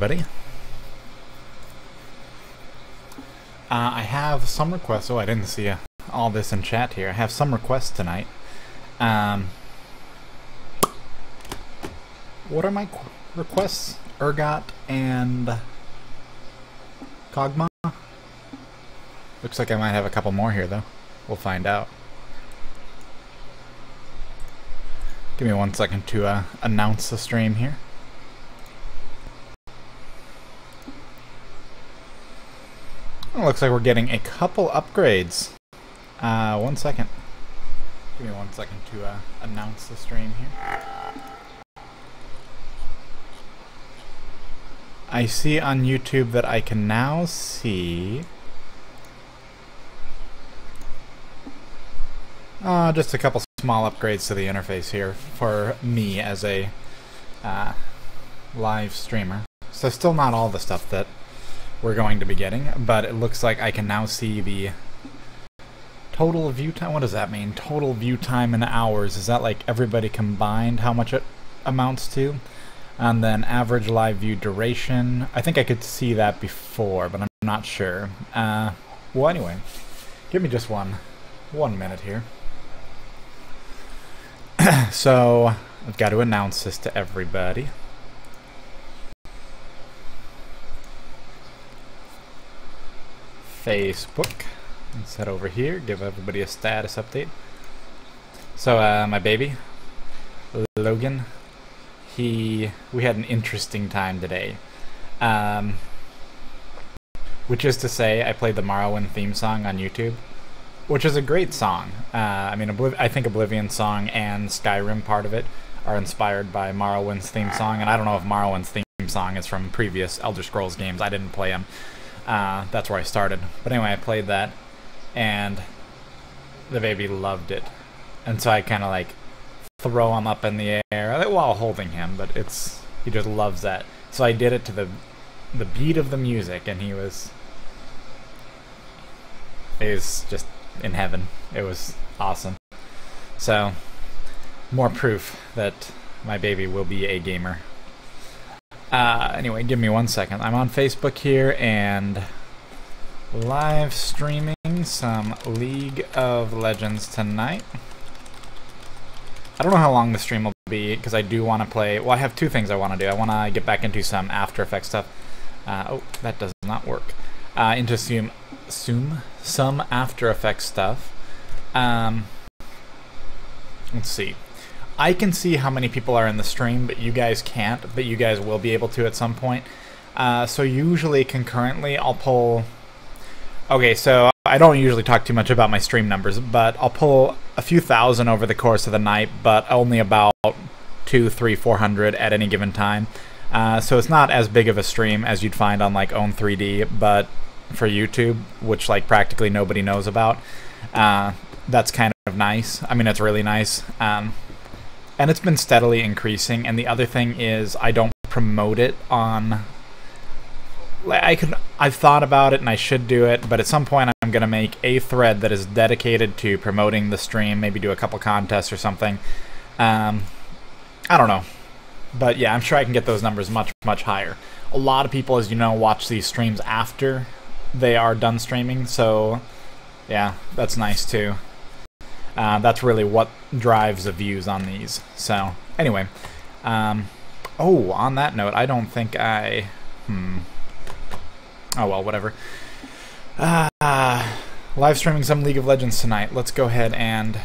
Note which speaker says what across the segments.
Speaker 1: everybody. Uh, I have some requests. Oh, I didn't see uh, all this in chat here. I have some requests tonight. Um, what are my qu- requests? Urgot and Kog'Maw? Looks like I might have a couple more here, though. We'll find out. Give me one second to uh, announce the stream here. Oh, looks like we're getting a couple upgrades. Uh, one second. Give me one second to uh, announce the stream here. I see on YouTube that I can now see... Uh, just a couple small upgrades to the interface here for me as a uh, live streamer. So still not all the stuff that we're going to be getting, but it looks like I can now see the total view time. What does that mean? Total view time in hours. Is that like everybody combined, how much it amounts to? And then average live view duration. I think I could see that before, but I'm not sure. Uh, well, anyway, give me just one, one minute here. so, I've got to announce this to everybody. Facebook. Let's head over here, give everybody a status update. So, uh, my baby, Logan, he, we had an interesting time today. Um, which is to say, I played the Morrowind theme song on YouTube, which is a great song. Uh, I mean, Obliv I think Oblivion song and Skyrim part of it are inspired by Morrowind's theme song, and I don't know if Morrowind's theme song is from previous Elder Scrolls games. I didn't play them. Uh, that's where I started. But anyway, I played that, and the baby loved it. And so I kind of like throw him up in the air while holding him, but it's he just loves that. So I did it to the the beat of the music, and he was he was just in heaven. It was awesome. So more proof that my baby will be a gamer. Uh, anyway, give me one second. I'm on Facebook here and live streaming some League of Legends tonight. I don't know how long the stream will be because I do want to play. Well, I have two things I want to do. I want to get back into some After Effects stuff. Uh, oh, that does not work. Uh, into some, some, some After Effects stuff. Um, let's see. I can see how many people are in the stream, but you guys can't. But you guys will be able to at some point. Uh, so usually concurrently, I'll pull. Okay, so I don't usually talk too much about my stream numbers, but I'll pull a few thousand over the course of the night, but only about two, three, four hundred at any given time. Uh, so it's not as big of a stream as you'd find on like Own3D, but for YouTube, which like practically nobody knows about, uh, that's kind of nice. I mean, it's really nice. Um, and it's been steadily increasing. And the other thing is, I don't promote it on. I could. I've thought about it, and I should do it, but at some point, I'm gonna make a thread that is dedicated to promoting the stream. Maybe do a couple contests or something. Um, I don't know, but yeah, I'm sure I can get those numbers much much higher. A lot of people, as you know, watch these streams after they are done streaming, so yeah, that's nice too. Uh, that's really what drives the views on these. So, anyway. Um, oh, on that note, I don't think I... Hmm. Oh, well, whatever. Uh, live streaming some League of Legends tonight. Let's go ahead and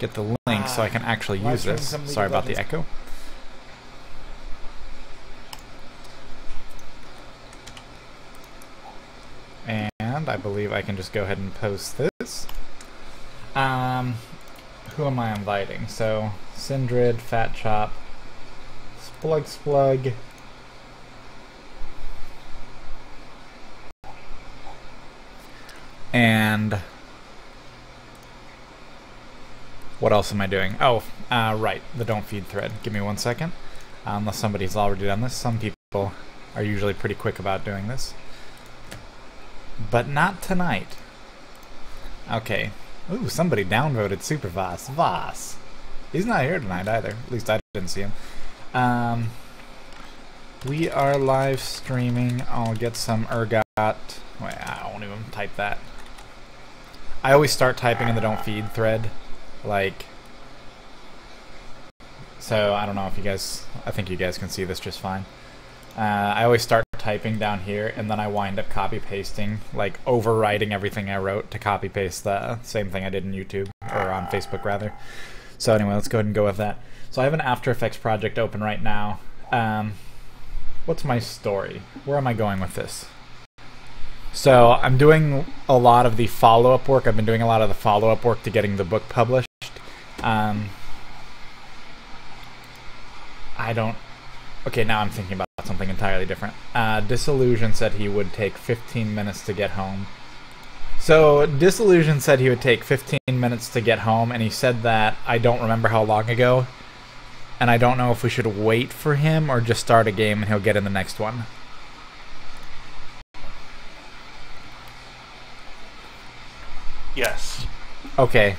Speaker 1: get the link so I can actually use this. Sorry about the echo. And I believe I can just go ahead and post this. Um, who am I inviting? So, Sindrid, Fat Chop, Splug Splug. And what else am I doing? Oh, uh, right, the don't feed thread. Give me one second. Uh, unless somebody's already done this. Some people are usually pretty quick about doing this. But not tonight. Okay, Ooh, somebody downvoted Super Voss. Voss. He's not here tonight either. At least I didn't see him. Um, We are live streaming. I'll get some Urgot. Wait, I won't even type that. I always start typing in the don't feed thread. Like, so I don't know if you guys, I think you guys can see this just fine. Uh, I always start typing down here and then I wind up copy pasting, like overwriting everything I wrote to copy paste the same thing I did in YouTube, or on Facebook rather. So anyway, let's go ahead and go with that. So I have an After Effects project open right now. Um, what's my story? Where am I going with this? So I'm doing a lot of the follow-up work. I've been doing a lot of the follow-up work to getting the book published. Um, I don't. Okay, now I'm thinking about something entirely different. Uh, Disillusion said he would take 15 minutes to get home. So Disillusion said he would take 15 minutes to get home, and he said that I don't remember how long ago. And I don't know if we should wait for him or just start a game and he'll get in the next one.
Speaker 2: Yes.
Speaker 1: Okay.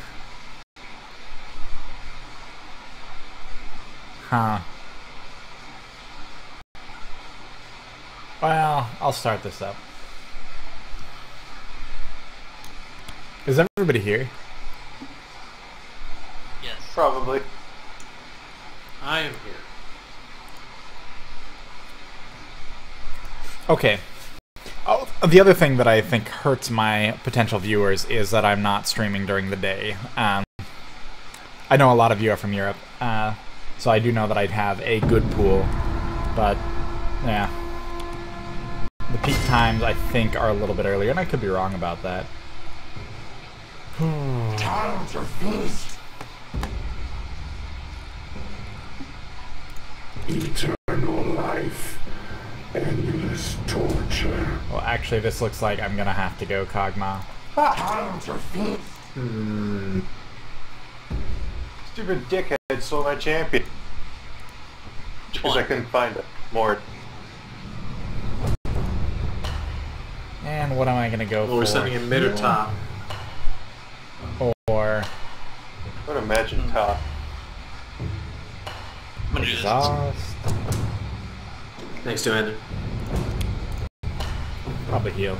Speaker 1: Huh. Well, I'll start this up. Is everybody here?
Speaker 3: Yes.
Speaker 2: Probably.
Speaker 3: I am here.
Speaker 1: Okay. Oh, the other thing that I think hurts my potential viewers is that I'm not streaming during the day. Um, I know a lot of you are from Europe, uh, so I do know that I'd have a good pool, but yeah. The peak times I think are a little bit earlier, and I could be wrong about that.
Speaker 4: Time to feast. Eternal life. Endless torture.
Speaker 1: Well, actually, this looks like I'm gonna have to go Kog'Maw.
Speaker 4: Time hmm. to feast.
Speaker 2: Stupid dickhead stole my champion. Because I couldn't find it. More.
Speaker 1: And what am I gonna go
Speaker 3: Well,
Speaker 1: for?
Speaker 3: we're sending him mid or top.
Speaker 1: Or
Speaker 2: I would imagine top.
Speaker 3: I'm gonna do this.
Speaker 1: exhaust?
Speaker 3: Next to Ender.
Speaker 1: Probably heal.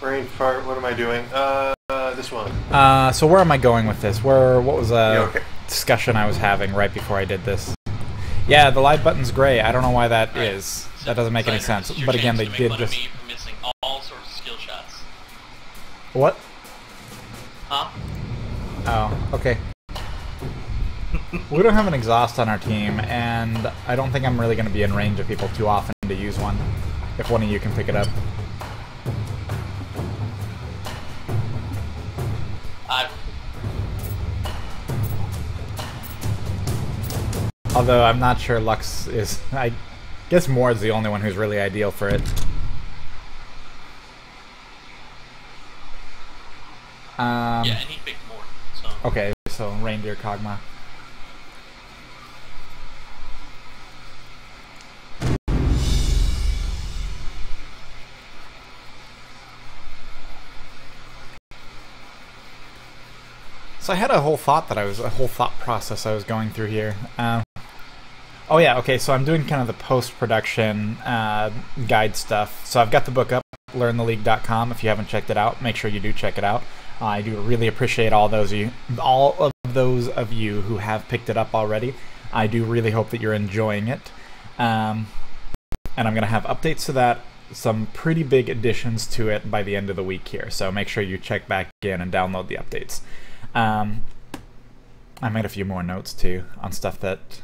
Speaker 2: Brain fart. What am I doing? Uh, this one.
Speaker 1: Uh, so where am I going with this? Where what was a
Speaker 2: Yeah, okay.
Speaker 1: discussion I was having right before I did this? Yeah, the live button's gray. I don't know why that is. That doesn't make any sense.
Speaker 5: this is your
Speaker 1: But again, they did just
Speaker 5: me missing all sorts of skill shots.
Speaker 1: what?
Speaker 5: Huh?
Speaker 1: Oh, okay. we don't have an exhaust on our team, and I don't think I'm really going to be in range of people too often to use one. If one of you can pick it up.
Speaker 5: I
Speaker 1: Although I'm not sure Lux is. I guess Mord's the only one who's really ideal for it. Um,
Speaker 5: yeah, and he picked more. So
Speaker 1: Okay, so reindeer Kog'Maw. So I had a whole thought that I was a whole thought process I was going through here. Um, oh yeah, okay. So I'm doing kind of the post production uh, guide stuff. So I've got the book up, learntheleague.com. If you haven't checked it out, make sure you do check it out. I do really appreciate all those of you, all of those of you who have picked it up already. I do really hope that you're enjoying it. Um, and I'm going to have updates to that, some pretty big additions to it by the end of the week here. So make sure you check back in and download the updates. Um, I made a few more notes too on stuff that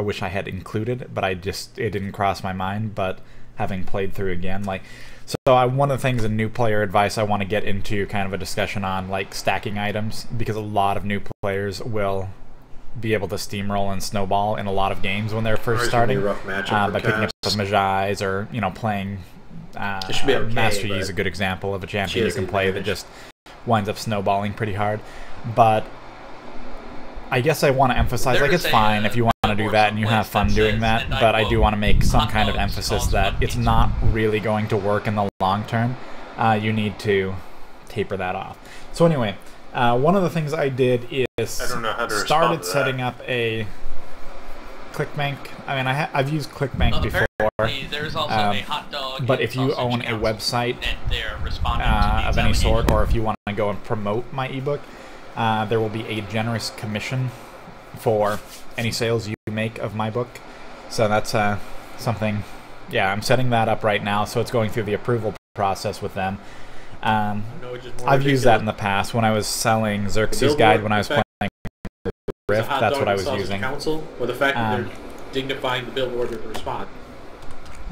Speaker 1: I wish I had included, but I just it didn't cross my mind. But having played through again, like so, I, one of the things in new player advice I want to get into kind of a discussion on like stacking items because a lot of new players will be able to steamroll and snowball in a lot of games when they're first
Speaker 3: It's gonna be
Speaker 1: starting
Speaker 3: rough matchup
Speaker 1: uh,
Speaker 3: for
Speaker 1: by picking up
Speaker 3: Cass.
Speaker 1: the Magi or you know playing. Uh,
Speaker 3: It should be okay,
Speaker 1: Master Yi is a good example of a champion you can
Speaker 3: the
Speaker 1: play that just winds up snowballing pretty hard. But I guess I want to emphasize
Speaker 5: There
Speaker 1: like it's
Speaker 5: a,
Speaker 1: fine
Speaker 5: uh,
Speaker 1: if you want to do that and you have fun doing that. But I do want to make some kind of emphasis that it's not really going to work in the long term. Uh, you need to taper that off. So anyway, uh, one of the things I did is
Speaker 2: I don't know how to
Speaker 1: started
Speaker 2: to
Speaker 1: setting up a ClickBank. I mean, I ha- I've used ClickBank
Speaker 5: Well,
Speaker 1: before,
Speaker 5: there's also
Speaker 1: um,
Speaker 5: a hot dog.
Speaker 1: but if you own a website,
Speaker 5: and they're responding to
Speaker 1: uh, of any sort, or if you want to go and promote my ebook, uh, there will be a generous commission for any sales you make of my book. So that's uh, something. Yeah, I'm setting that up right now, so it's going through the approval process with them. Um,
Speaker 3: I know it's just more
Speaker 1: I've used that in the past when I was selling Xerxes Guide when I was
Speaker 3: effect-
Speaker 1: playing
Speaker 3: It's a
Speaker 1: Rift.
Speaker 3: hot
Speaker 1: That's
Speaker 3: dog
Speaker 1: what I was using.
Speaker 3: Council, or the fact that
Speaker 1: Um,
Speaker 3: they're dignifying the billboard with a respond.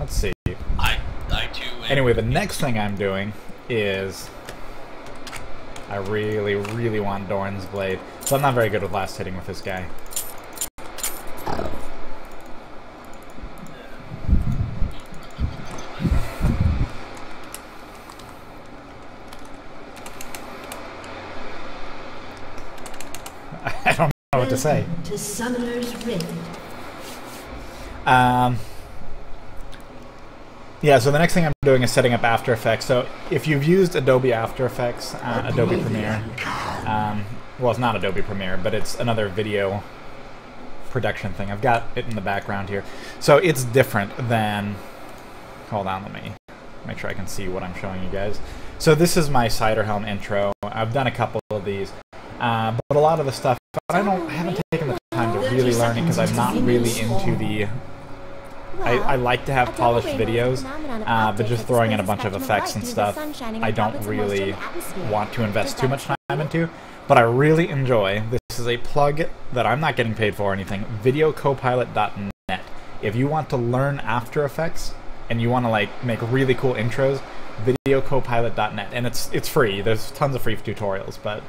Speaker 1: Let's see.
Speaker 5: I, I too. am-
Speaker 1: Anyway, the next thing I'm doing is I really, really want Doran's blade. So I'm not very good with last hitting with this guy. I don't know what to say.
Speaker 6: To Summoner's Rift.
Speaker 1: Um, yeah, so the next thing I'm doing is setting up After Effects. So if you've used Adobe After Effects, uh, Adobe Premiere, um, well, it's not Adobe Premiere, but it's another video production thing. I've got it in the background here. So it's different than. Hold on, let me make sure I can see what I'm showing you guys. So this is my Ciderhelm intro. I've done a couple of these, uh, but a lot of the stuff I don't I haven't taken the time to really learn it because I'm not really into the I, I like to have polished videos, uh, but just throwing in a bunch of effects and stuff, I don't really want to invest too much time into. But I really enjoy. This is a plug that I'm not getting paid for or anything. VideoCopilot.net. If you want to learn After Effects and you want to like make really cool intros, VideoCopilot.net, and it's it's free. There's tons of free tutorials, but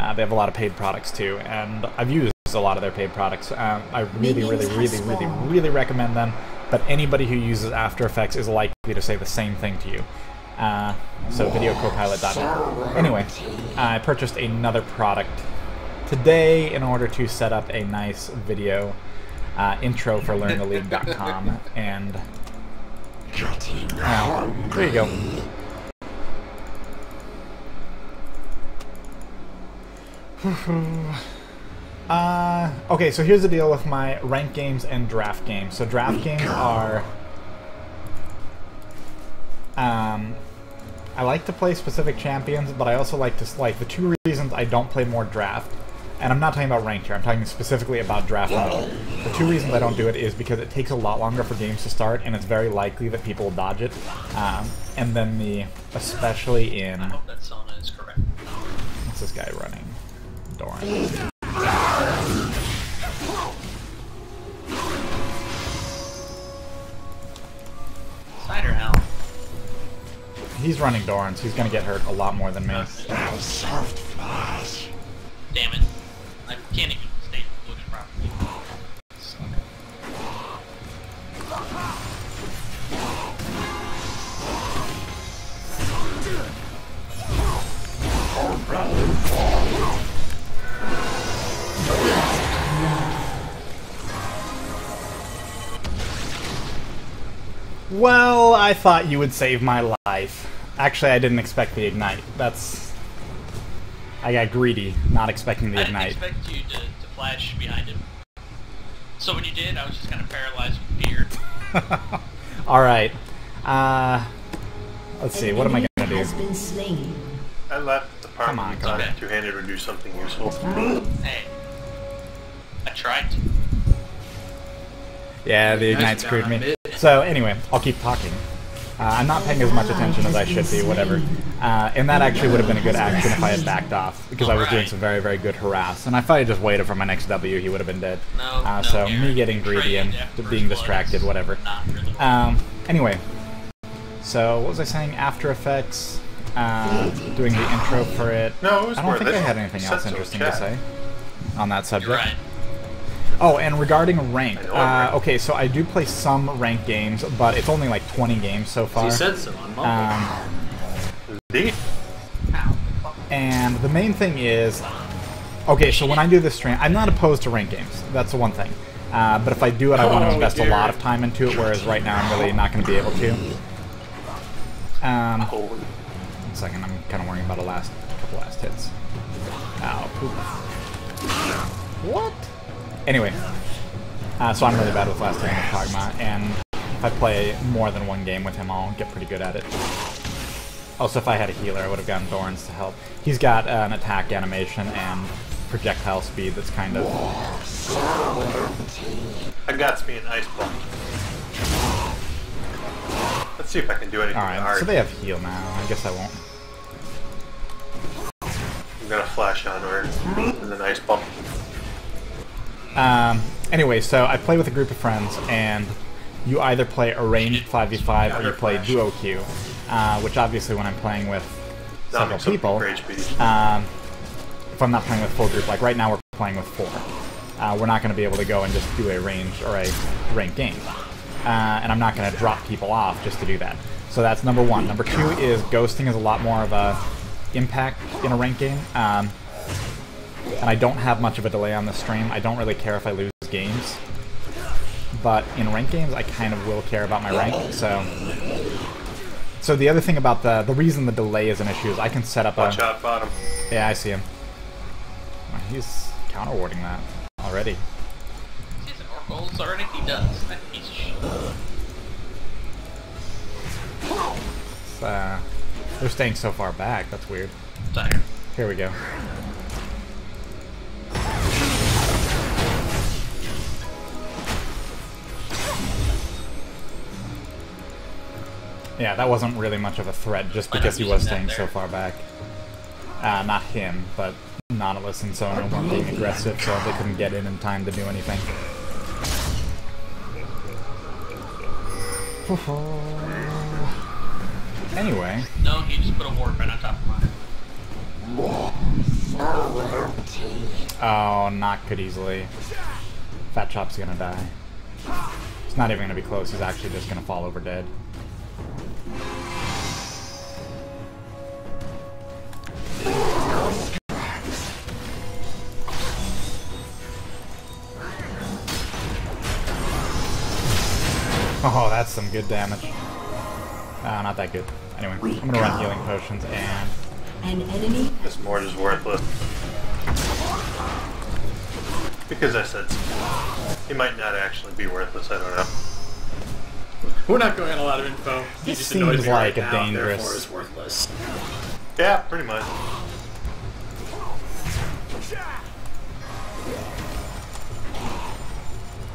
Speaker 1: uh, they have a lot of paid products too, and I've used a lot of their paid products. Um, I really, really, really, really, really recommend them. But anybody who uses After Effects is likely to say the same thing to you. Uh, so videocopilot.net. Anyway, I purchased another product today in order to set up a nice video uh, intro for learntheleague.com, and uh, there you go. Uh, okay, so here's the deal with my rank games and draft games. So draft games are um, I like to play specific champions, but I also like to like the two reasons I don't play more draft. And I'm not talking about ranked here. I'm talking specifically about draft mode. The two reasons I don't do it is because it takes a lot longer for games to start, and it's very likely that people will dodge it. Um, and then the, especially in
Speaker 5: I hope that Sona is correct.
Speaker 1: what's this guy running? Doran.
Speaker 5: Ciderhelm.
Speaker 1: He's running Doran, so he's gonna get hurt a lot more than me.
Speaker 4: Soft flesh.
Speaker 5: Damn it. I can't even state the footage properly. Suck.
Speaker 1: Well, I thought you would save my life. Actually, I didn't expect the ignite. That's. I got greedy, not expecting the
Speaker 5: I didn't
Speaker 1: ignite.
Speaker 5: expect you to, to flash behind him. So when you did, I was just kind of paralyzed with fear.
Speaker 1: Alright. Uh. Let's see, what am I
Speaker 6: enemy
Speaker 1: gonna
Speaker 6: Has
Speaker 1: do?
Speaker 6: been slain.
Speaker 2: I left the park
Speaker 1: Come on,
Speaker 2: on,
Speaker 1: come
Speaker 5: on.
Speaker 2: two-handed or do something useful.
Speaker 5: Hey. I tried to.
Speaker 1: Yeah, the ignite screwed me. So, anyway, I'll keep talking. Uh, I'm not paying as much attention as I should be, whatever. Uh, and that actually would have been a good action if I had backed off, because I was doing some very, very good harass. And if I had just waited for my next W, he would have been dead. Uh, so, me getting greedy and being distracted, whatever. Um, anyway, so what was I saying? After Effects, uh, doing the intro for it.
Speaker 2: No, it was
Speaker 1: I don't think. I had anything else interesting to say on that subject. Oh, and regarding
Speaker 2: rank,
Speaker 1: uh, okay, so I do play some ranked games, but it's only like 20 games so far.
Speaker 3: He said so on.
Speaker 1: Um,
Speaker 2: Indeed.
Speaker 1: and the main thing is, okay, so when I do this stream, I'm not opposed to ranked games. That's the one thing. Uh, but if I do it, I want to
Speaker 2: Oh,
Speaker 1: invest a lot of time into it, whereas right now I'm really not going to be able to. Um, One second, I'm kind of worrying about a last couple last hits. Ow, poop. What? Anyway, Uh, so I'm really bad with last name with Kog'Maw, and if I play more than one game with him, I'll get pretty good at it. Also, if I had a healer, I would have gotten Thorns to help. He's got uh, an attack animation and projectile speed that's kind of...
Speaker 2: I got me an ice bomb. Let's see if I can do anything
Speaker 1: Alright, so they have heal now. I guess I won't.
Speaker 2: I'm gonna flash on her and then ice bomb.
Speaker 1: Um, anyway, so I play with a group of friends, and you either play a ranged 5v5 or you play duo queue, uh, which obviously when I'm playing with several people, um, if I'm not playing with full group, like right now we're playing with four, uh, we're not going to be able to go and just do a range or a ranked game. Uh, and I'm not going to drop people off just to do that. So that's number one. Number two is ghosting is a lot more of a impact in a ranked game. Um, and I don't have much of a delay on the stream. I don't really care if I lose games. But in ranked games, I kind of will care about my rank. So, so the other thing about the the reason the delay is an issue is I can set up a
Speaker 2: Watch out, bottom.
Speaker 1: yeah, I see him. He's counter warding that already.
Speaker 5: He has an oracles already. He does. That piece of shit.
Speaker 1: Uh, they're staying so far back. That's weird.
Speaker 5: Tired.
Speaker 1: Here we go. Yeah, that wasn't really much of a threat, just because he was staying so far back. Uh, not him, but Nautilus and Sona weren't being aggressive, so they couldn't get in in time to do anything. anyway,
Speaker 5: No, he just put a ward right on top of mine.
Speaker 1: Oh, not good easily. Fat Chop's gonna die. He's not even gonna be close, he's actually just gonna fall over dead. Oh, that's some good damage. Uh, not that good. Anyway, I'm gonna run healing potions and
Speaker 6: An enemy
Speaker 2: This Mord is worthless. Because I said so. He might not actually be worthless, I don't know.
Speaker 3: We're not going on a lot of info. He
Speaker 1: This
Speaker 3: just
Speaker 1: seems
Speaker 3: me
Speaker 1: like
Speaker 3: right
Speaker 1: a
Speaker 3: now,
Speaker 1: dangerous-
Speaker 3: Therefore, is worthless.
Speaker 2: Yeah, pretty much.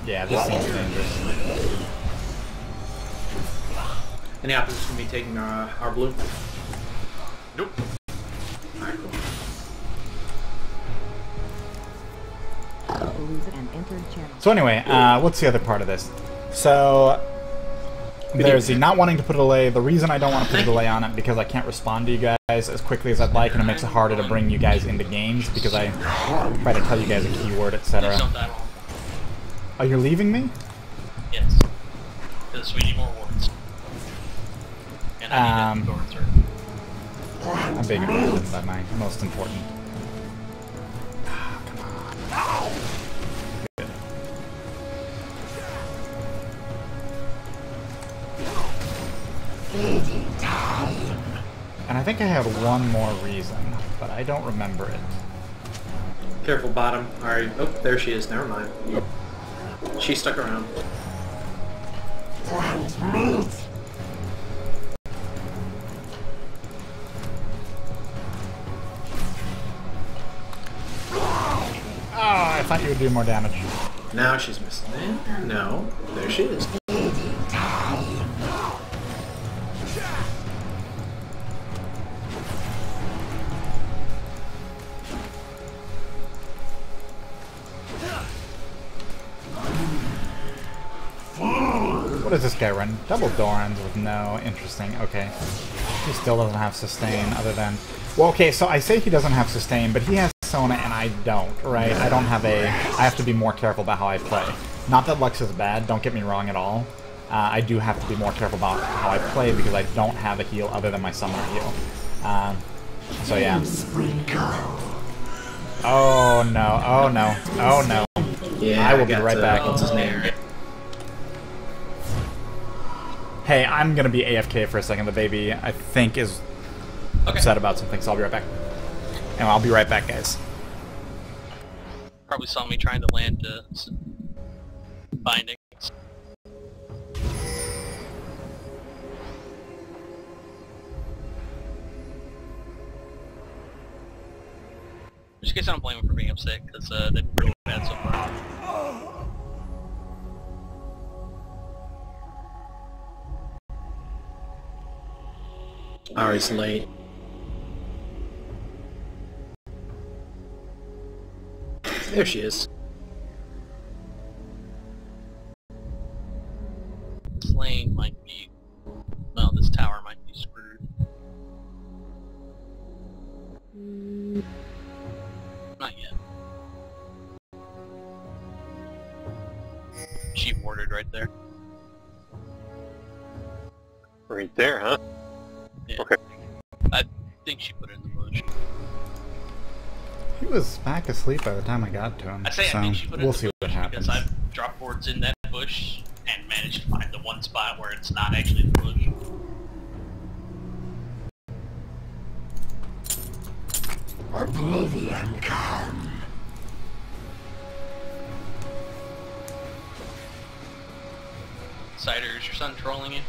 Speaker 1: yeah, this seems dangerous.
Speaker 3: Any opposites gonna be taking uh, our blue?
Speaker 2: Nope.
Speaker 3: Alright, cool.
Speaker 7: and entered channel.
Speaker 1: So anyway, uh, what's the other part of this? So there's the not wanting to put a delay. The reason I don't want to put a delay on it because I can't respond to you guys as quickly as I'd like, and it makes it harder to bring you guys into games because I try to tell you guys a keyword, etc.
Speaker 5: don't die long.
Speaker 1: Oh, you're leaving me?
Speaker 5: Yes. Because we need more wards. And I
Speaker 1: Um,
Speaker 5: need um,
Speaker 1: I'm being abandoned by my most important. Ah, And I think I had one more reason, but I don't remember it.
Speaker 3: Careful, bottom. Alright. Oh, there she is. Never mind. She stuck around.
Speaker 1: Oh, I thought you would do more damage.
Speaker 3: Now she's missing. No. There she is.
Speaker 1: This guy run? Double Dorans with no interesting. Okay. He still doesn't have sustain other than. Well, okay, so I say he doesn't have sustain, but he has Sona and I don't, right? I don't have a. I have to be more careful about how I play. Not that Lux is bad, don't get me wrong at all. Uh, I do have to be more careful about how I play because I don't have a heal other than my summoner heal. Um, so yeah. Oh no, oh no, oh no.
Speaker 3: Yeah,
Speaker 1: I will be right back. Hey, I'm gonna be AFK for a second. The baby, I think, is
Speaker 5: Okay.
Speaker 1: upset about something, so I'll be right back. And I'll be right back, guys.
Speaker 5: Probably saw me trying to land uh, bindings. Just in case I don't blame him for being upset, because uh, they've been pretty bad so far.
Speaker 3: Ahri's late. There she is.
Speaker 5: This lane might be... Well, this tower might be screwed. Not yet. She boarded right there.
Speaker 2: Right there, huh?
Speaker 5: Yeah.
Speaker 2: Okay.
Speaker 5: I think she put it in the bush.
Speaker 1: He was back asleep by the time I got to him.
Speaker 5: I say
Speaker 1: so
Speaker 5: I think she put it
Speaker 1: we'll
Speaker 5: in
Speaker 1: see
Speaker 5: the
Speaker 1: what
Speaker 5: bush
Speaker 1: happens.
Speaker 5: because I've dropped boards in that bush and managed to find the one spot where it's not actually the bush.
Speaker 4: Oblivion come.
Speaker 5: Cider, is your son trolling you?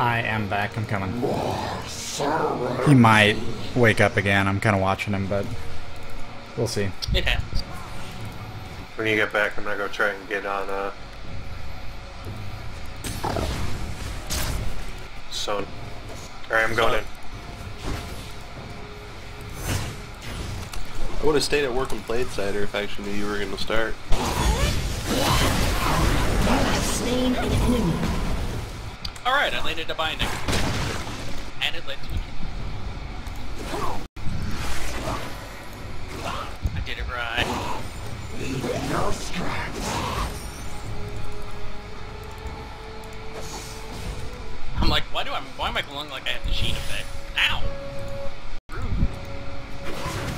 Speaker 1: I am back. I'm coming. He might wake up again. I'm kind of watching him, but we'll see.
Speaker 5: It happens.
Speaker 2: When you get back, I'm gonna go try and get on, uh... So... Alright, I'm going in.
Speaker 7: I would have stayed at work and played Cider if I actually knew you were going to start.
Speaker 5: Alright, I landed a binding. And it led to. I did it right.
Speaker 4: No.
Speaker 5: I'm like, why do I why am I glowing like I have the sheen effect? Ow!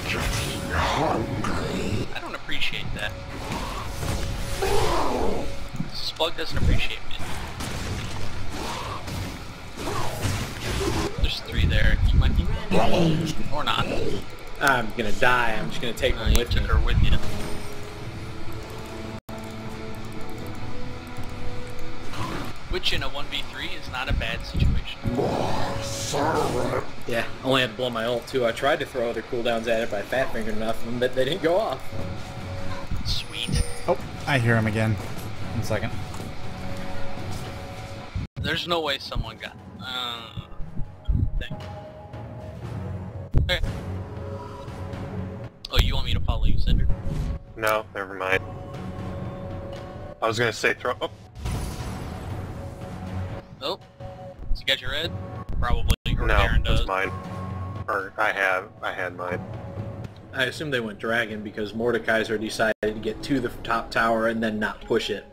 Speaker 4: Getting hungry.
Speaker 5: I don't appreciate that. Spug doesn't appreciate me. There's three there. You might be
Speaker 6: Rampage.
Speaker 5: or not.
Speaker 3: I'm gonna die. I'm just gonna take
Speaker 5: Uh,
Speaker 3: one
Speaker 5: you
Speaker 3: with
Speaker 5: took
Speaker 3: me.
Speaker 5: her with you. Which in a 1v3 is not a bad situation.
Speaker 4: Sorrow.
Speaker 3: Yeah, only had to blow my ult too. I tried to throw other cooldowns at it, but I fat fingered enough of them that they didn't go off.
Speaker 5: Sweet.
Speaker 1: Oh, I hear him again. One second.
Speaker 5: There's no way someone got. Uh, thing. Okay. Oh, you want me to follow you, Cinder?
Speaker 2: No, never mind. I was gonna say throw... Oh,
Speaker 5: Oh, so you got your red? Probably. Or
Speaker 2: no,
Speaker 5: Darren does.
Speaker 2: mine. Or, I have, I had mine.
Speaker 3: I assume they went dragon because Mordekaiser decided to get to the top tower and then not push it.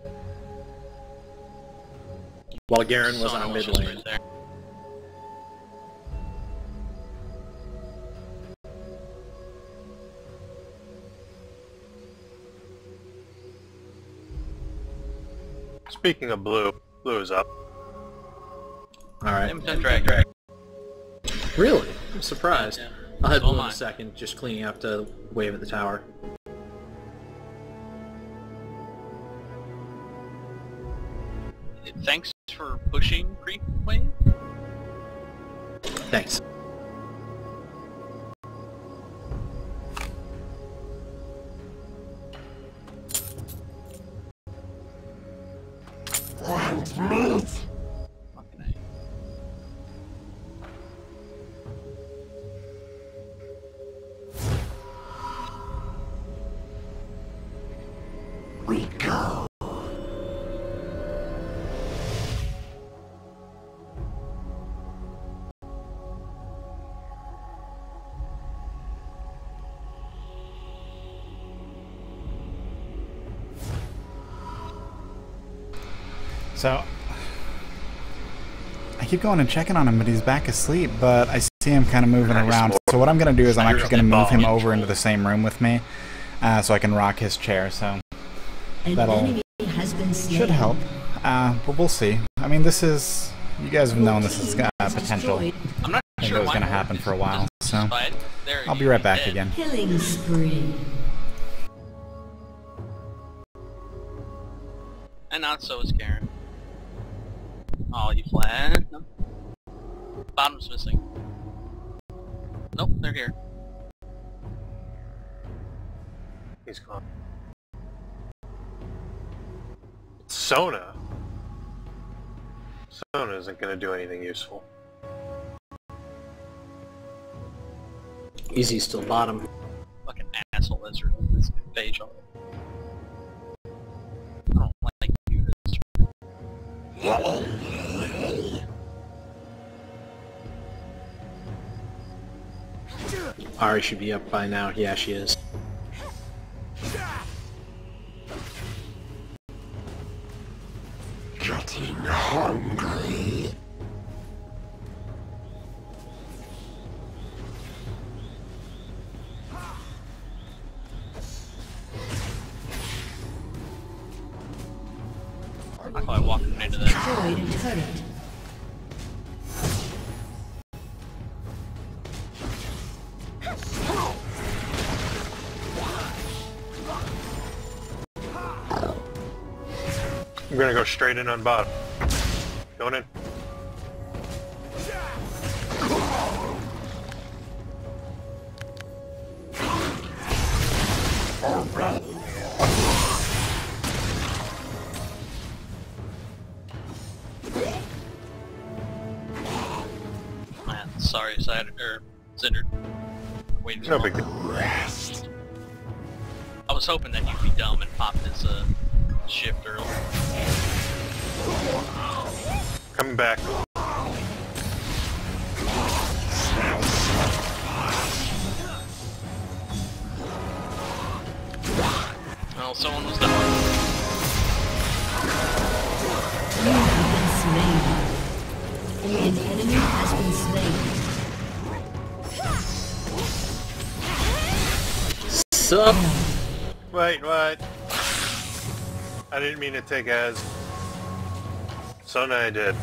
Speaker 3: While Garen was
Speaker 5: Son
Speaker 3: on mid lane.
Speaker 5: right
Speaker 2: Speaking of blue, blue is up.
Speaker 3: Alright.
Speaker 5: Haven't done Dragon.
Speaker 3: Really? I'm surprised.
Speaker 5: Yeah.
Speaker 3: I'll head
Speaker 5: So
Speaker 3: blue in a second, just cleaning up the wave at the tower.
Speaker 5: Thanks for pushing creep wave.
Speaker 3: Thanks.
Speaker 1: So I keep going and checking on him, but he's back asleep. But I see him kind of moving
Speaker 2: Nice
Speaker 1: around.
Speaker 2: work.
Speaker 1: So what I'm gonna do is I'm actually gonna move him over into the same room with me, uh, so I can rock his chair. So That'll-
Speaker 6: enemy has been slain.
Speaker 1: should help. Uh, but we'll see. I mean, this is you guys have known this is
Speaker 6: team
Speaker 1: uh, potential.
Speaker 5: I'm not
Speaker 1: I think
Speaker 5: sure
Speaker 1: it was gonna happen for a while, so I'll be right back again.
Speaker 6: Killing spree.
Speaker 5: And not so is Karen. Oh, you flat. Nope. Bottom's missing. Nope, they're here.
Speaker 2: He's gone. Sona. Sona isn't going to do anything useful.
Speaker 3: Easy still bottom.
Speaker 5: Fucking asshole lizard with this page on it. I don't like you.
Speaker 3: Ahri should be up by now. Yeah, she is.
Speaker 4: Getting hungry.
Speaker 2: I'm going to go straight in on bottom. Going in.
Speaker 5: Man, sorry, Side or Cinder. Waiting
Speaker 2: No big deal.
Speaker 5: I was hoping that you'd be dumb and pop
Speaker 2: mean to take as. Sona I did,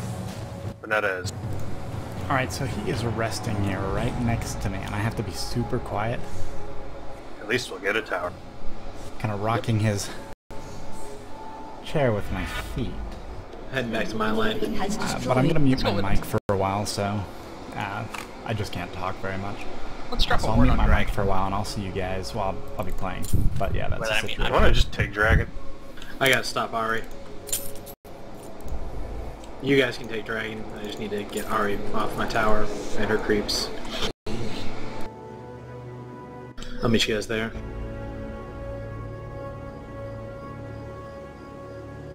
Speaker 2: but not as.
Speaker 1: Alright, so he is resting here right next to me, and I have to be super quiet,
Speaker 2: At least we'll get a tower.
Speaker 1: kind of rocking his chair with my feet.
Speaker 3: Heading back to my lane.
Speaker 1: Uh, but I'm going to mute my mic for a while, so uh, I just can't talk very much.
Speaker 5: Let's drop
Speaker 1: So
Speaker 5: a
Speaker 1: I'll mute
Speaker 5: on
Speaker 1: my mic for a while, and I'll see you guys while I'll be playing. But yeah, that's
Speaker 5: But
Speaker 1: the
Speaker 5: I mean,
Speaker 1: situation.
Speaker 2: I want to just take dragon.
Speaker 3: I gotta stop Ahri. You guys can take Dragon. I just need to get Ahri off my tower and her creeps. I'll meet you guys there.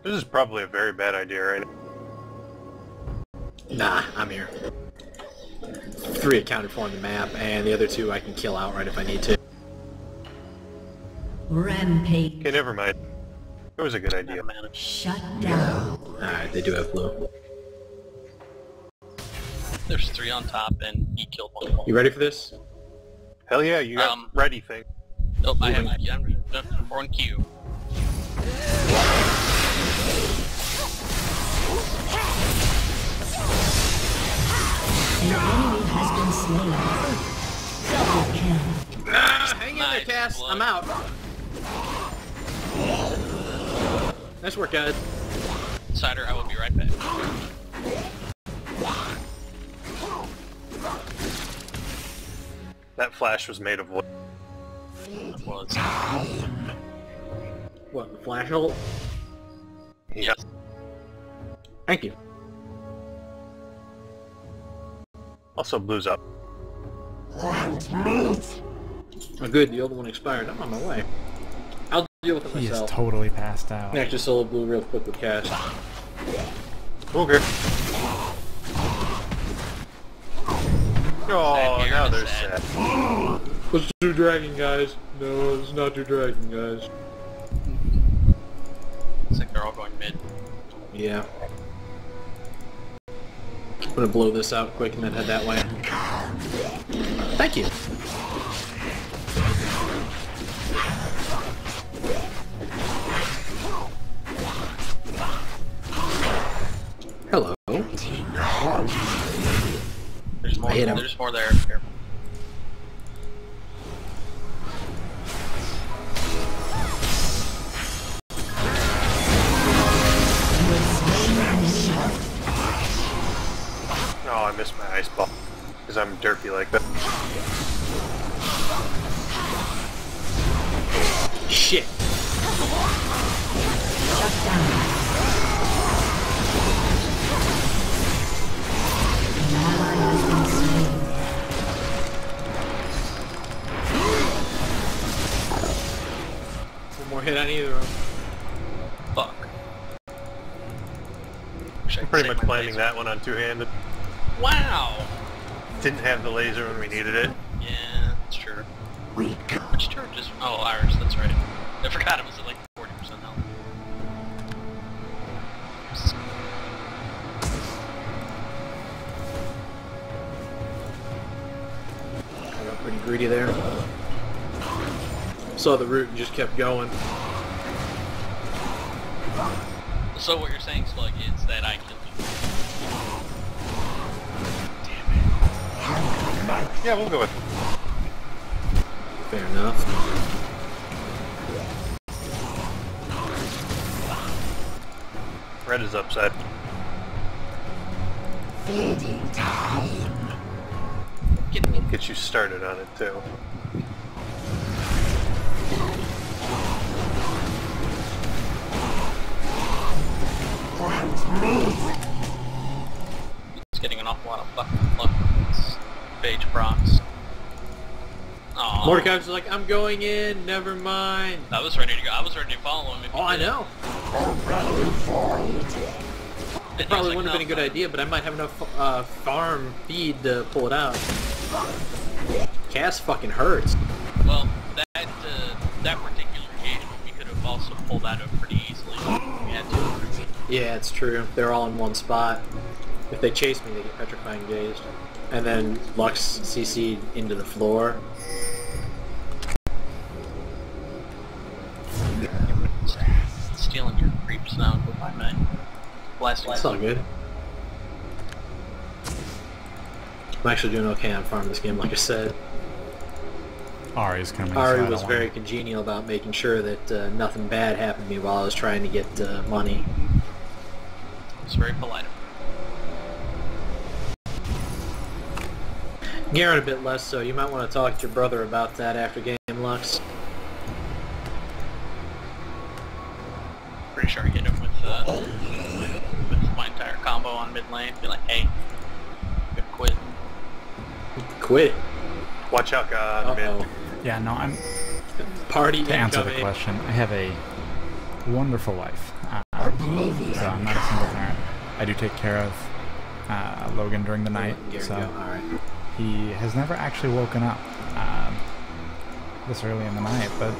Speaker 2: This is probably a very bad idea right now.
Speaker 3: Nah, I'm here. Three accounted for on the map, and the other two I can kill outright if I need to.
Speaker 6: Rampage.
Speaker 2: Okay, never mind. It was a good idea.
Speaker 5: Man,
Speaker 6: Shut down.
Speaker 3: Alright, they do have blue.
Speaker 5: there's three on top, and he killed one.
Speaker 3: You ready for this?
Speaker 2: Hell yeah, you got
Speaker 5: Um,
Speaker 2: ready thing.
Speaker 5: Nope, I have. Yeah, I'm we're on cue.
Speaker 6: An enemy has been slain. Double kill.
Speaker 3: Ah, hang in
Speaker 5: Nice
Speaker 3: there, Cass.
Speaker 5: blood.
Speaker 3: I'm out. Nice work, guys.
Speaker 5: Cider, I will be right back.
Speaker 2: That flash was made of wood.
Speaker 5: It was.
Speaker 3: What, the flash ult?
Speaker 2: Yeah.
Speaker 3: Thank you.
Speaker 2: Also blues up.
Speaker 4: Want meat?
Speaker 3: Oh, good, the other one expired. I'm on my way. I'll deal with it
Speaker 1: He is totally passed out.
Speaker 3: Next, just solo blue real quick with cash.
Speaker 2: Okay. Oh,
Speaker 5: Sad
Speaker 2: now
Speaker 5: here,
Speaker 2: they're
Speaker 5: sad.
Speaker 2: sad.
Speaker 3: Let's do dragon, guys. No, let's not do dragon, guys.
Speaker 5: Looks like they're all going mid.
Speaker 3: Yeah. I'm gonna blow this out quick and then head that way. Thank you. Hello.
Speaker 5: There's more.
Speaker 3: I hit him.
Speaker 5: There's more there. Careful.
Speaker 2: Oh, I missed my ice ball. Because I'm derpy like that.
Speaker 3: Shit.
Speaker 6: Shut down.
Speaker 3: One more hit on either of them.
Speaker 5: Fuck. Wish I
Speaker 2: I'm pretty much
Speaker 5: my
Speaker 2: planning
Speaker 5: laser.
Speaker 2: that one on two-handed.
Speaker 5: Wow!
Speaker 2: Didn't have the laser when we needed it.
Speaker 5: Yeah, that's true.
Speaker 4: We.
Speaker 5: Which turret just... Oh, Iris, that's right. I forgot it was
Speaker 3: pretty greedy there. Saw the root and just kept going.
Speaker 5: So what you're saying, Slug, is that I killed you.
Speaker 2: Yeah, we'll go with
Speaker 3: Fair enough.
Speaker 2: red is upside.
Speaker 4: Feeding time.
Speaker 5: Get me.
Speaker 2: Get you started on it too.
Speaker 4: Want meat?
Speaker 5: It's getting an awful lot of fucking luck with this Phage procs. Aw.
Speaker 3: Mordecai was like, I'm going in, never mind.
Speaker 5: I was ready to go. I was ready to follow him. If
Speaker 3: Oh, I
Speaker 5: did.
Speaker 3: know.
Speaker 4: Already void.
Speaker 5: And he
Speaker 3: Probably
Speaker 5: like,
Speaker 3: wouldn't have been a good idea, but I might have enough uh, farm feed to pull it out. Cass fucking hurts.
Speaker 5: Well, that uh, that particular engagement, we could have also pulled that up pretty easily. if We had to.
Speaker 3: Yeah, it's true. They're all in one spot. If they chase me, they get petrifying gazed. And then Lux CC'd into the floor.
Speaker 5: Stealing your creeps now. Goodbye, man. Blast
Speaker 3: It's all good. I'm actually doing okay on farm this game, like I said.
Speaker 1: Ahri's coming.
Speaker 3: Ahri
Speaker 1: I don't
Speaker 3: was
Speaker 1: wanna-
Speaker 3: very congenial about making sure that uh, nothing bad happened to me while I was trying to get uh, money.
Speaker 5: It's very polite.
Speaker 3: Garen a bit less so. You might want to talk to your brother about that after game, Lux.
Speaker 5: Pretty sure I hit him with uh, with my entire combo on mid lane. Be like, hey, good quit.
Speaker 3: Quit.
Speaker 2: Watch out, God,
Speaker 3: Uh-oh.
Speaker 2: man.
Speaker 1: Yeah, no, I'm.
Speaker 3: Party
Speaker 1: To answer the question, I have a wonderful wife. Uh, so I'm not a single parent. I do take care of uh, Logan during the night,
Speaker 3: Garen,
Speaker 1: so
Speaker 3: go. Alright.
Speaker 1: he has never actually woken up um, this early in the night. But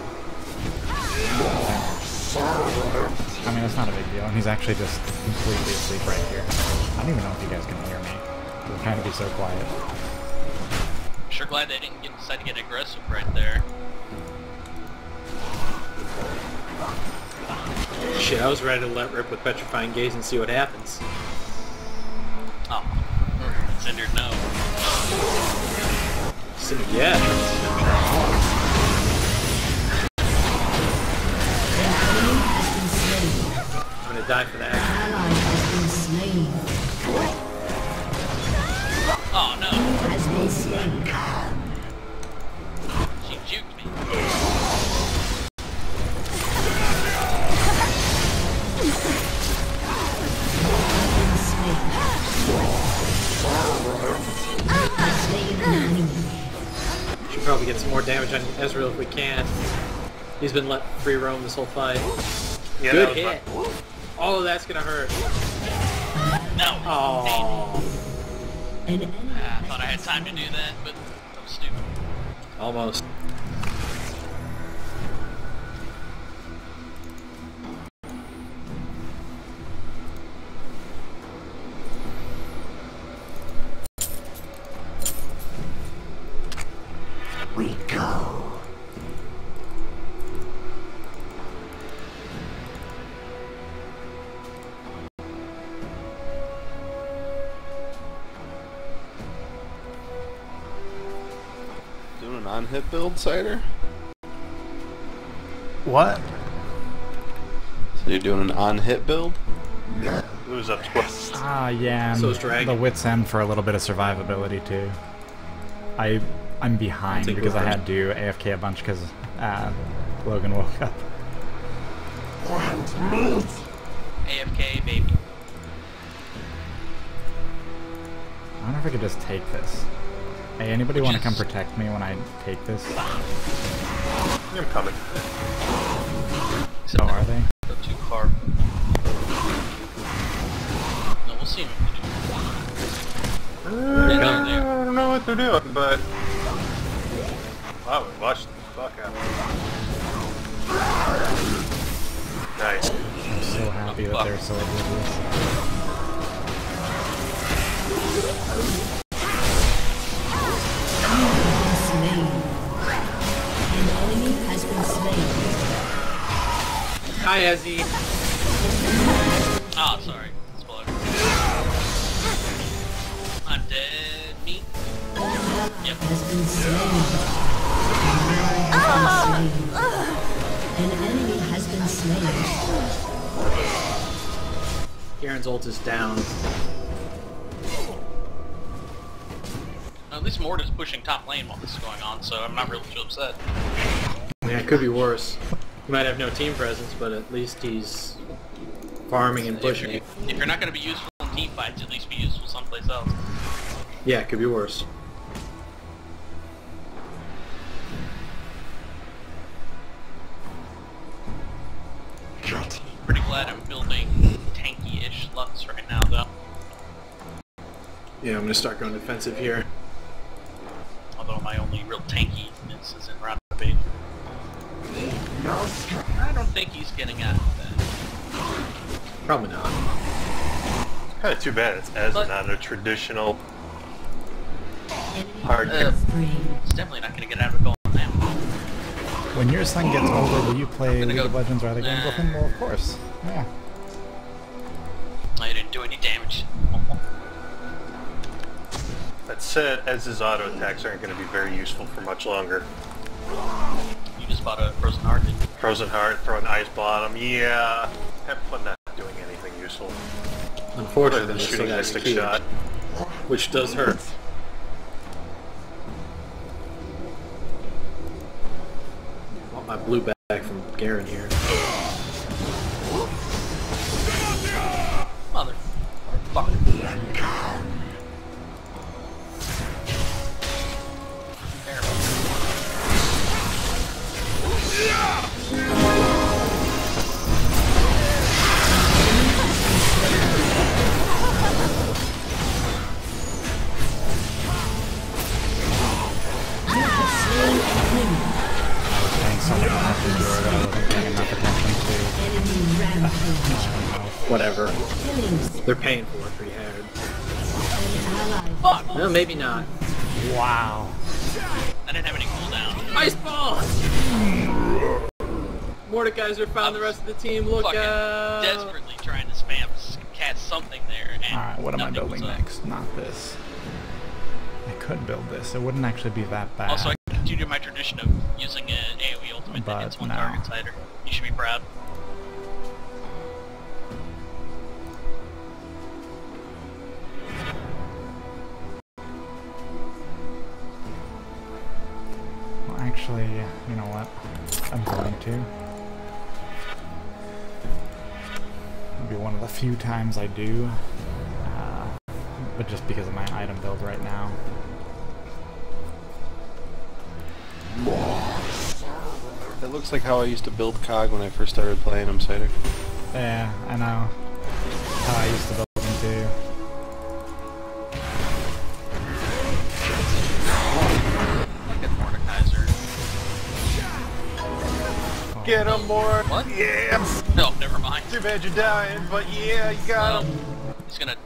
Speaker 1: I mean, it's not a big deal. And he's actually just completely asleep right here. I don't even know if you guys can hear me. We're trying to be so quiet.
Speaker 5: Sure glad they didn't get, decide to get aggressive right there.
Speaker 3: Shit, I was ready to let rip with Petrifying Gaze and see what happens.
Speaker 5: Oh, Cinder, no.
Speaker 3: So, yeah.
Speaker 6: Has been slain.
Speaker 3: I'm gonna die for that. Damage on Ezreal if we can. He's been let free roam this whole fight.
Speaker 2: Yeah,
Speaker 3: Good
Speaker 2: that was
Speaker 3: hit. All of that's gonna hurt.
Speaker 5: No.
Speaker 3: Oh,
Speaker 5: Ah, I thought I had time to do that, but I'm stupid.
Speaker 3: almost.
Speaker 7: Doing on-hit build, Cider?
Speaker 1: What?
Speaker 7: So you're doing an on-hit build?
Speaker 2: Yeah. It was up 12.
Speaker 1: Ah, yeah.
Speaker 3: So
Speaker 1: and
Speaker 3: is Drag.
Speaker 1: The wits end for a little bit of survivability too. I I'm behind because I had to AFK a bunch because uh, Logan woke up.
Speaker 4: Plant.
Speaker 5: AFK, baby.
Speaker 1: I wonder if I could just take this. Hey, anybody want to come protect me when I take this?
Speaker 2: I'm coming.
Speaker 5: Except
Speaker 1: Oh,
Speaker 5: that
Speaker 1: are they?
Speaker 5: Go too far. No, we'll see what we do. Uh, yeah,
Speaker 2: I
Speaker 5: they're
Speaker 2: don't know what they're doing, but... Wow, we watched the fuck out Nice.
Speaker 1: I'm so happy that they're so oblivious.
Speaker 3: Hi, Ezzy.
Speaker 5: Ah, sorry. Spoiler. I'm dead. Me? Yep.
Speaker 6: Has been slain. An ally has been slain. An enemy has been slain.
Speaker 3: Garen's ult is down.
Speaker 5: At least Mord is pushing top lane while this is going on, so I'm not really too upset.
Speaker 3: Yeah, it could be worse. He might have no team presence, but at least he's farming and
Speaker 5: If you're,
Speaker 3: pushing.
Speaker 5: if you're not going to be useful in team fights, at least be useful someplace else.
Speaker 3: Yeah, it could be worse.
Speaker 5: Pretty glad I'm building tanky-ish Lux right now, though.
Speaker 3: Yeah, I'm gonna start going defensive here.
Speaker 5: Although my only real tankiness is in round of eight.
Speaker 4: No strength.
Speaker 5: I don't think he's getting out of that.
Speaker 3: Probably not.
Speaker 2: Kind of too bad it's as
Speaker 5: But-
Speaker 2: not a traditional
Speaker 6: Enemy
Speaker 2: hard
Speaker 5: Uh,
Speaker 6: free.
Speaker 5: He's definitely not going to get out of it going now.
Speaker 1: When your son gets older, will you play League
Speaker 5: go-
Speaker 1: of Legends or other games with him? Well, of course. Yeah.
Speaker 5: I didn't do any damage.
Speaker 2: That said, as his auto attacks aren't going to be very useful for much longer.
Speaker 5: You just bought a frozen heart. didn't?
Speaker 2: Frozen Heart, throwing Ice Bottom, yeah. Have fun not doing anything useful.
Speaker 3: Unfortunately,
Speaker 2: than shooting
Speaker 3: got
Speaker 2: stick
Speaker 3: key,
Speaker 2: Shot.
Speaker 3: which does hurt. Want my blue back from Garen here.
Speaker 5: Mother.
Speaker 3: Maybe not.
Speaker 1: Wow.
Speaker 5: I didn't have any cooldown.
Speaker 3: Ice ball! Mordekaiser found the rest of the team. Look
Speaker 5: Fucking
Speaker 3: out!
Speaker 5: desperately trying to spam s- cast something there.
Speaker 1: Alright, what am I building next? Not this. I could build this. It wouldn't actually be that bad.
Speaker 5: Also, I continued my tradition of using an AoE ultimate
Speaker 1: But
Speaker 5: that hits one
Speaker 1: no.
Speaker 5: target cider. You should be proud.
Speaker 1: Few times I do. Uh, but just because of my item build right now.
Speaker 7: That looks like how I used to build Kog when I first started playing him, Cider.
Speaker 1: Yeah, I know. How I used to build them too.
Speaker 2: Get him, more.
Speaker 5: What?
Speaker 2: Yes!
Speaker 5: No, never mind.
Speaker 2: Too bad you're dying, but yeah, you got
Speaker 5: Well,
Speaker 2: him.
Speaker 5: he's gonna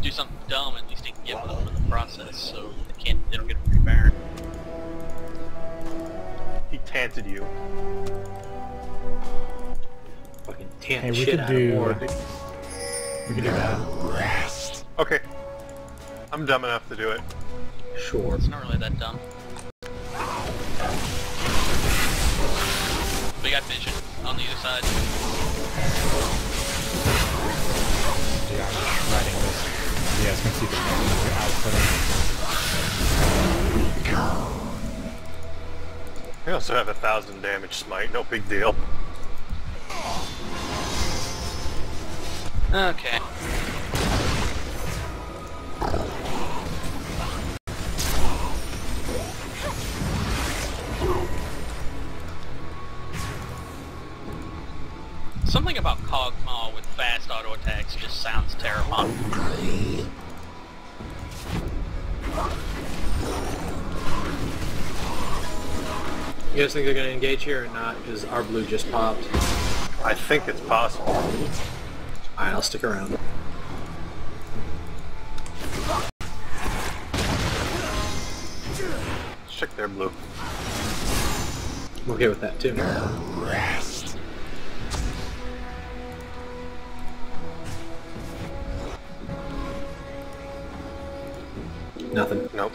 Speaker 5: do something dumb. At least he can get one in the process, so they can't. They don't get a free Baron.
Speaker 2: He tanted you.
Speaker 3: Fucking tan
Speaker 1: Hey, we
Speaker 3: shit
Speaker 1: could
Speaker 3: out
Speaker 1: do-
Speaker 3: of Mord.
Speaker 1: We could do that.
Speaker 4: Rest.
Speaker 2: Okay. I'm dumb enough to do it.
Speaker 3: Sure.
Speaker 5: It's not really that dumb. We got vision on the other side. I'm riding this. See the.
Speaker 2: We also have a thousand damage smite, no big deal.
Speaker 5: Okay. Something about Kog'Maw with fast auto attacks just sounds terrifying.
Speaker 3: You guys think they're gonna engage here or not? Because our blue just popped.
Speaker 2: I think it's possible.
Speaker 3: Alright, I'll stick around.
Speaker 2: Let's check their blue.
Speaker 3: I'm okay with that too.
Speaker 4: Rest.
Speaker 3: Nothing.
Speaker 2: Nope.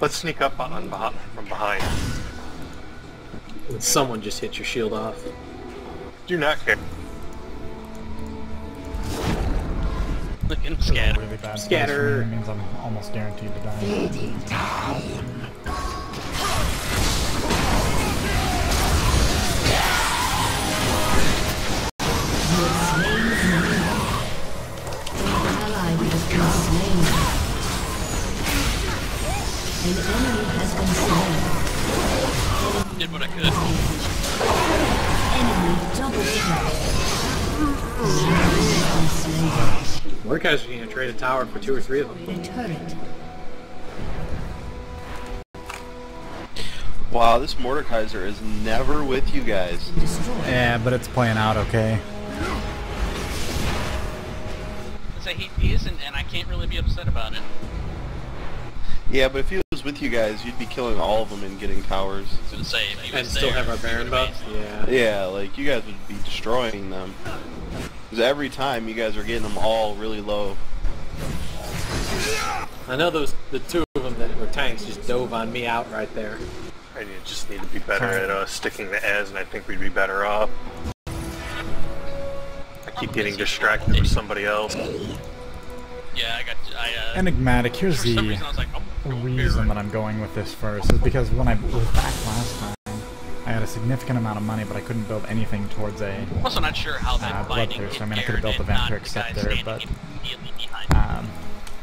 Speaker 2: Let's sneak up on behind, from behind.
Speaker 3: Someone just hit your shield off.
Speaker 2: Do not care.
Speaker 5: Looking
Speaker 1: This
Speaker 5: scatter.
Speaker 1: really bad
Speaker 3: Scatter.
Speaker 1: It means I'm almost guaranteed to die.
Speaker 4: Feeding time.
Speaker 6: An enemy has been slain.
Speaker 5: Did what I could.
Speaker 6: Enemy double kill. An has been slain.
Speaker 3: Gonna trade a tower for two or three of them.
Speaker 6: A turret.
Speaker 7: Wow, this Mordekaiser is never with you guys.
Speaker 6: Destroyed.
Speaker 1: Yeah, but it's playing out okay.
Speaker 5: I say he, he isn't, and I can't really be upset about it.
Speaker 7: Yeah, but if he was with you guys, you'd be killing all of them and getting towers.
Speaker 5: I was gonna say if he
Speaker 3: And still
Speaker 5: there,
Speaker 3: have our Baron
Speaker 5: would've
Speaker 3: buff? Yeah.
Speaker 7: Yeah, like you guys would be destroying them. Because every time you guys are getting them all really low.
Speaker 3: I know those the two of them that were tanks just dove on me out right there.
Speaker 2: I just need to be better at uh, sticking the Ez, and I think we'd be better off. I keep getting distracted with somebody else.
Speaker 5: Yeah, I got. I uh.
Speaker 1: Enigmatic, here's
Speaker 5: for some
Speaker 1: the
Speaker 5: reason I was like, oh, go
Speaker 1: reason that I'm going with this first is because when I was back last time, I had a significant amount of money, but I couldn't build anything towards a
Speaker 5: I'm also not sure how that
Speaker 1: Uh,
Speaker 5: binding
Speaker 1: Bloodthirst. I mean, I could've built the
Speaker 5: and not
Speaker 1: Vampiric Scepter, but-
Speaker 5: immediately
Speaker 1: um,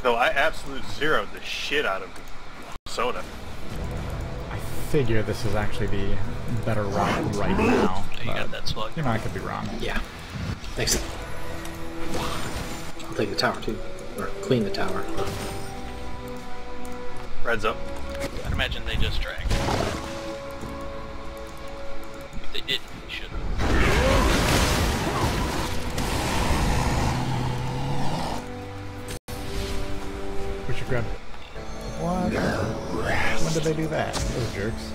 Speaker 2: Though I absolute zeroed the shit out of Soda.
Speaker 1: I figure this is actually the better route right now.
Speaker 5: So you got that slug.
Speaker 1: you know, I could be wrong.
Speaker 3: Yeah. Thanks. I'll take the tower too. Or clean the tower.
Speaker 2: Red's up.
Speaker 5: I'd imagine they just dragged. If they didn't, they should have.
Speaker 1: We should grab. What? When did they do that? Those jerks.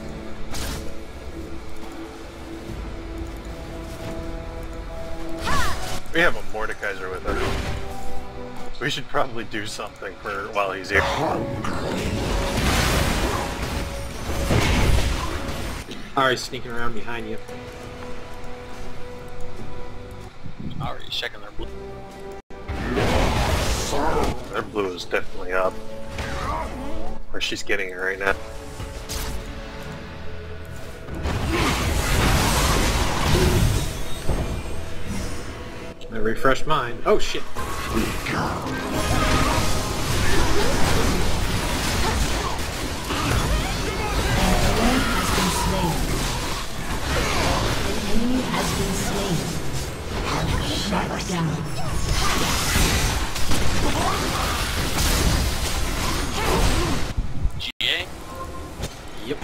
Speaker 2: We have a Mordekaiser with us. We should probably do something for while he's here.
Speaker 3: Ahri's sneaking around behind you.
Speaker 5: Already checking their blue.
Speaker 2: Their blue is definitely up. Or she's getting it right now.
Speaker 3: I refreshed mine. Oh shit.
Speaker 6: Enemy has been slain. Shut down.
Speaker 5: GA?
Speaker 3: Yep.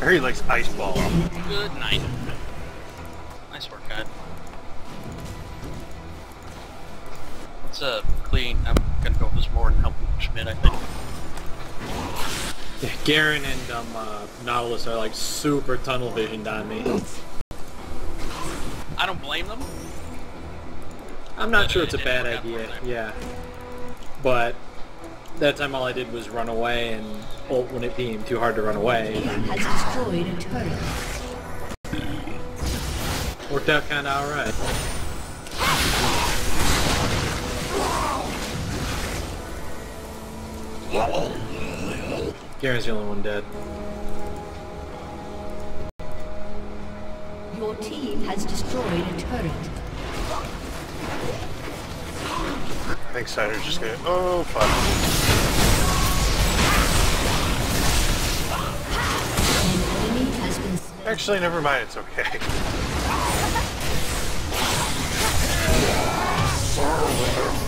Speaker 2: Harry likes ice ball.
Speaker 5: Good night. Nice work, guy. Let's uh clean. I'm gonna go with this more and help Schmidt, I think.
Speaker 3: Yeah, Garen and um, uh, Nautilus are like super tunnel visioned on me.
Speaker 5: I don't blame them.
Speaker 3: I'm not sure it's a bad idea, yeah. But that time all I did was run away and ult when it became too hard to run away. Worked out kinda alright. Whoa. Garen's the only one dead.
Speaker 6: Your team has destroyed a turret.
Speaker 2: I think Cider's just gonna. Oh fuck!
Speaker 6: An enemy has been slain.
Speaker 2: Actually, never mind. It's okay.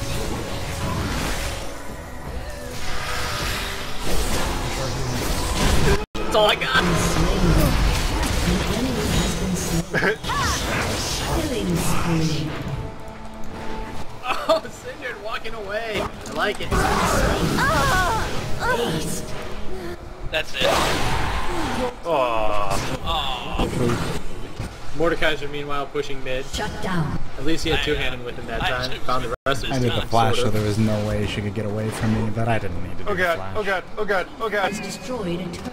Speaker 3: That's all I got.
Speaker 6: Slain. An enemy has been slain. Killing spree.
Speaker 3: Oh, sitting walking away. I like it.
Speaker 5: That's it.
Speaker 2: Aww.
Speaker 5: Oh,
Speaker 3: Mordekaiser, meanwhile, pushing mid.
Speaker 6: Shut down.
Speaker 3: At least he had two-handed
Speaker 5: uh,
Speaker 3: with him that time.
Speaker 5: actually
Speaker 3: Found the rest of his
Speaker 1: I did
Speaker 3: team,
Speaker 1: the flash,
Speaker 3: sort
Speaker 1: so there was no way she could get away from me, but I didn't need to do
Speaker 2: Oh
Speaker 1: the
Speaker 2: god.
Speaker 1: flash.
Speaker 2: Oh god. Oh god. Oh god.
Speaker 6: Has destroyed a turret.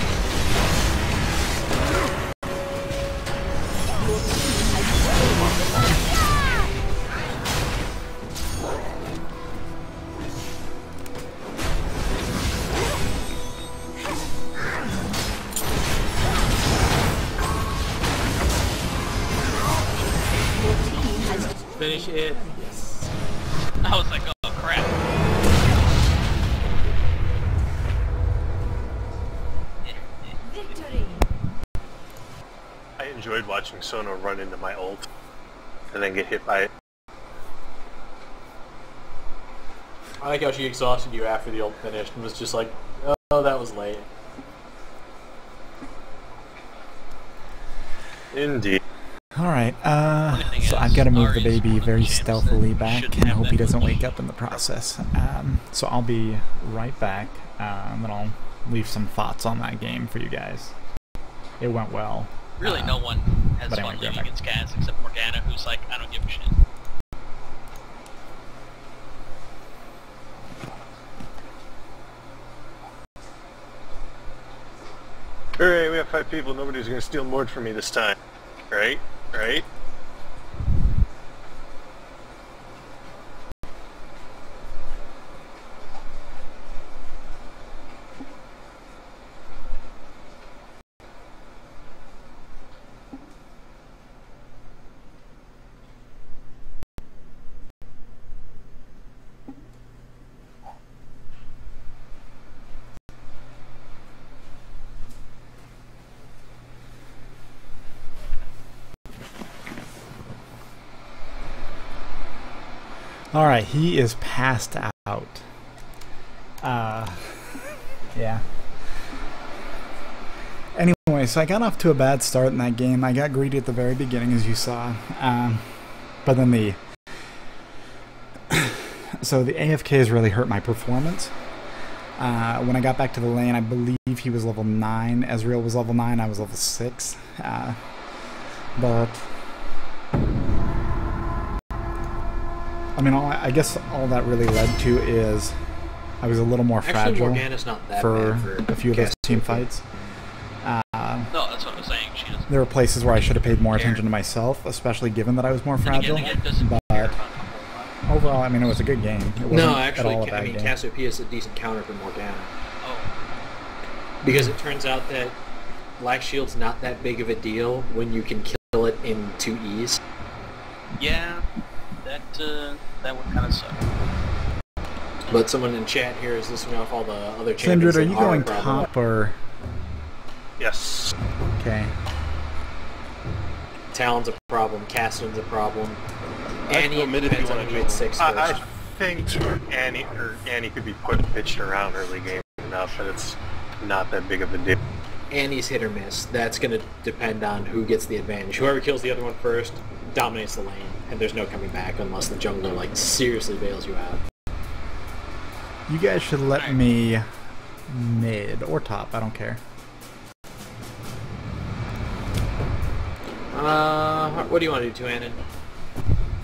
Speaker 6: Destroyed
Speaker 3: Finish it. Yes.
Speaker 5: I was like, oh crap.
Speaker 6: victory.
Speaker 2: I enjoyed watching Sona run into my ult and then get hit by it.
Speaker 3: I like how she exhausted you after the ult finished and was just like, oh, that was late.
Speaker 2: Indeed.
Speaker 1: All right, uh, so I've got to move the baby
Speaker 5: one of the
Speaker 1: very stealthily back and
Speaker 5: have
Speaker 1: hope he doesn't wake up in the process. Um, so I'll be right back, uh, and then I'll leave some thoughts on that game for you guys. It went well.
Speaker 5: Really,
Speaker 1: Uh,
Speaker 5: no one has
Speaker 1: but
Speaker 5: fun
Speaker 1: anyway, back.
Speaker 5: against Cass except Morgana, who's like, I don't give a shit.
Speaker 2: Alright, we have five people. Nobody's gonna steal Mord from me this time. Right? Right?
Speaker 1: All right, he is passed out. Uh, yeah. Anyway, so I got off to a bad start in that game. I got greedy at the very beginning, as you saw. Um, but then the so the AFKs really hurt my performance. Uh, when I got back to the lane, I believe he was level nine. Ezreal was level nine. I was level six. Uh, but I mean, all, I guess all that really led to is I was a little more
Speaker 3: Actually,
Speaker 1: fragile
Speaker 3: not that
Speaker 1: for,
Speaker 3: for
Speaker 1: a few of those
Speaker 3: Cass.
Speaker 1: team fights. Uh,
Speaker 5: No, that's what I'm saying. She
Speaker 1: there were places where I should have paid more
Speaker 5: Care.
Speaker 1: attention to myself, especially given that I was more
Speaker 5: Then
Speaker 1: fragile.
Speaker 5: again,
Speaker 1: But
Speaker 5: care about the whole lot.
Speaker 1: overall, I mean, it was a good game. It wasn't
Speaker 3: No,
Speaker 1: at
Speaker 3: actually,
Speaker 1: all a
Speaker 3: I
Speaker 1: bad
Speaker 3: mean,
Speaker 1: game.
Speaker 3: Cassiopeia is a decent counter for Morgana.
Speaker 5: Oh,
Speaker 3: Because it turns out that Black Shield's not that big of a deal when you can kill it in two E's.
Speaker 5: yeah, that uh, that would kind of suck.
Speaker 3: But someone in chat here is listing off all the other
Speaker 1: Kindred,
Speaker 3: champions.
Speaker 1: are
Speaker 3: that
Speaker 1: you going
Speaker 3: a
Speaker 1: top or
Speaker 2: Yes.
Speaker 1: okay?
Speaker 3: Talon's a problem. Caston's a problem.
Speaker 7: I
Speaker 3: Annie
Speaker 7: can if
Speaker 3: depends
Speaker 7: you
Speaker 3: on
Speaker 7: wanna
Speaker 3: who
Speaker 7: do
Speaker 3: hits
Speaker 7: them.
Speaker 2: I. I think Annie or Annie could be put pitched around early game enough that it's not that big of a deal.
Speaker 3: Annie's hit or miss. That's going to depend on who gets the advantage. Whoever kills the other one first dominates the lane, and there's no coming back unless the jungler like seriously bails you out.
Speaker 1: You guys should let me mid or top. I don't care.
Speaker 3: Uh, what do you want to do, Tuanon?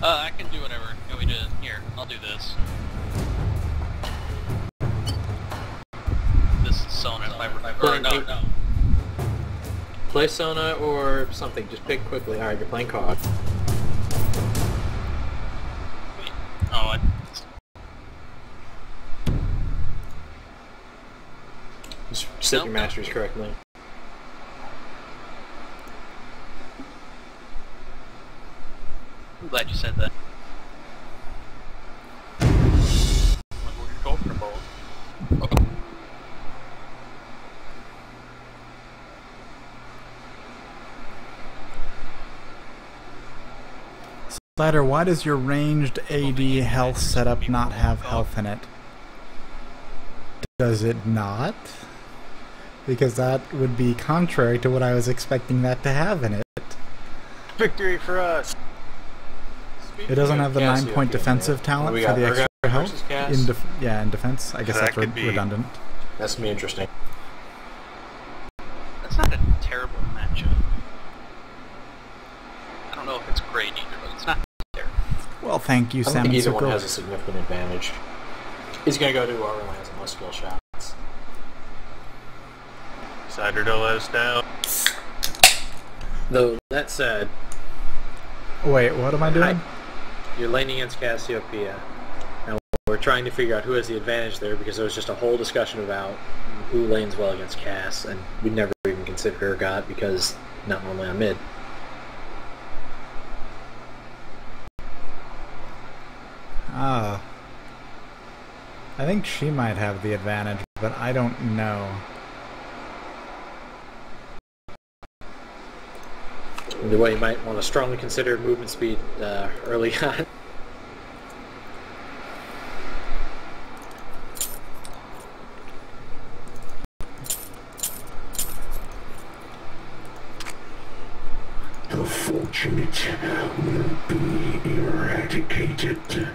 Speaker 5: Uh, I can do whatever. You want me to? Here, I'll do this. This is Sona Fiber. Or no, no.
Speaker 3: Play Sona or something. Just pick quickly. All right, you're playing COD.
Speaker 5: Oh, I,
Speaker 3: Just set your
Speaker 5: Nope.
Speaker 3: masters correctly.
Speaker 5: I'm glad you said that. Like, we're comfortable. Okay.
Speaker 1: Slider, why does your ranged AD health setup not have health in it? Does it not? Because that would be contrary to what I was expecting that to have in it.
Speaker 2: Victory for us.
Speaker 1: It doesn't have the
Speaker 3: Cassiopeia,
Speaker 1: nine point defensive talent
Speaker 3: we
Speaker 1: for
Speaker 3: got,
Speaker 1: the extra health. In def- yeah, in defense. I guess
Speaker 2: That
Speaker 1: that's re-
Speaker 2: be-
Speaker 1: redundant.
Speaker 3: That's gonna be interesting.
Speaker 5: That's not a terrible matchup. I don't know if it's great
Speaker 1: Well, thank you,
Speaker 3: I don't
Speaker 1: Sam
Speaker 3: think either one has a significant advantage. He's gonna go to whoever lands the most skill shots.
Speaker 2: Cider don't let us down.
Speaker 3: Though that said,
Speaker 1: Wait, what am I doing?
Speaker 3: Hi. you're laning against Cassiopeia, and we're trying to figure out who has the advantage there because there was just a whole discussion about who lanes well against Cass, and we never even considered Urgot because not normally on mid.
Speaker 1: Ah. I think she might have the advantage, but I don't know.
Speaker 3: The way you might want to strongly consider movement speed uh, early on.
Speaker 4: The fortunate will be eradicated.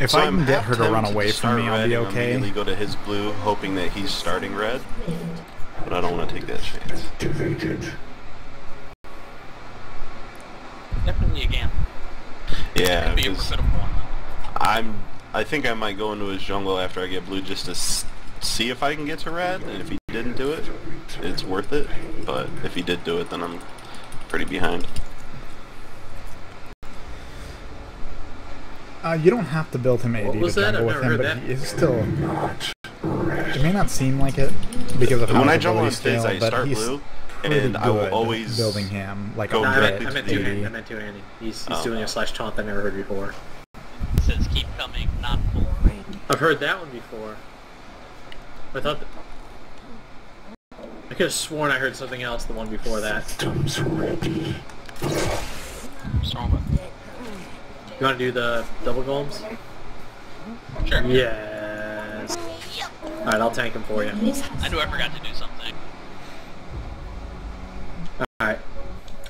Speaker 1: If
Speaker 7: So
Speaker 1: I can get her to run
Speaker 7: tempted
Speaker 1: away from me, I'll
Speaker 7: red
Speaker 1: be okay.
Speaker 7: Immediately go to his blue, hoping that he's starting red. But I don't want to take that chance.
Speaker 4: Activated.
Speaker 5: Definitely again.
Speaker 7: Yeah,
Speaker 5: Could be a
Speaker 7: 'cause
Speaker 5: one.
Speaker 7: I'm. I think I might go into his jungle after I get blue just to s- see if I can get to red. And if he didn't do it, it's worth it. But if he did do it, then I'm pretty behind.
Speaker 1: Uh, you don't have to build him AD
Speaker 3: What was
Speaker 1: to
Speaker 3: that?
Speaker 1: jungle with him, but
Speaker 3: heard that.
Speaker 1: he is still.
Speaker 4: Not.
Speaker 1: It may not seem like it because of how
Speaker 7: When I
Speaker 1: his
Speaker 7: jungle on
Speaker 1: abilities
Speaker 7: stage,
Speaker 1: scale,
Speaker 7: I
Speaker 1: but
Speaker 7: start
Speaker 1: he's
Speaker 7: blue, and I will always
Speaker 1: building him like
Speaker 7: go
Speaker 1: a
Speaker 3: No, I
Speaker 7: directly
Speaker 3: meant, I
Speaker 7: to
Speaker 3: meant
Speaker 7: the
Speaker 3: two
Speaker 7: AD.
Speaker 3: handed. I meant two handed. He's, he's
Speaker 7: Oh.
Speaker 3: doing a slash taunt I've never heard before.
Speaker 5: It says keep coming, not full.
Speaker 3: I've heard that one before. I thought. That... I could have sworn I heard something else the one before that.
Speaker 4: Systems ready.
Speaker 5: Storm
Speaker 3: You want to do the double golems?
Speaker 5: Sure.
Speaker 3: Yes. Alright, I'll tank him for you.
Speaker 5: I knew I forgot to do something.
Speaker 3: Alright.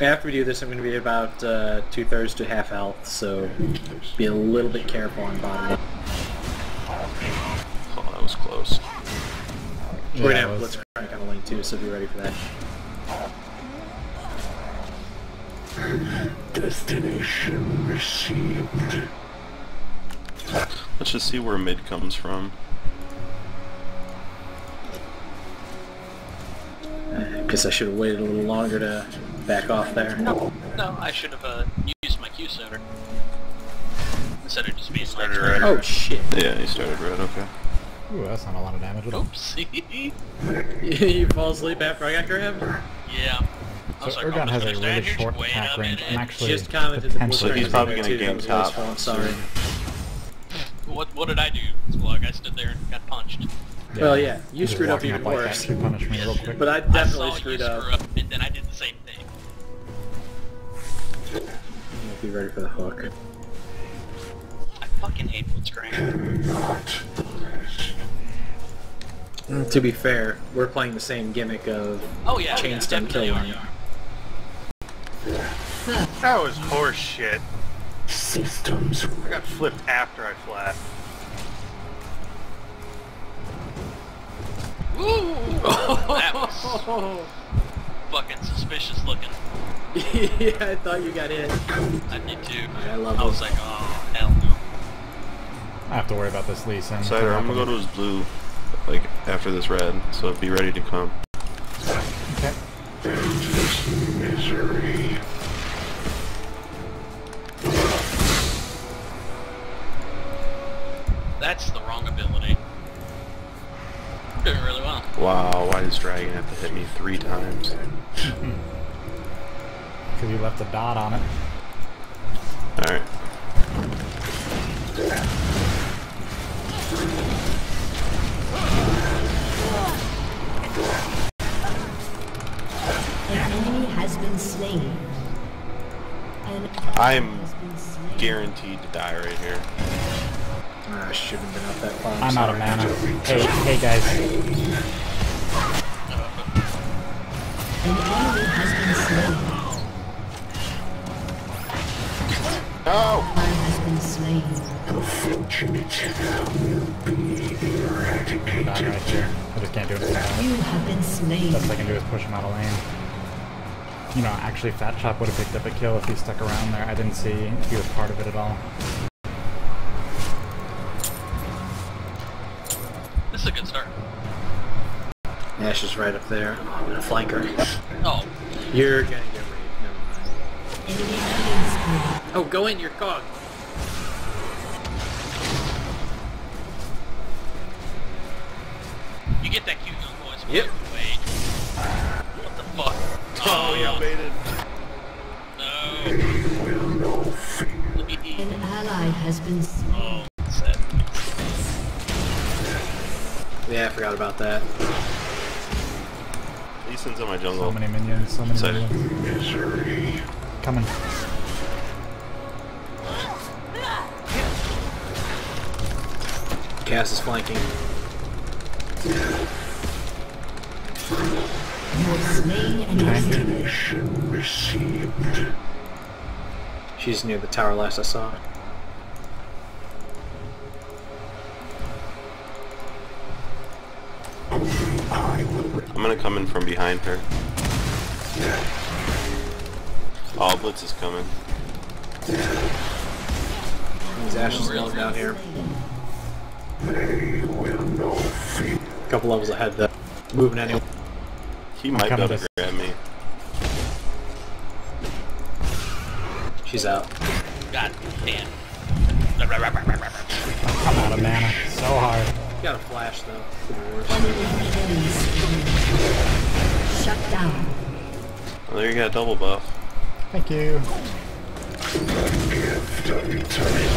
Speaker 3: After we do this, I'm going to be about uh, two thirds to half health, so be a little bit careful on bottom. lane.
Speaker 7: Oh, that was close.
Speaker 3: We're going
Speaker 1: Yeah,
Speaker 3: to have
Speaker 1: it was-
Speaker 3: Blitzcrank on lane too, so be ready for that.
Speaker 4: Destination received.
Speaker 7: Let's just see where mid comes from.
Speaker 3: I guess I should have waited a little longer to back off there.
Speaker 5: No, no, I should have uh, used my Q sooner. Instead of just being like,
Speaker 2: Started red.
Speaker 3: Oh shit.
Speaker 7: Yeah, he started red. Okay.
Speaker 1: Ooh, that's not a lot of damage at all.
Speaker 5: oopsie.
Speaker 3: you fall asleep after I got grabbed?
Speaker 5: yeah. I
Speaker 1: So
Speaker 5: like,
Speaker 1: Urgot
Speaker 5: I'm
Speaker 1: has a really short
Speaker 5: just
Speaker 1: attack range. I'm actually
Speaker 3: Just commented the
Speaker 1: potentially
Speaker 7: So he's probably gonna
Speaker 3: there, too.
Speaker 7: game
Speaker 3: That was
Speaker 7: top.
Speaker 3: I'm sorry.
Speaker 5: What, what did I do, Splug? I stood there and got punched.
Speaker 3: Well, yeah, you
Speaker 1: Just
Speaker 3: screwed up even
Speaker 1: like
Speaker 3: worse.
Speaker 1: should punish me real quick.
Speaker 3: But I
Speaker 5: I
Speaker 3: definitely
Speaker 5: saw
Speaker 3: screwed
Speaker 5: you
Speaker 3: up.
Speaker 5: screw up, and then I did the same thing.
Speaker 3: Be ready for the hook.
Speaker 5: I fucking hate Blitzcrank.
Speaker 4: Not.
Speaker 3: To be fair, we're playing the same gimmick of
Speaker 5: Oh yeah,
Speaker 3: Chain
Speaker 5: yeah,
Speaker 3: stem
Speaker 5: definitely
Speaker 3: kill
Speaker 5: are,
Speaker 3: line.
Speaker 5: you.
Speaker 2: That was horse shit.
Speaker 4: Systems
Speaker 2: I got flipped after I flat.
Speaker 5: Ooh, that was fucking suspicious looking.
Speaker 3: yeah, I thought you got hit.
Speaker 5: I did too.
Speaker 3: I love
Speaker 5: I was
Speaker 3: it.
Speaker 5: like, oh hell no.
Speaker 1: I have to worry about this Lee Sin.
Speaker 7: Cider, I'm gonna go to his blue. Like after this red, so be ready to come.
Speaker 1: Okay.
Speaker 4: Misery.
Speaker 5: That's the wrong ability. Doing really well.
Speaker 7: Wow, why does dragon have to hit me three times?
Speaker 1: Because you left a dot on it.
Speaker 7: Alright.
Speaker 6: An enemy has been slain.
Speaker 7: I'm
Speaker 6: ally has been slain.
Speaker 7: guaranteed to die right here.
Speaker 3: I shouldn't have been up that far.
Speaker 1: I'm out of
Speaker 3: sorry.
Speaker 1: mana. Hey, hey guys.
Speaker 6: An enemy has been slain.
Speaker 7: No!
Speaker 6: Ally has been slain.
Speaker 4: Unfortunate will be eradicated.
Speaker 1: Dot right here. I just can't do anything about it.
Speaker 6: You have been slain.
Speaker 1: Best I can do is push him out of lane. You know, actually, Fat Chop would have picked up a kill if he stuck around there. I didn't see if he was part of it at all.
Speaker 5: This is a good start.
Speaker 3: Ashe is right up there. I'm gonna flank her.
Speaker 5: Oh,
Speaker 3: You're gonna Oh, go in, your cog.
Speaker 5: you get that cute young voice.
Speaker 3: Yep.
Speaker 5: Wait. What the fuck?
Speaker 7: Oh, oh. we outbaited.
Speaker 5: No.
Speaker 4: Will know.
Speaker 6: An ally has been slain.
Speaker 5: oh, sad.
Speaker 3: Yeah, I forgot about that.
Speaker 7: Lee Sin's in my jungle.
Speaker 1: So many minions, so many
Speaker 7: Excited.
Speaker 1: minions.
Speaker 4: Misery.
Speaker 1: Coming.
Speaker 3: Cass is flanking.
Speaker 6: You have slain an enemy.
Speaker 4: Destination received.
Speaker 3: She's near the tower last I saw.
Speaker 4: I will
Speaker 7: I'm gonna come in from behind her. Oh, Blitz is coming.
Speaker 3: These Ashe is low down here.
Speaker 4: They will know fear.
Speaker 3: A couple levels ahead though. Moving anyway.
Speaker 7: He might be able to
Speaker 1: to-
Speaker 7: grab me.
Speaker 3: She's out.
Speaker 5: God damn.
Speaker 1: I'm out of mana. So hard.
Speaker 3: Got a flash though. Could be worse.
Speaker 6: Killing spree. Shut down.
Speaker 7: Oh, there you got a double buff.
Speaker 1: Thank you.
Speaker 4: Gift of eternity.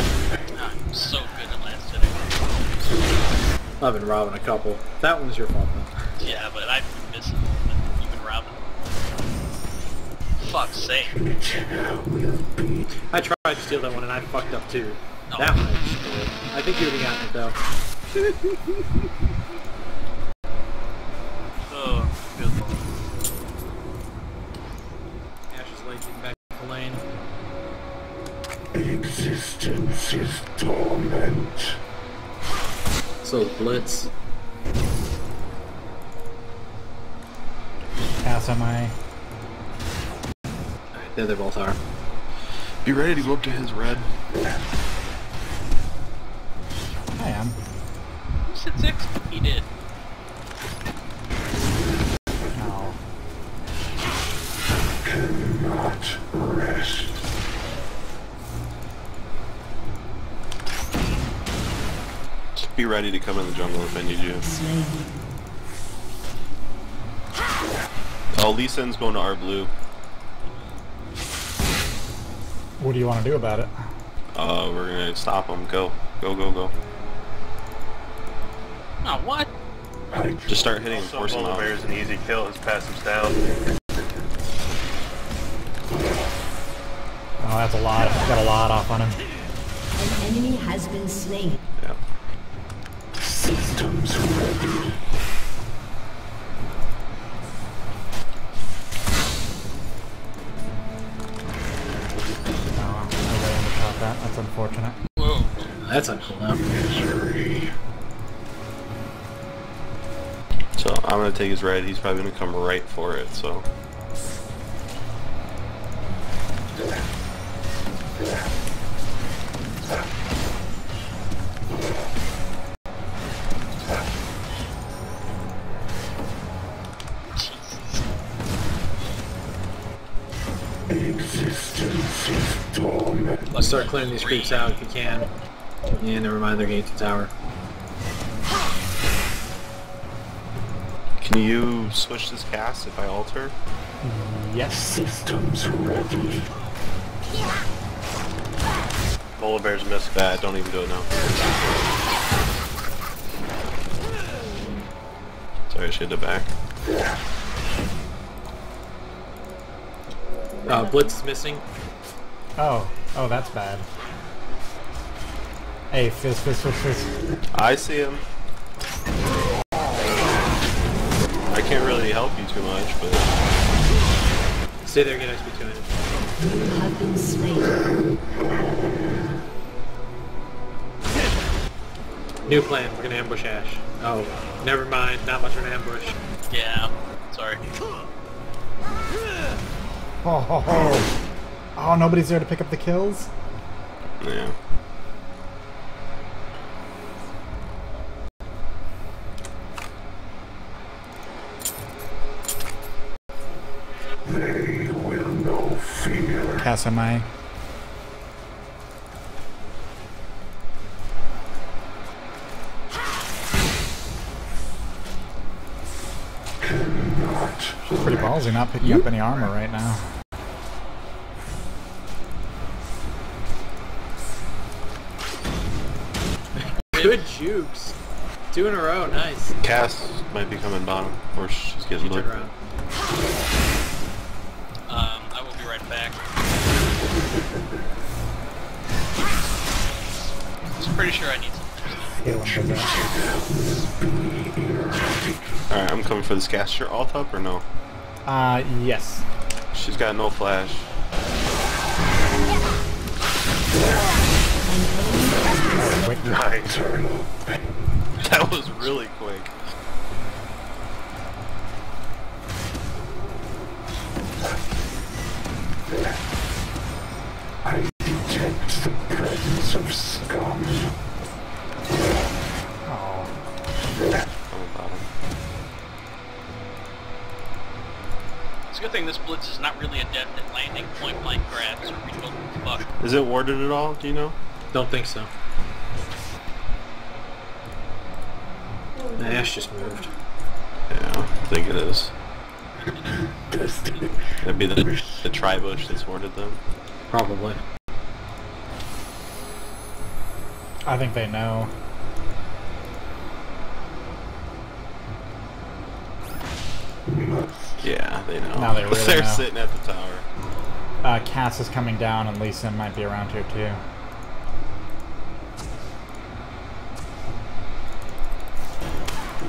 Speaker 5: I'm so good at last hitting.
Speaker 3: I've been robbing a couple. That one's your fault though.
Speaker 5: Yeah, but I've been missing You've been robbing. Fuck's sake.
Speaker 3: I tried to steal that one and I fucked up too.
Speaker 5: Oh.
Speaker 3: That one I just. I think you would have gotten it though.
Speaker 5: Oh, good lord.
Speaker 3: Ashe is late getting back to the lane.
Speaker 4: existence is torment.
Speaker 3: So is Blitz.
Speaker 1: Pass on my.
Speaker 3: There they both are.
Speaker 7: Be ready to go up to his red.
Speaker 1: I am.
Speaker 5: You said six? He did.
Speaker 4: Cannot rest.
Speaker 7: Just be ready to come in the jungle if I need you. Oh, Lee Sin's going to our blue.
Speaker 1: What do you want to do about it?
Speaker 7: Uh, we're gonna stop him. Go. Go, go, go.
Speaker 5: Oh, what?
Speaker 7: Just start hitting him,
Speaker 2: Also,
Speaker 7: force him
Speaker 2: Polar
Speaker 7: out.
Speaker 2: Bear's an easy kill. His passive's down.
Speaker 1: Oh, that's a lot. I got a lot off on him.
Speaker 6: An enemy has been slain.
Speaker 7: Yeah.
Speaker 4: systems ready.
Speaker 1: No, I really undershot that. That's unfortunate.
Speaker 5: Whoa.
Speaker 3: That's uncool.
Speaker 4: Misery.
Speaker 7: So I'm gonna take his red. He's probably gonna come right for it. So
Speaker 3: Let's start clearing these creeps out if you can. Yeah, never mind, they're getting to the tower.
Speaker 7: Can you switch this cast if I alter?
Speaker 1: Yes.
Speaker 4: Systems ready.
Speaker 2: Yeah bear's missing.
Speaker 7: Bad, don't even do it now. Sorry, I should have back.
Speaker 3: Uh, Blitz is missing.
Speaker 1: Oh, oh, that's bad. Hey, fizz, fizz, fizz, fizz.
Speaker 7: I see him. I can't really help you too much, but
Speaker 3: Stay there, get XP to it.
Speaker 6: You have been slain.
Speaker 3: New plan, we're gonna ambush Ashe. Oh, never mind, not much of an ambush.
Speaker 5: Yeah. Sorry.
Speaker 1: Oh, ho, ho. oh, nobody's there to pick up the kills?
Speaker 7: yeah.
Speaker 4: They will know fear.
Speaker 1: Cass, am I?
Speaker 4: Cannot
Speaker 1: Pretty ballsy not picking up any armor right now.
Speaker 3: Good jukes. Two in a row, nice.
Speaker 7: Cass might be coming bottom, or she's getting
Speaker 3: She turned
Speaker 7: looked.
Speaker 3: around.
Speaker 5: Um, I will be right back. I'm pretty sure I need something.
Speaker 7: Alright, I'm coming for this Cass. Your alt up or no?
Speaker 1: Uh, yes.
Speaker 7: She's got no flash.
Speaker 1: Wait,
Speaker 2: Nice.
Speaker 7: That was really quick.
Speaker 5: Is
Speaker 7: it warded at all? Do you know?
Speaker 3: Don't think so. Ashe just moved.
Speaker 7: Yeah, I think it is.
Speaker 4: Destiny.
Speaker 7: That'd be the, the tri bush that's warded them.
Speaker 3: Probably.
Speaker 1: I think they know.
Speaker 7: Yeah, they know.
Speaker 1: Now they really
Speaker 7: They're
Speaker 1: know.
Speaker 7: sitting at the tower.
Speaker 1: Uh, Cass is coming down and Lee Sin might be around here too.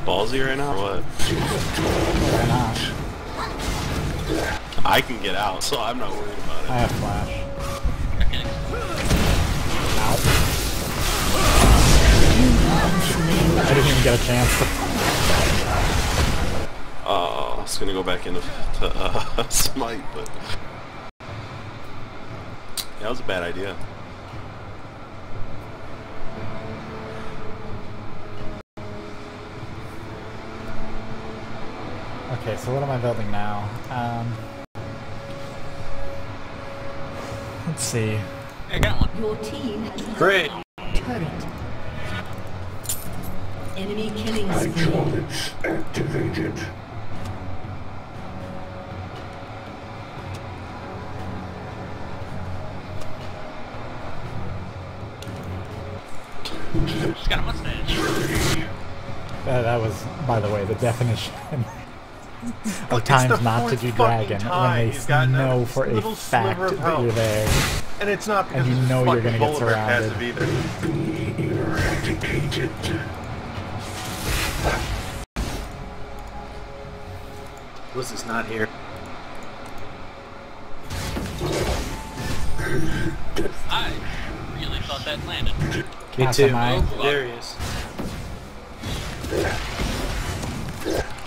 Speaker 7: Ballsy right now or what?
Speaker 1: Why not?
Speaker 7: I can get out, so I'm not worried about it.
Speaker 1: I have flash.
Speaker 5: Okay.
Speaker 1: Ow. I didn't even get a chance to...
Speaker 7: Oh, it's gonna go back into to, uh, smite, but that was a bad idea.
Speaker 1: Okay, so what am I building now? Um, let's see.
Speaker 5: I got one.
Speaker 6: Your team has
Speaker 3: Great.
Speaker 6: turret. Enemy killing spree.
Speaker 4: Hydraulics activated.
Speaker 5: She's got a mustache.
Speaker 1: Uh, that was, by the way, the definition of
Speaker 2: It's
Speaker 1: times not to do dragon
Speaker 2: time
Speaker 1: when they
Speaker 2: gotten a
Speaker 1: know for a
Speaker 2: little
Speaker 1: fact
Speaker 2: sliver of
Speaker 1: that you're there.
Speaker 2: And it's not because
Speaker 1: And you know you're gonna get
Speaker 2: polar bear has to
Speaker 1: surrounded.
Speaker 2: be there.
Speaker 4: Be eradicated.
Speaker 3: Blitz is not here.
Speaker 5: I really thought that landed.
Speaker 3: Me
Speaker 1: Cass,
Speaker 3: too. Oh, there he is.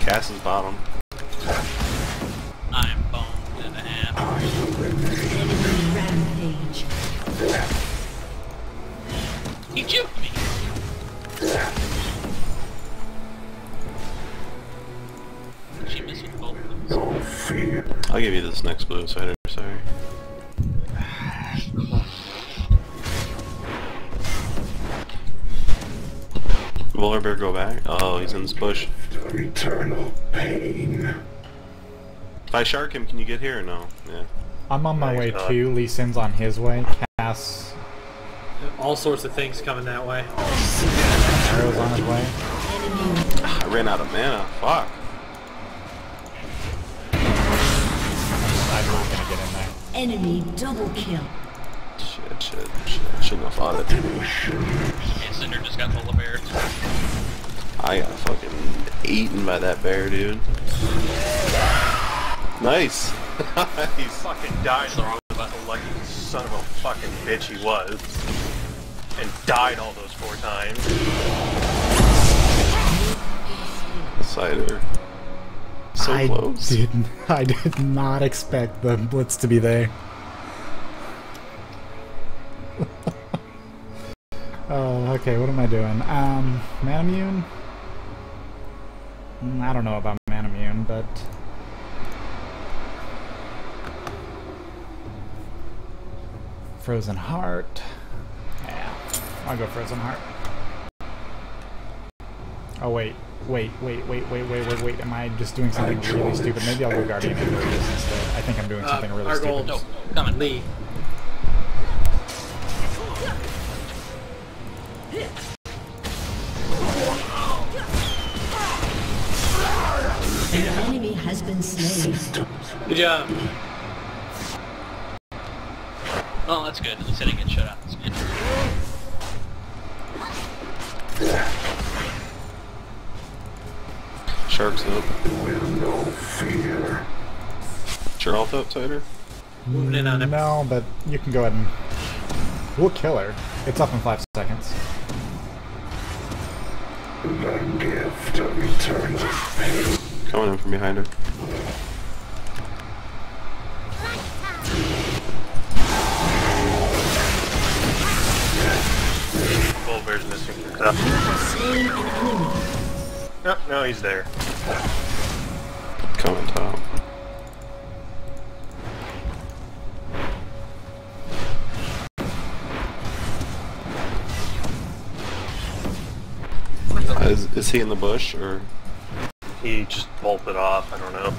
Speaker 7: Cass is bottom.
Speaker 5: I'm boned in the half.
Speaker 6: Rampage.
Speaker 5: He juked me. She missed both of them.
Speaker 4: No fear.
Speaker 7: I'll give you this next blue cider, sorry. Polar bear go back? Oh, he's in this bush.
Speaker 4: eternal pain.
Speaker 7: If I shark him, can you get here or no? Yeah.
Speaker 1: I'm on my
Speaker 2: No,
Speaker 1: way
Speaker 2: he's
Speaker 1: too. Lee Sin's on his way. Cass
Speaker 3: All sorts of things coming that way.
Speaker 1: Arrow's on his way.
Speaker 7: Ah, I ran out of mana. Fuck.
Speaker 1: I'm not gonna get in there.
Speaker 6: Enemy double kill.
Speaker 7: Shit, shit, shit. Shouldn't have fought it.
Speaker 5: Okay, Cinder just got full of bear.
Speaker 7: I got fucking eaten by that bear, dude. Nice. nice.
Speaker 2: Fucking died the lucky son of a fucking bitch he was. And died all those four times.
Speaker 7: Cider. So
Speaker 1: I
Speaker 7: close.
Speaker 1: did. I did not expect the blitz to be there. Okay. What am I doing? Um, Manamune. Mm, I don't know about Manamune, but Frozen Heart. Yeah, I'll go Frozen Heart. Oh wait, wait, wait, wait, wait, wait, wait, wait. Am I just doing something really stupid? Maybe I'll go Guardian instead. I think I'm doing
Speaker 3: Uh,
Speaker 1: something really
Speaker 3: our goal,
Speaker 1: stupid.
Speaker 5: No, coming.
Speaker 3: Lee.
Speaker 6: Enemy been slain.
Speaker 3: Good job.
Speaker 5: Oh, that's good. At least I didn't get shut out. That's good.
Speaker 7: Sharks up.
Speaker 4: No fear.
Speaker 7: Geralt up, Cider?
Speaker 3: Moving in on him.
Speaker 1: No, but you can go ahead and we'll kill her. It's up in five seconds.
Speaker 4: The gift of eternal pain.
Speaker 7: Coming in from behind her.
Speaker 2: Missing from top.
Speaker 6: Slain an enemy.
Speaker 2: No, no, he's there.
Speaker 7: Coming top. Uh, Is, is he in the bush or?
Speaker 2: He just bolted off. I don't know.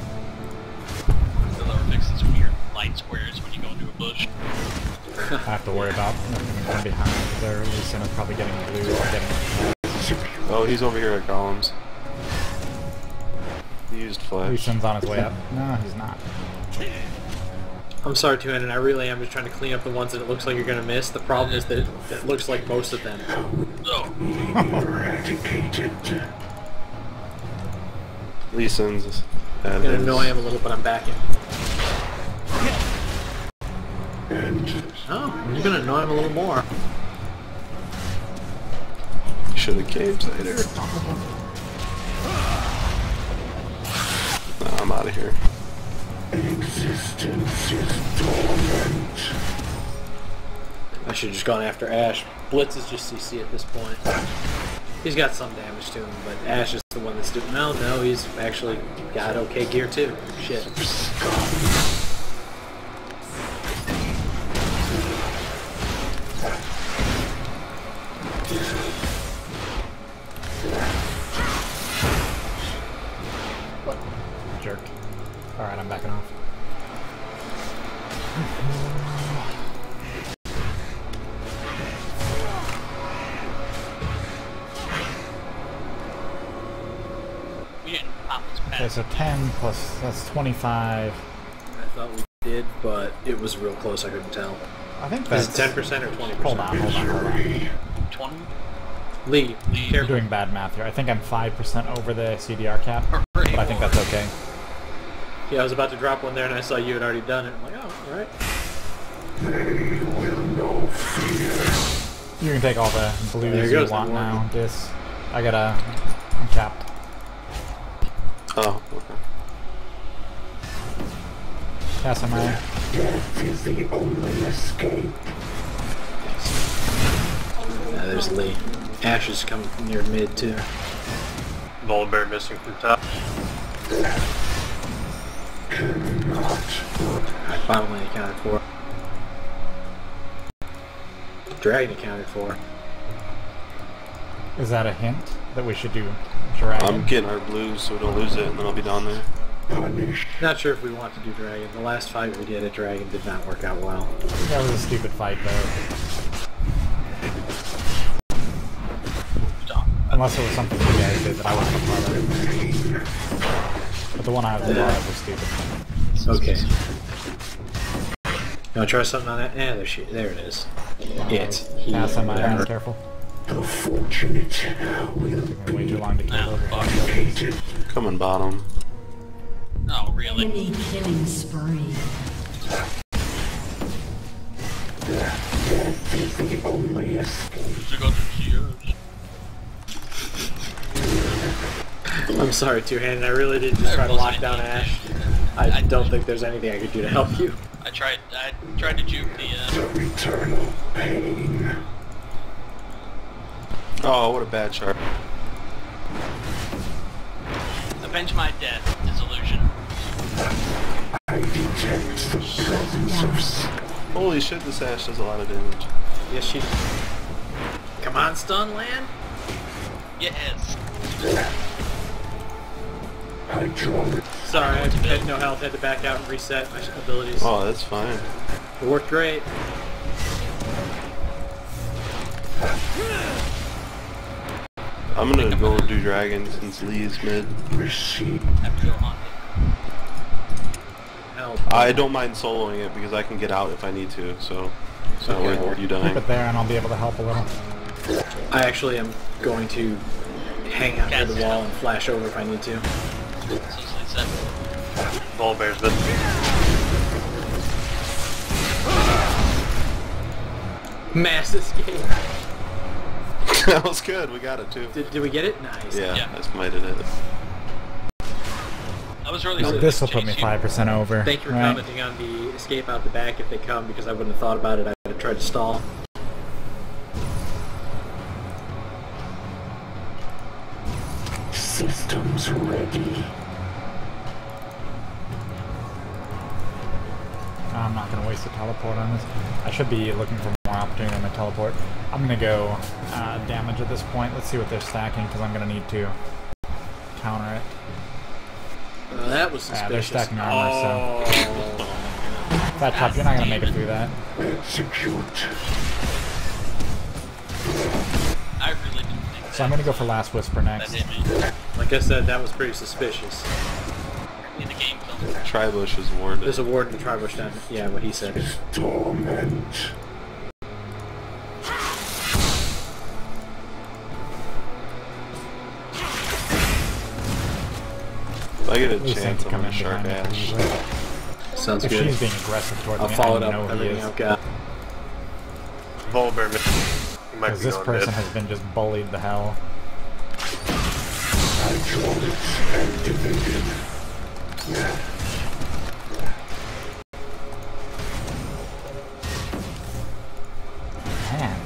Speaker 5: So they'll fix these weird light squares when you go into a bush.
Speaker 1: I have to worry about one behind there. Lucien is probably getting blue or getting
Speaker 7: Oh, he's over here at columns. He used flash.
Speaker 1: Lucien's on his way up. No, he's not.
Speaker 3: I'm sorry, Two and I really am just trying to clean up the ones that it looks like you're gonna miss. The problem is that it, it looks like most of them.
Speaker 5: Oh,
Speaker 4: Eradicated.
Speaker 7: Lee
Speaker 3: I'm gonna
Speaker 7: his-
Speaker 3: annoy him a little, but I'm backing.
Speaker 4: And
Speaker 3: Oh, you're gonna annoy him a little more.
Speaker 7: Should have caved later. Nah, I'm out of here.
Speaker 4: existence is dormant.
Speaker 3: I should have just gone after Ashe. Blitz is just CC at this point. He's got some damage to him, but Ashe is the one that's doing. No, no, he's actually got okay gear too. Shit.
Speaker 1: Plus, that's 25.
Speaker 3: I thought we did, but it was real close. I couldn't tell.
Speaker 1: I think
Speaker 3: Is
Speaker 1: that's...
Speaker 3: it 10% or 20%?
Speaker 1: Hold on, hold on, hold on.
Speaker 5: 20?
Speaker 3: Lee,
Speaker 5: Lee.
Speaker 1: I'm
Speaker 3: careful.
Speaker 1: doing bad math here. I think I'm 5% over the CDR cap, but I think that's okay.
Speaker 3: Yeah, I was about to drop one there, and I saw you had already done it. I'm like, oh, all right.
Speaker 4: They will know fear.
Speaker 1: You can take all the
Speaker 3: There
Speaker 1: blues you
Speaker 3: goes
Speaker 1: want now. This, I gotta, I'm capped.
Speaker 7: Oh, okay.
Speaker 1: Pass on my,
Speaker 4: Death is the only escape.
Speaker 3: Yeah, there's Lee. Ashe is coming from near mid too.
Speaker 2: Bull bear missing from top.
Speaker 3: I finally accounted for. Dragon accounted for.
Speaker 1: is that a hint? that we should do dragon.
Speaker 7: I'm getting our blues so we don't lose it, and then I'll be down there.
Speaker 4: Punish.
Speaker 3: Not sure if we want to do dragon. The last fight we did at dragon did not work out well.
Speaker 1: That was a stupid fight though. Unless it was something you guys did that I wasn't a part of. But the one I was a part of was stupid.
Speaker 3: Okay. You want to try something on that? Yeah, there, she, there it is. It's he.
Speaker 1: Pass on my
Speaker 3: whatever.
Speaker 1: hands, careful.
Speaker 4: The fortunate will
Speaker 1: Took me way too long to kill over.
Speaker 5: fuck.
Speaker 7: Coming bottom.
Speaker 5: Oh, really?
Speaker 6: Enemy killing spree.
Speaker 4: The only escape.
Speaker 5: To go to Geodes.
Speaker 3: I'm sorry, two handed. I really did just try to lock down Ashe. I don't think there's anything I could do to help you.
Speaker 5: I tried. I tried to juke the. Uh,
Speaker 4: The eternal pain.
Speaker 7: Oh, what a bad chart.
Speaker 5: avenge my death. Disillusion.
Speaker 4: I detect the presence of
Speaker 7: Holy shit, this Ashe does a lot of damage.
Speaker 3: Yes, she. Come on, stun land.
Speaker 5: Yes.
Speaker 4: I draw.
Speaker 3: Sorry, I had no health. Had to back out and reset my abilities.
Speaker 7: Oh, that's fine.
Speaker 3: It worked great.
Speaker 7: I'm gonna go do dragon since Lee's mid.
Speaker 4: Receive.
Speaker 5: Have to go on.
Speaker 3: Help.
Speaker 7: I don't mind soloing it because I can get out if I need to, so it's not
Speaker 3: Okay.
Speaker 7: worth you
Speaker 1: Keep
Speaker 7: dying.
Speaker 1: it there and I'll be able to help a little.
Speaker 3: I actually am going to hang out near the wall and flash over if I need to.
Speaker 5: It's easily said.
Speaker 2: Volibear's been.
Speaker 3: Mass escape.
Speaker 7: that was good, we got it too.
Speaker 3: Did, did we get it? Nice.
Speaker 7: Yeah,
Speaker 5: Yeah.
Speaker 7: I smited it.
Speaker 5: I was really.
Speaker 1: No, this will put me five percent over.
Speaker 3: Thank you for
Speaker 1: right?
Speaker 3: commenting on the escape out the back if they come because I wouldn't have thought about it. I would have tried to stall.
Speaker 4: Systems ready.
Speaker 1: I'm not going to waste a teleport on this. I should be looking for more opportunity on my teleport. I'm going to go uh, damage at this point. Let's see what they're stacking because I'm going to need to counter it.
Speaker 3: Uh, that was
Speaker 1: Yeah, they're
Speaker 3: suspicious.
Speaker 1: stacking armor,
Speaker 3: oh.
Speaker 1: Fat Top, you're not going to make it through that.
Speaker 4: Execute.
Speaker 5: I really didn't think
Speaker 1: So I'm going to go for Last Whisper
Speaker 5: that
Speaker 1: next.
Speaker 5: hit me
Speaker 3: Like I said, that was pretty suspicious.
Speaker 5: in the game.
Speaker 7: Tribush is warded.
Speaker 3: There's a warden to Tribush down. Yeah, what he said.
Speaker 4: Torment.
Speaker 7: I get a chance,
Speaker 1: to
Speaker 7: I'm
Speaker 1: come
Speaker 7: gonna
Speaker 1: in
Speaker 7: shark
Speaker 1: behind me
Speaker 7: Ashe.
Speaker 1: pretty easily.
Speaker 3: Sounds
Speaker 1: If
Speaker 3: good.
Speaker 1: she's being aggressive towards
Speaker 3: I'll
Speaker 1: me,
Speaker 3: follow
Speaker 1: I
Speaker 3: it up with
Speaker 1: he
Speaker 3: everything
Speaker 1: is.
Speaker 3: I've got.
Speaker 2: Volibear.
Speaker 1: Because this person
Speaker 2: mid.
Speaker 1: has been just bullied the hell.
Speaker 4: Hydraulics activated.
Speaker 1: Man,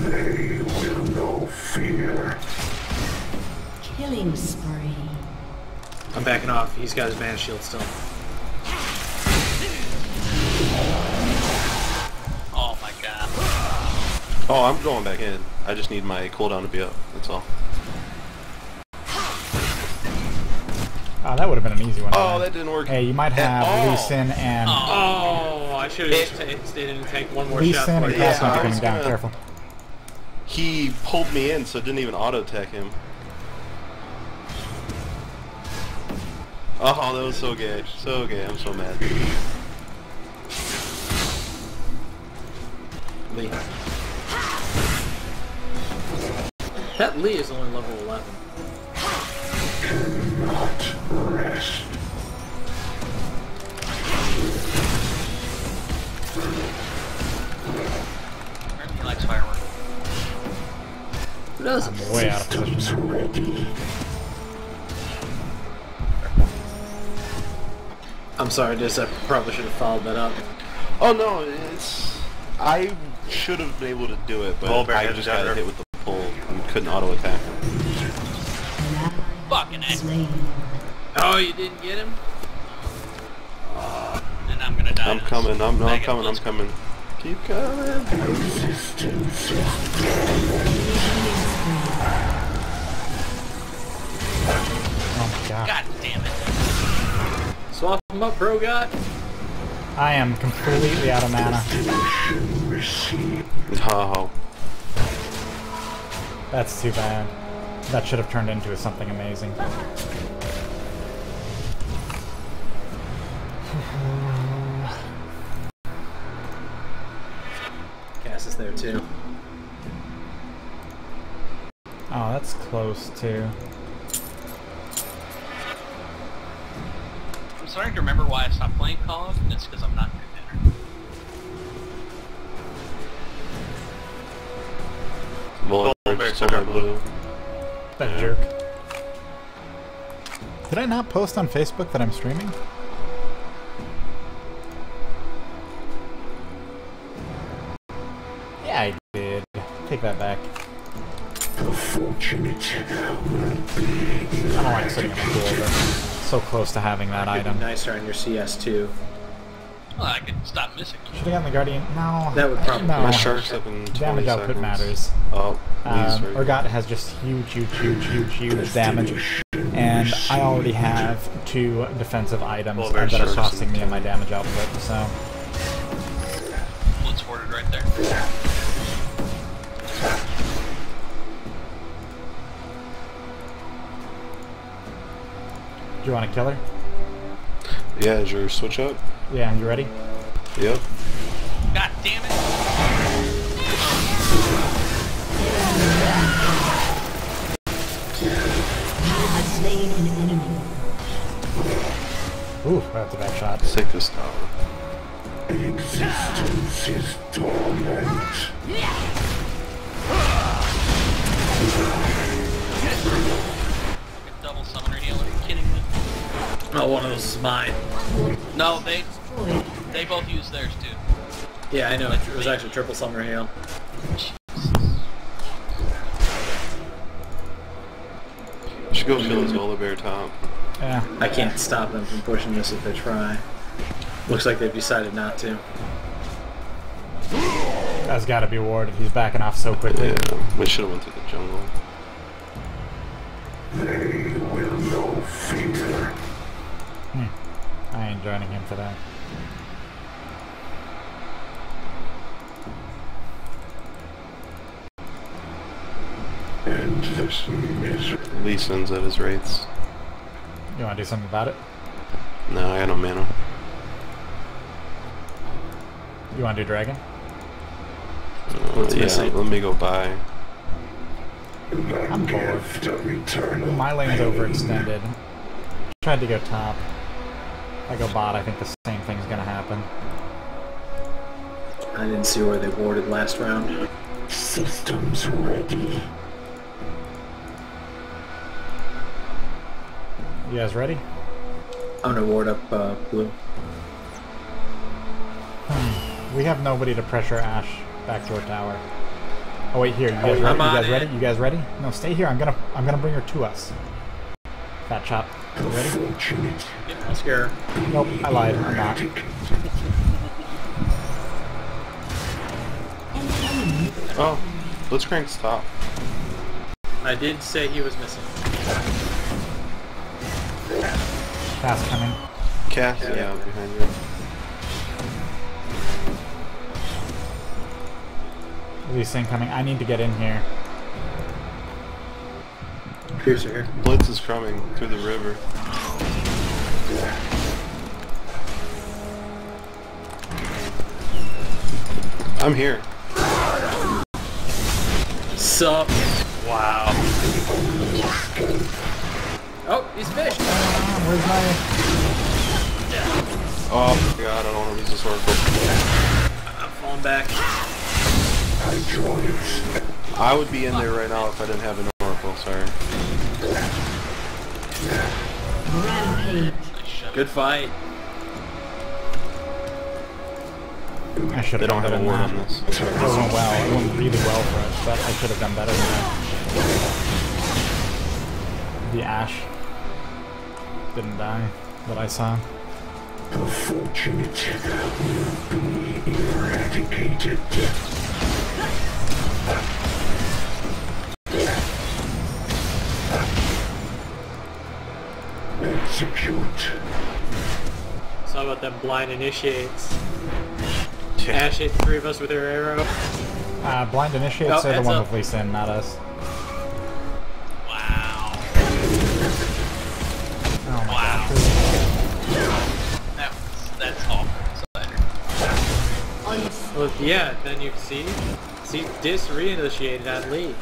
Speaker 4: They will know fear.
Speaker 6: Killing spree.
Speaker 3: I'm backing off. He's got his mana shield still.
Speaker 5: Oh my god.
Speaker 7: Oh, I'm going back in. I just need my cooldown to be up. That's all.
Speaker 1: oh, that would have been an easy one.
Speaker 7: Oh, that didn't work.
Speaker 1: Hey, you might have
Speaker 7: all.
Speaker 1: Lee Sin and
Speaker 3: Oh, I should have just ta- stayed in and tanked one more
Speaker 1: Lee
Speaker 3: shot.
Speaker 1: Sin
Speaker 3: for
Speaker 1: and
Speaker 3: you.
Speaker 7: Yeah, I
Speaker 1: are
Speaker 7: was
Speaker 1: coming down.
Speaker 7: gonna-
Speaker 1: Careful.
Speaker 7: He pulled me in, so it didn't even auto attack him. Oh, that was so gay. So gay. I'm so mad.
Speaker 3: Lee. That Lee is only level 11.
Speaker 4: Cannot rest.
Speaker 5: Apparently he likes fireworks.
Speaker 3: Who does?
Speaker 1: I'm way out of
Speaker 4: Systems
Speaker 3: I'm sorry, Dis. I probably should have followed that up.
Speaker 7: Oh no, it's. I should have been able to do it, but
Speaker 2: Bulber
Speaker 7: I just got
Speaker 2: her.
Speaker 7: hit with the pull and couldn't auto attack.
Speaker 6: An ally
Speaker 5: Fucking A.
Speaker 6: slain.
Speaker 3: Oh, you didn't get him?
Speaker 5: Uh, and I'm gonna die.
Speaker 7: I'm coming. I'm no, I'm coming. I'm coming. Keep coming.
Speaker 4: Resistance
Speaker 1: Oh my god.
Speaker 5: God damn it.
Speaker 3: Swap him up, bro god.
Speaker 1: I am completely out of mana.
Speaker 4: destination.
Speaker 7: Oh.
Speaker 1: That's too bad. That should have turned into something amazing.
Speaker 3: Cass is there too.
Speaker 1: Oh, that's close too.
Speaker 5: Starting to remember why I stopped playing Call of, and it's because I'm not good at it.
Speaker 7: Volbear,
Speaker 2: Volbear
Speaker 7: so
Speaker 2: took
Speaker 7: blue.
Speaker 1: That jerk. Did I not post on Facebook that I'm streaming? Yeah, I did. Take that back.
Speaker 4: The fortunate will be
Speaker 1: I don't like sitting in the pool, but so close to having that
Speaker 3: Could be
Speaker 1: item.
Speaker 3: nicer on your CS too.
Speaker 5: Well, I could stop missing.
Speaker 1: Should have gotten the Guardian. No.
Speaker 3: That would probably-
Speaker 1: no.
Speaker 7: My shark's up in 20
Speaker 1: Damage output
Speaker 7: seconds.
Speaker 1: matters.
Speaker 7: Oh, he's
Speaker 1: Um. Urgot has just huge, huge, huge, huge, huge damage, and I already have two defensive items
Speaker 2: Well,
Speaker 1: that are costing me in my damage output. So
Speaker 5: Blitz warded right there.
Speaker 1: Do you want to kill her?
Speaker 7: Yeah, is your switch up?
Speaker 1: Yeah, and you ready?
Speaker 7: Yep.
Speaker 5: God damn it.
Speaker 6: You have slain an enemy.
Speaker 1: Ooh, that's a bad shot.
Speaker 7: Let's take this tower.
Speaker 4: Existence is dormant.
Speaker 3: Oh, one of those is mine.
Speaker 5: No, they they both use theirs too.
Speaker 3: Yeah, I know. It was actually triple summer heal.
Speaker 7: Should go kill his Volibear top.
Speaker 1: Yeah,
Speaker 3: I can't stop them from pushing this if they try. Looks like they've decided not to.
Speaker 1: that's got to be warded. He's backing off so quickly.
Speaker 7: Yeah, we should have went through the jungle.
Speaker 1: Joining him for that.
Speaker 4: And this misery.
Speaker 7: Lee Sin's at his rates.
Speaker 1: You want to do something about it?
Speaker 7: No, I got no mana.
Speaker 1: You want to do dragon?
Speaker 7: Uh, yeah,
Speaker 3: missing?
Speaker 7: let me go buy.
Speaker 1: I'm bored.
Speaker 4: gift of eternal
Speaker 1: My lane's overextended. Tried to go top. I go bot. I think the same thing's gonna happen.
Speaker 3: I didn't see where they warded last round.
Speaker 4: Systems ready.
Speaker 1: You guys ready?
Speaker 3: I'm gonna ward up uh, blue.
Speaker 1: We have nobody to pressure Ashe back to her tower. Oh wait, here. You guys ready? You guys ready? You guys ready? No, stay here. I'm gonna I'm gonna bring her to us. Fat chop. You
Speaker 4: The
Speaker 1: ready?
Speaker 4: fortunate
Speaker 3: I'll scare her.
Speaker 1: Nope, I lied. I'm not.
Speaker 4: erratic.
Speaker 6: An enemy
Speaker 7: Oh, Blitzcrank's top.
Speaker 3: I did say he was missing.
Speaker 1: Fast coming.
Speaker 7: Cass, yeah, behind you.
Speaker 1: Lee Sin coming. I need to get in here.
Speaker 3: Piercer here.
Speaker 7: Blitz is coming through the river. I'm here.
Speaker 3: Sup?
Speaker 2: Wow.
Speaker 3: Oh, he's fished.
Speaker 1: Ah, where's my?
Speaker 7: Oh god, I don't want to use this oracle.
Speaker 3: I'm falling back.
Speaker 4: I join
Speaker 7: I would be in there right now if I didn't have an oracle, sorry.
Speaker 6: rampage.
Speaker 3: Good fight.
Speaker 1: I should
Speaker 7: They
Speaker 1: have
Speaker 7: don't
Speaker 1: done
Speaker 7: have
Speaker 1: better
Speaker 7: a
Speaker 1: than that.
Speaker 7: on this.
Speaker 1: It went well. It went really well for us, but I should have done better than that. The Ashe didn't die that I saw.
Speaker 4: The fortunate will be eradicated. Execute.
Speaker 3: So about them blind initiates?
Speaker 7: Yeah.
Speaker 3: Ashe hit three of us with her arrow.
Speaker 1: Uh, blind initiates
Speaker 3: Oh,
Speaker 1: are the
Speaker 3: heads
Speaker 1: one
Speaker 3: up.
Speaker 1: with Lee Sin, not us.
Speaker 5: Wow.
Speaker 1: Oh my
Speaker 5: Wow.
Speaker 1: god.
Speaker 5: That was, that's awful.
Speaker 3: Well, yeah, then you see, see, dis reinitiated on Lee.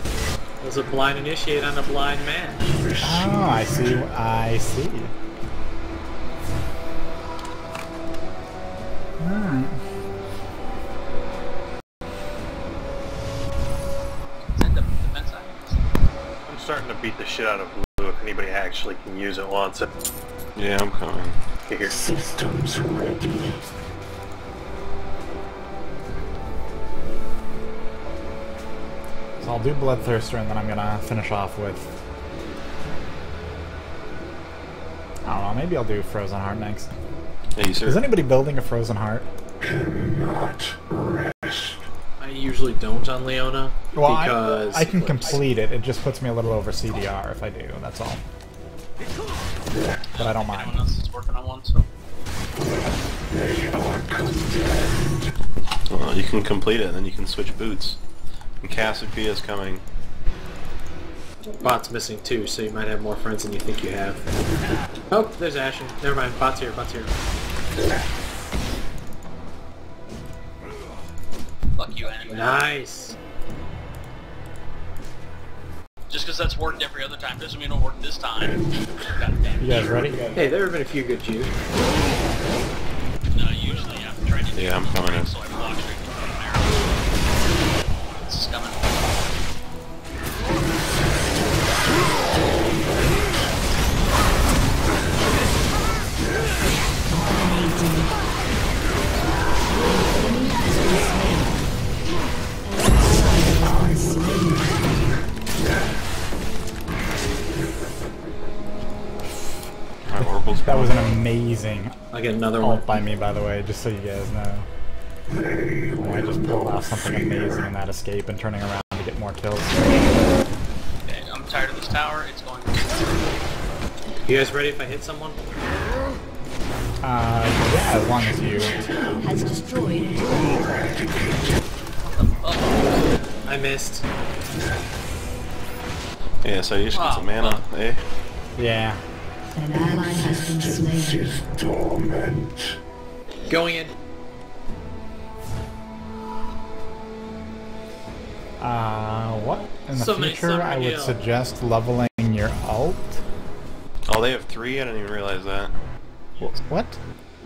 Speaker 3: It was a blind initiate on a blind man.
Speaker 1: Oh, I see. I see. Alright.
Speaker 5: Send up defense items.
Speaker 2: I'm starting to beat the shit out of blue if anybody actually can use it wants it.
Speaker 7: Yeah, I'm coming.
Speaker 2: Here.
Speaker 4: Systems ready.
Speaker 1: So I'll do Bloodthirster and then I'm gonna finish off with. I don't know, maybe I'll do Frozen Heart next.
Speaker 7: Hey,
Speaker 1: Is
Speaker 7: sir.
Speaker 1: anybody building a Frozen Heart?
Speaker 4: Cannot rest.
Speaker 3: I usually don't on Leona
Speaker 1: Well,
Speaker 3: because
Speaker 1: I, can complete it, it just puts me a little over CDR if I do, that's all. But I don't
Speaker 5: Anyone
Speaker 1: mind.
Speaker 5: else is working on one, so.
Speaker 7: Well, you can complete it, and then you can switch boots. And Cassiopeia is coming.
Speaker 3: Bot's missing too, so you might have more friends than you think you have. Oh, there's Ashen. Never mind, Bot's here, Bot's here.
Speaker 5: Fuck you, enemy.
Speaker 3: Nice.
Speaker 5: Just because that's worked every other time doesn't mean it'll work this time. God damn
Speaker 1: You
Speaker 5: it.
Speaker 1: guys ready?
Speaker 3: Hey, there have been a few good Jews.
Speaker 5: No, usually I'm trying to do
Speaker 7: Yeah, I'm coming in.
Speaker 5: so I block straight from the. This is coming.
Speaker 1: That was an amazing
Speaker 3: I get another one.
Speaker 1: ult by me, by the way, just so you guys know. I just pulled off something amazing in that escape and turning around to get more kills.
Speaker 5: Okay, I'm tired of this tower. It's going.
Speaker 3: You guys ready if I hit someone?
Speaker 1: Uh, yeah, as long as you.
Speaker 6: Has destroyed a
Speaker 3: I missed.
Speaker 7: Yeah, so you should get
Speaker 5: Wow,
Speaker 7: some mana, eh?
Speaker 1: Yeah.
Speaker 6: An ally has been slain.
Speaker 4: Is torment.
Speaker 3: Going in.
Speaker 1: Uh, what? In the
Speaker 3: So many
Speaker 1: future, I would
Speaker 3: Summer
Speaker 1: suggest leveling your ult.
Speaker 7: Oh, they have three? I didn't even realize that.
Speaker 1: What?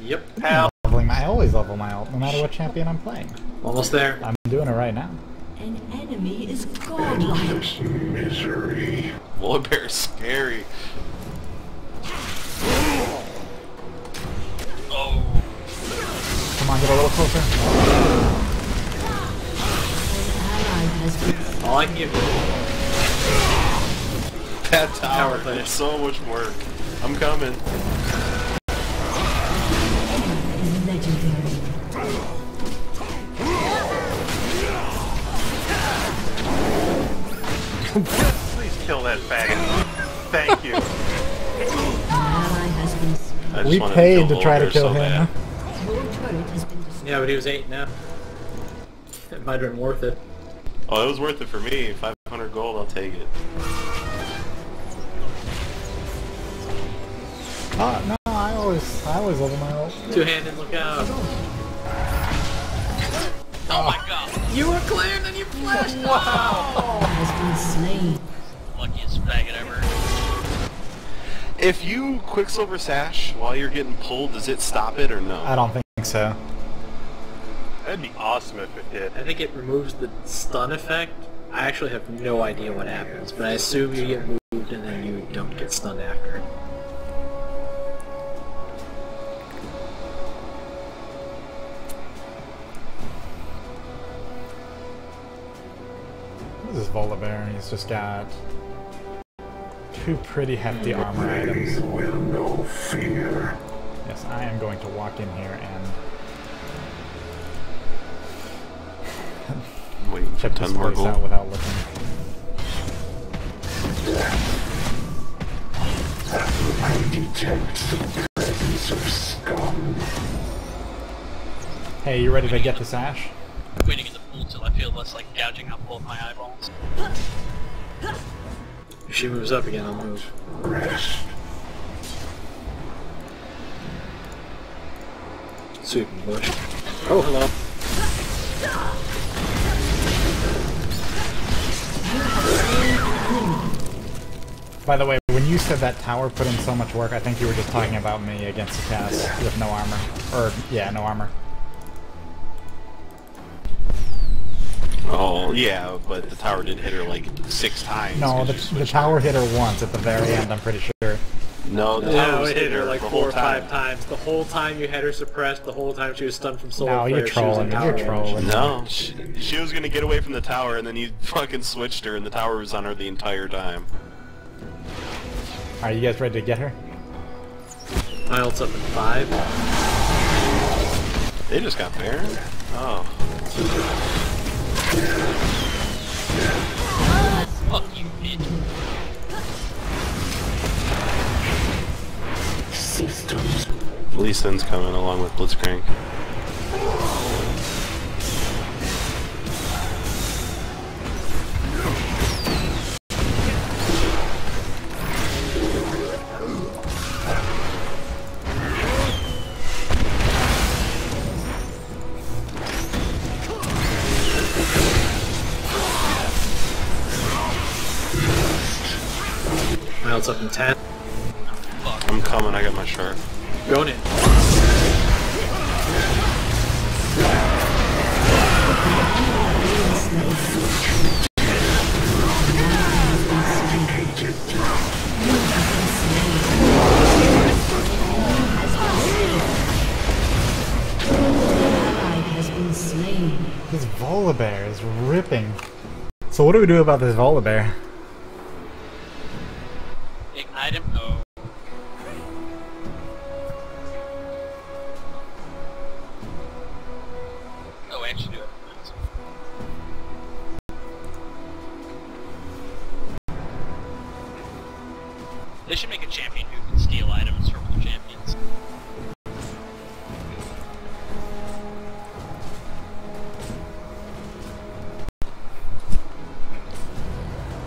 Speaker 3: Yep.
Speaker 2: Hell.
Speaker 1: Leveling my, I always level my ult, no matter what champion I'm playing.
Speaker 3: Almost there.
Speaker 1: I'm doing it right now.
Speaker 6: An enemy is godlike.
Speaker 4: Misery.
Speaker 7: Volibear's scary.
Speaker 5: oh.
Speaker 1: Come on, get a little closer.
Speaker 3: I can give you.
Speaker 7: That tower,
Speaker 3: Tower
Speaker 7: it's so much work. I'm coming.
Speaker 6: is legendary.
Speaker 2: Please kill that faggot. Thank you.
Speaker 6: An ally has been slain.
Speaker 7: I just
Speaker 1: We paid
Speaker 7: kill
Speaker 1: to try to kill
Speaker 7: so
Speaker 1: him.
Speaker 7: bad.
Speaker 6: Your turret has been destroyed.
Speaker 3: Yeah, but he was eight now. It might have been worth it.
Speaker 7: Oh, it was worth it for me. 500 gold, I'll take it.
Speaker 1: Uh, no, I always, I always level my ult.
Speaker 3: Two-handed, look out.
Speaker 5: Oh my god.
Speaker 3: You were cleared and you flashed.
Speaker 6: Has been slain.
Speaker 5: Luckiest faggot ever.
Speaker 7: If you Quicksilver Sash while you're getting pulled, does it stop it or no?
Speaker 1: I don't think so.
Speaker 2: That'd be awesome if it did.
Speaker 3: I think it removes the stun effect. I actually have no idea what happens, but I assume you get moved and then you don't get stunned after.
Speaker 1: This is Volibear. He's just got two pretty hefty armor items.
Speaker 4: Will know fear.
Speaker 1: Yes, I am going to walk in here and
Speaker 7: I'm waiting
Speaker 1: check this
Speaker 7: 10 more
Speaker 1: place out without looking.
Speaker 4: I detect the presence of scum.
Speaker 1: Hey, you ready to get this Ashe?
Speaker 5: Waiting in the pool till I feel less like gouging out both my eyeballs.
Speaker 3: If she moves up again, I'll move.
Speaker 4: Rest.
Speaker 3: Sweeping bush. Oh, hello.
Speaker 1: By the way, when you said that tower put in so much work, I think you were just talking about me against the Cass with no armor. Or, yeah, no armor.
Speaker 7: Oh, yeah, but the tower did hit her like six times.
Speaker 1: No, the, the tower hit her once at the very end, I'm pretty sure.
Speaker 7: No, the
Speaker 3: Yeah,
Speaker 7: tower
Speaker 3: it hit her like four or five
Speaker 7: time.
Speaker 3: times. The whole time you had her suppressed, the whole time she was stunned from solar
Speaker 1: No, you're
Speaker 3: flare, she was in
Speaker 1: trolling you're trolling.
Speaker 7: No, she, she was gonna get away from the tower, and then you fucking switched her, and the tower was on her the entire time.
Speaker 1: Are you guys ready to get her?
Speaker 3: My ult's up in five.
Speaker 7: They just got Baron? Oh. Lee Sin's coming along with Blitzcrank.
Speaker 3: Up in ten.
Speaker 7: I'm coming, I got my shark.
Speaker 3: Going in.
Speaker 6: Ally has been slain.
Speaker 1: This Volibear is ripping. So what do we do about this Volibear?
Speaker 5: Ignite him? Oh, champion who can steal items from other champions.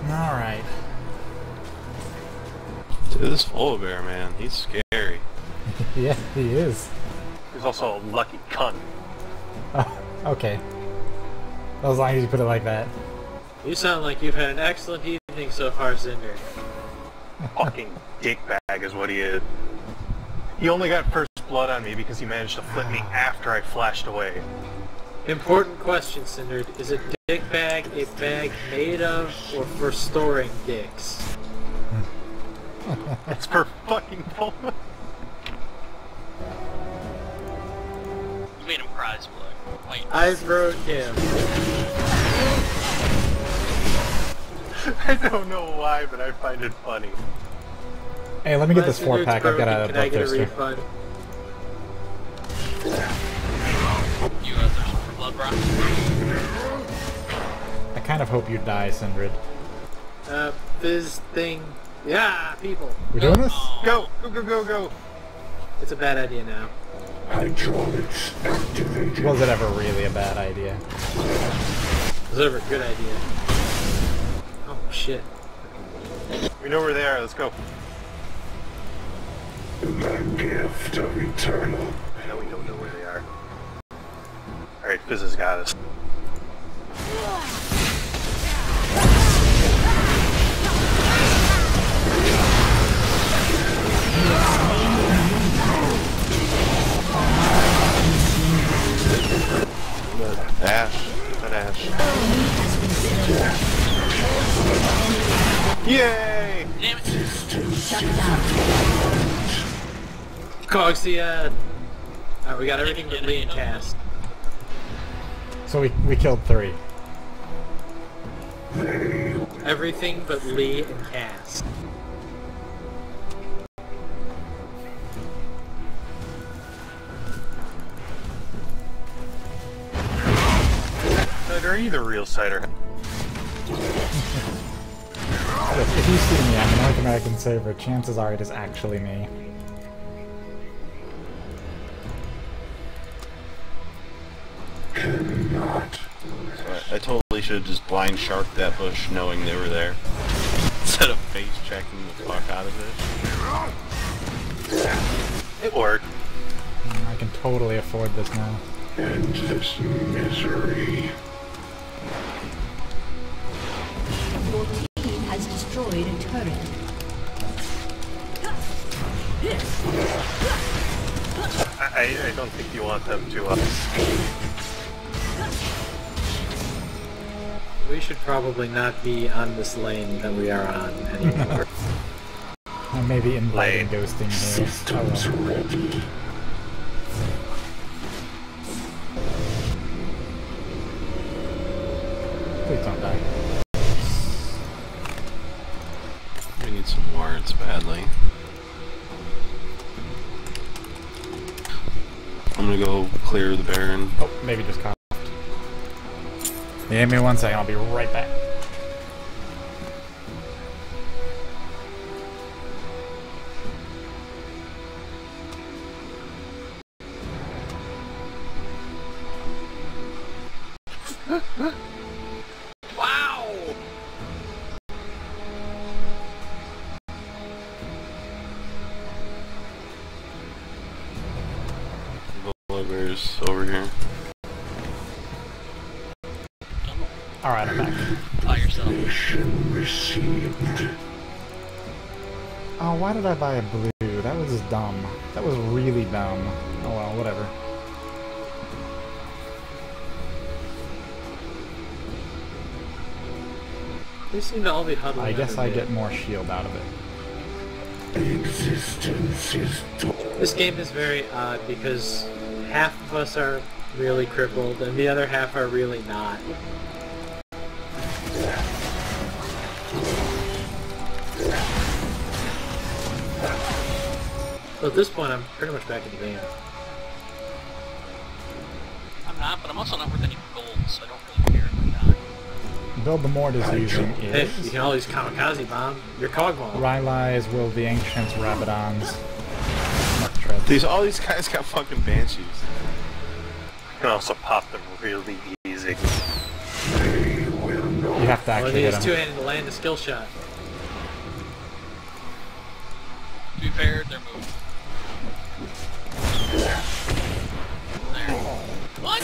Speaker 1: Alright.
Speaker 7: Dude, this polar bear, man, he's scary.
Speaker 1: yeah, he is.
Speaker 2: He's also a lucky cunt.
Speaker 1: Oh, okay. As long as you put it like that.
Speaker 3: You sound like you've had an excellent evening so far, Cinder.
Speaker 2: Fucking dickbag is what he is. He only got first blood on me because he managed to flip me after I flashed away.
Speaker 3: Important question, Cinder. Is a dick bag a bag made of or for storing dicks?
Speaker 2: It's for fucking full.
Speaker 5: You made him cry, Split. Wait.
Speaker 3: I broke him.
Speaker 2: I don't know why, but I find it funny.
Speaker 1: Hey, let me get this four
Speaker 3: Cinder's
Speaker 1: pack. I've got
Speaker 3: broken.
Speaker 1: a
Speaker 3: Can I get a refund?
Speaker 5: You uh, thirsty for blood, bro?
Speaker 1: I kind of hope you die, Sindred.
Speaker 3: Uh, this thing. Yeah, people.
Speaker 1: We doing this?
Speaker 2: Go, go, go, go, go.
Speaker 3: It's a bad idea now.
Speaker 4: Hydraulics activated.
Speaker 1: Was it ever really a bad idea?
Speaker 3: Was it ever a good idea? Oh shit.
Speaker 2: We know where they are. Let's go.
Speaker 4: My gift of eternal.
Speaker 2: I know we don't know where they are. All right, Fizz has got us.
Speaker 7: Ashe. That Ashe.
Speaker 2: Yay!
Speaker 5: Damn it!
Speaker 6: Shut uh,
Speaker 3: down. Alright, we got everything but Lee and Cass.
Speaker 1: So we, we killed three.
Speaker 3: Everything but Lee and Cass.
Speaker 2: Are you the real cider?
Speaker 1: Look, if you see me, I'm a North American saver. Chances are it is actually me.
Speaker 4: Cannot.
Speaker 7: I, I totally should have just blind sharked that bush knowing they were there. Instead of face checking the fuck out of it.
Speaker 2: It worked.
Speaker 1: Mm, I can totally afford this now.
Speaker 4: End this misery.
Speaker 6: Your team has destroyed a turret.
Speaker 2: I, I I don't think you want them to. Uh,
Speaker 3: We should probably not be on this lane that we are on anymore.
Speaker 1: I may be inviting ghosting here. Oh,
Speaker 4: Systems
Speaker 1: well.
Speaker 4: ready.
Speaker 1: Please don't die.
Speaker 7: Wards badly. I'm gonna go clear the Baron.
Speaker 1: Oh, maybe just coughed. Yeah, give me one second. I'll be right back. Alright, I'm back.
Speaker 5: By yourself.
Speaker 4: Mission received.
Speaker 1: Oh, why did I buy a blue? That was just dumb. That was really dumb. Oh well, whatever.
Speaker 3: they seem to all be huddling.
Speaker 1: I guess I
Speaker 3: mid.
Speaker 1: get more shield out of it.
Speaker 4: Existence is told.
Speaker 3: This game is very odd because half of us are really crippled and the other half are really not. So at this point, I'm pretty much back in the van.
Speaker 5: I'm not, but I'm also not worth any gold, so I don't really care if I die.
Speaker 1: Build the Mord is using
Speaker 3: Hey, you can always kamikaze bomb your Kog'Maw.
Speaker 1: Rylai's, Will the Ancients, Rabadons,
Speaker 7: These all these guys got fucking banshees.
Speaker 2: you can also pop them really easy.
Speaker 4: They will know.
Speaker 1: You have to
Speaker 3: All I
Speaker 1: actually
Speaker 3: need
Speaker 1: hit
Speaker 3: is
Speaker 1: them.
Speaker 3: two-handed to land a skill shot.
Speaker 5: To be fair, they're moving. There. What?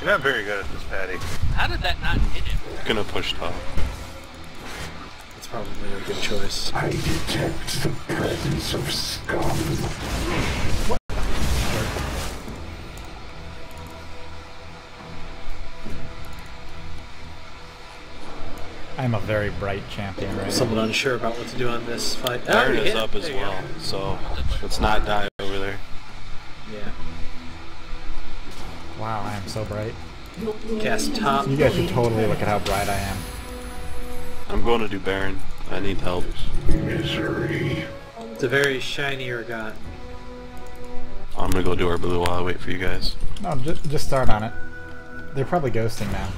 Speaker 2: You're not very good at this, Patty.
Speaker 5: How did that not hit him?
Speaker 7: Gonna push top.
Speaker 3: That's probably a good choice.
Speaker 4: I detect the presence of scum.
Speaker 1: I'm a very bright champion right now.
Speaker 3: Somewhat unsure about what to do on this fight. Oh,
Speaker 7: Baron is
Speaker 3: hit.
Speaker 7: up as
Speaker 3: There you
Speaker 7: well, so let's not die over there.
Speaker 3: Yeah.
Speaker 1: Wow, I am so bright.
Speaker 6: Your, your
Speaker 3: Cast top.
Speaker 1: You guys should totally look at how bright I am.
Speaker 7: I'm going to do Baron. I need help.
Speaker 4: Misery.
Speaker 3: It's a very shiny Urgot.
Speaker 7: I'm gonna go do our blue while I wait for you guys.
Speaker 1: No, just, just start on it. They're probably ghosting now.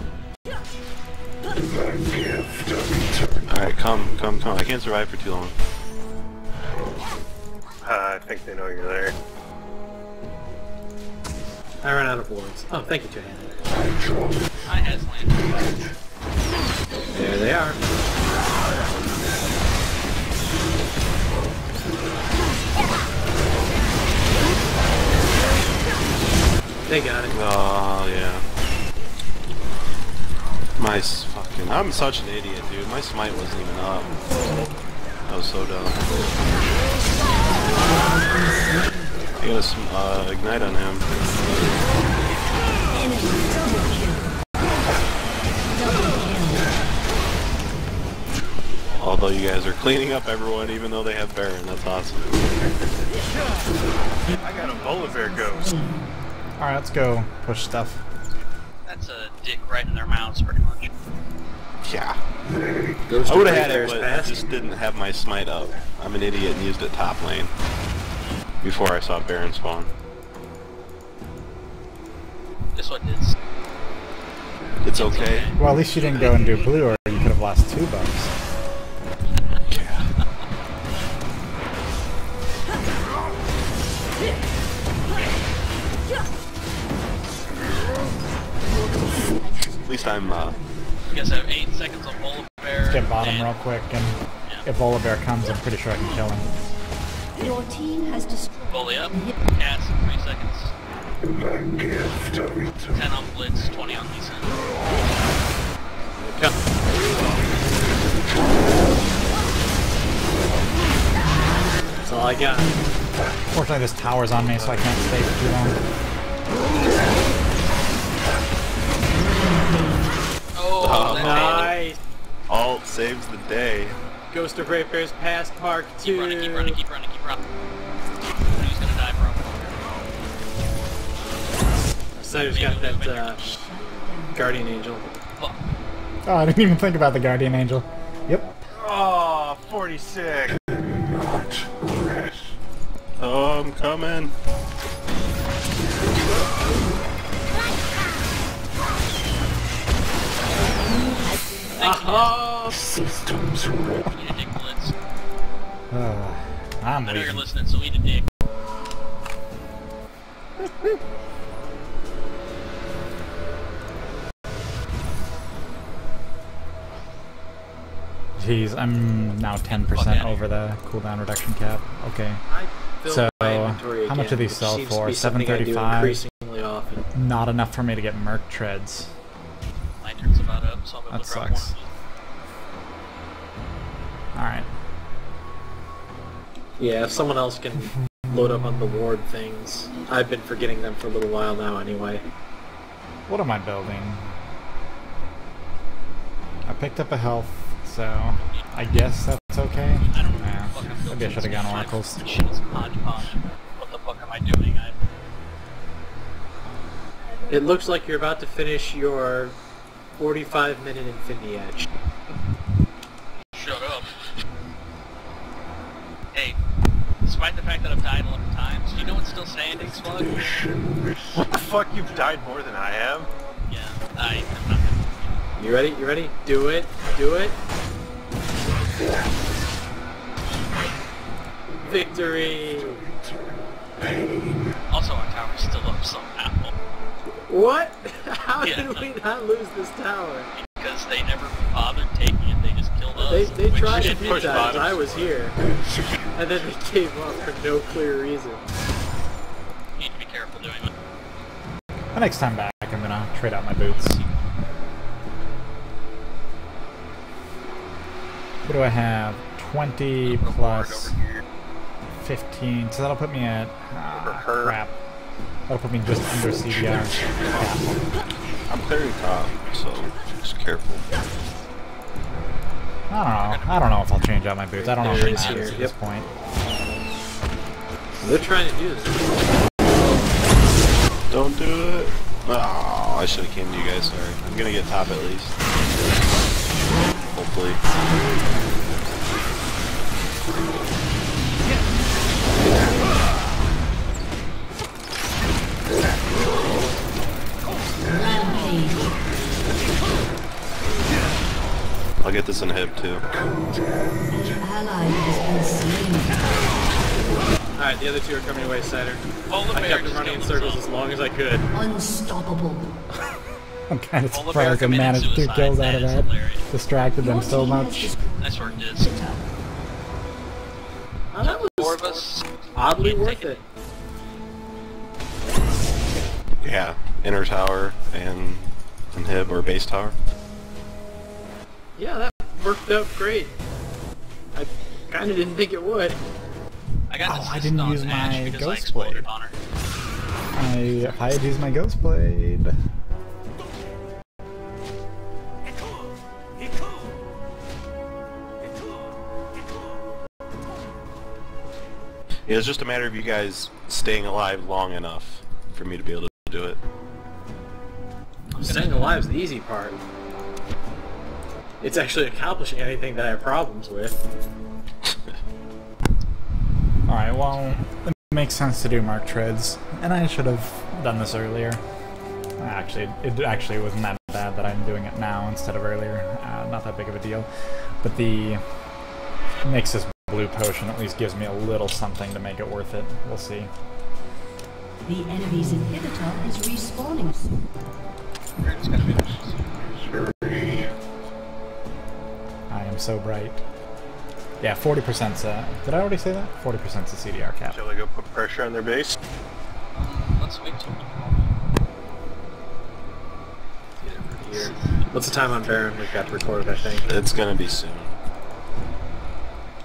Speaker 7: Alright, come, come, come. I can't survive for too long.
Speaker 2: Uh, I think they know you're there.
Speaker 3: I ran out of wards. Oh, thank you, two-handed.
Speaker 4: I draw
Speaker 5: has landed.
Speaker 3: There they are. They got it.
Speaker 7: Oh, yeah. My s- fucking... I'm such an idiot, dude. My smite wasn't even up. I was so dumb. I got a uh, ignite on him.
Speaker 6: Enemy double kill. Double kill.
Speaker 7: Although you guys are cleaning up everyone, even though they have Baron. That's awesome.
Speaker 2: I got a Volibear ghost.
Speaker 1: Alright, let's go push stuff.
Speaker 5: That's a dick right in their mouths, pretty much.
Speaker 7: Yeah.
Speaker 3: Ghost
Speaker 7: I would have had it,
Speaker 3: Bears
Speaker 7: but I
Speaker 3: Pass.
Speaker 7: just didn't have my smite up. I'm an idiot and used it top lane. Before I saw Baron spawn.
Speaker 5: This one dudes?
Speaker 7: It's okay.
Speaker 1: Well, at least you didn't go and do blue, or you could have lost two bucks. Yeah.
Speaker 7: At least I'm, uh,
Speaker 5: You guys have eight seconds on Polar Bear.
Speaker 1: Let's get bottom
Speaker 5: and
Speaker 1: real quick, and if Volibear comes, I'm pretty sure I can kill him.
Speaker 6: Your team has destroyed.
Speaker 5: Bully up. Cast, in three seconds.
Speaker 4: My gift of
Speaker 5: 10 on Blitz, 20 on Lee Sin.
Speaker 3: That's all I got.
Speaker 1: Fortunately, this tower's on me, so I can't stay for too long.
Speaker 5: Oh, that
Speaker 3: Nice.
Speaker 7: alt saves the day.
Speaker 3: Ghost of Rapiers past Mark
Speaker 5: Keep
Speaker 3: 2.
Speaker 5: running, keep running, keep running, keep running. Who's gonna die, bro?
Speaker 3: Cider's got that uh, Guardian Angel.
Speaker 5: Fuck.
Speaker 1: Oh, I didn't even think about the Guardian Angel. Yep.
Speaker 2: Oh, 46.
Speaker 7: Oh, I'm coming.
Speaker 3: Oh,
Speaker 4: Systems ready.
Speaker 5: Eat a dick, Blitz.
Speaker 1: Uh, I'm
Speaker 5: I know you're
Speaker 1: leaving.
Speaker 5: listening, so eat a dick.
Speaker 1: Jeez, I'm now 10% over the cooldown reduction cap. Okay. So, how much do these sell for?
Speaker 3: be something I do
Speaker 1: 735? Not enough for me to get Merc Treads.
Speaker 5: My turn's about up, so I'm able
Speaker 1: That
Speaker 5: to
Speaker 1: sucks. Alright.
Speaker 3: Yeah, if someone else can load up on the ward things. I've been forgetting them for a little while now anyway.
Speaker 1: What am I building? I picked up a health, so I guess that's okay.
Speaker 5: I don't know.
Speaker 1: Yeah,
Speaker 5: what the fuck I'm
Speaker 1: maybe I should have gone
Speaker 5: My
Speaker 1: Oracles.
Speaker 5: Shit. What the fuck am I doing? I...
Speaker 3: It looks like you're about to finish your 45 minute Infinity Edge.
Speaker 5: Shut up. Hey, despite the fact that I've died 11 times, you know what's still standing, Slug?
Speaker 2: What the fuck? You've died more than I have?
Speaker 5: Yeah, I am not gonna...
Speaker 3: You ready? You ready? Do it. Do it. Victory!
Speaker 4: Pain.
Speaker 5: Also, our tower's still up somehow.
Speaker 3: What? How
Speaker 5: Yeah.
Speaker 3: did we not lose this tower?
Speaker 5: Because they never bothered taking it, they just killed us.
Speaker 3: They, they tried a
Speaker 5: should
Speaker 3: few
Speaker 2: push
Speaker 3: times. I was here. And then they gave up for no clear reason.
Speaker 5: You need to be careful doing it.
Speaker 1: The next time back, I'm gonna trade out my boots. What do I have? 20 plus 15. So that'll put me at. Ah, crap. That'll put me just under CDR.
Speaker 7: I'm clearing top, so just careful.
Speaker 1: I don't know. I don't know if I'll change out my boots. I don't know if
Speaker 3: There
Speaker 1: it
Speaker 3: it is
Speaker 1: matters
Speaker 3: here.
Speaker 1: at this
Speaker 3: Yep.
Speaker 1: point.
Speaker 3: They're trying to do this.
Speaker 7: Don't do it. Oh, I should have came to you guys. Sorry. I'm gonna get top at least. Hopefully. I'll get this in hip too.
Speaker 6: Ally has been slain.
Speaker 3: Alright, the other two are coming away, Cider.
Speaker 5: Polar
Speaker 3: I
Speaker 5: bear
Speaker 3: kept them
Speaker 5: just
Speaker 3: running in circles as long as I could.
Speaker 6: Unstoppable.
Speaker 1: I'm kind of
Speaker 5: Polar bear
Speaker 1: surprised I
Speaker 5: committed
Speaker 1: managed two
Speaker 5: suicide.
Speaker 1: kills out of
Speaker 5: that. hilarious.
Speaker 1: Distracted them so much.
Speaker 6: just-
Speaker 5: Nice work, Diz.
Speaker 3: Oh, that
Speaker 5: Four of us.
Speaker 3: oddly worth
Speaker 5: take
Speaker 3: it.
Speaker 7: Yeah, inner tower and and hib or base tower.
Speaker 3: Yeah, that worked out great. I kind of didn't think it would.
Speaker 5: I got
Speaker 1: Oh, I didn't use my
Speaker 5: because I
Speaker 1: Ghost Blade.
Speaker 5: on her.
Speaker 1: I, if I had used my Ghost Blade.
Speaker 7: Yeah, it's just a matter of you guys staying alive long enough for me to be able to do it.
Speaker 3: Staying alive is the easy part. It's actually accomplishing anything that I have problems with.
Speaker 1: Alright, well, it makes sense to do Merc Treads, and I should have done this earlier. Actually, it actually wasn't that bad that I'm doing it now instead of earlier. Uh, not that big of a deal. But the Nixus blue potion at least gives me a little something to make it worth it. We'll see.
Speaker 6: The enemy's inhibitor is respawning.
Speaker 5: You're gonna finish.
Speaker 1: So bright. Yeah, 40%'s, uh, did I already say that? 40%'s a CDR cap.
Speaker 2: Shall we go put pressure on their base?
Speaker 5: Let's wait till
Speaker 3: Here. What's the time on Baron? We've got recorded, I think.
Speaker 7: It's gonna be soon.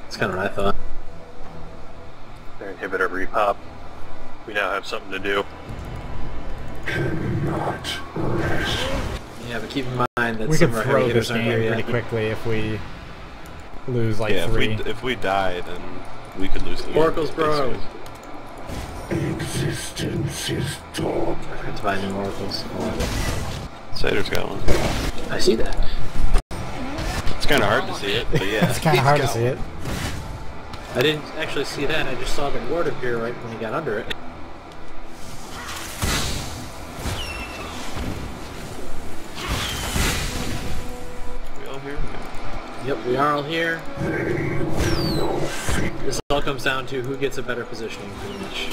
Speaker 3: That's kind of what I thought.
Speaker 2: Their inhibitor repop. We now have something to do.
Speaker 4: Cannot rest.
Speaker 3: Yeah, but keep in mind that
Speaker 1: We
Speaker 3: some
Speaker 1: could
Speaker 3: of our
Speaker 1: throw
Speaker 3: heavy
Speaker 1: this
Speaker 3: hitters aren't
Speaker 1: game
Speaker 3: here
Speaker 1: pretty
Speaker 3: yet.
Speaker 1: quickly if we lose like
Speaker 7: yeah, if we if we die, then we could lose the game.
Speaker 3: Oracles, bro.
Speaker 4: Existence is dog.
Speaker 3: I have to buy new oracles. Hold on.
Speaker 7: Cider's got one.
Speaker 3: I see that.
Speaker 7: It's kind of hard to see it, but yeah.
Speaker 1: it's kind of hard to see it.
Speaker 3: I didn't actually see that. I just saw the ward appear right when he got under it. Yep, we are all here. This all comes down to who gets a better positioning, pretty much.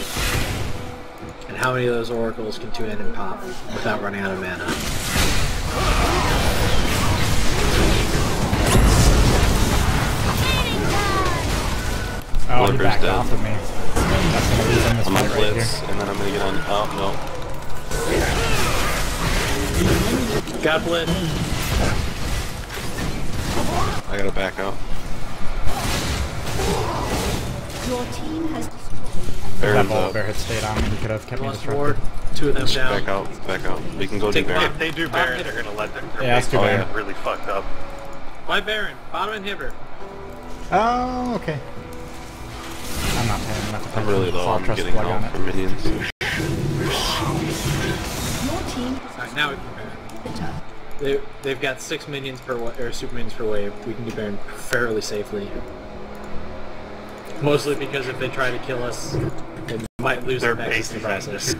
Speaker 3: And how many of those oracles can tune in and pop without running out of mana.
Speaker 1: Oh, he
Speaker 7: Blinker's
Speaker 1: backed
Speaker 7: dead.
Speaker 1: off of me. That's gonna lose him this
Speaker 7: I'm
Speaker 1: fight
Speaker 7: on
Speaker 1: right
Speaker 7: blitz,
Speaker 1: here.
Speaker 7: and then I'm gonna get on. Oh
Speaker 3: God blitz.
Speaker 7: No, I gotta back out.
Speaker 6: Your team has
Speaker 1: If that ball
Speaker 7: up.
Speaker 1: bear had stayed on me, he could have kept me
Speaker 3: Lost
Speaker 1: disrupted.
Speaker 3: ward. Two of them
Speaker 7: Just
Speaker 3: down.
Speaker 7: back out, back out. We can go
Speaker 3: Take
Speaker 7: do Baron.
Speaker 2: If they do Baron, they're gonna let their, their
Speaker 1: Yeah, let's
Speaker 2: base
Speaker 1: do oh,
Speaker 2: get
Speaker 7: Baron.
Speaker 2: really fucked up.
Speaker 3: Why Baron? Bottom inhibitor.
Speaker 1: Oh, okay. I'm not paying enough attention.
Speaker 7: I'm really low.
Speaker 1: I'll
Speaker 7: I'm getting
Speaker 1: plug on
Speaker 7: help from minions.
Speaker 6: your team
Speaker 3: Alright, now we can Baron.
Speaker 6: inhibitor.
Speaker 3: They, they've got six minions per wa- or super minions per wave. We can do Baron fairly safely. Mostly because if they try to kill us, they might lose
Speaker 2: Their
Speaker 3: their
Speaker 2: base
Speaker 3: Nexus in the process.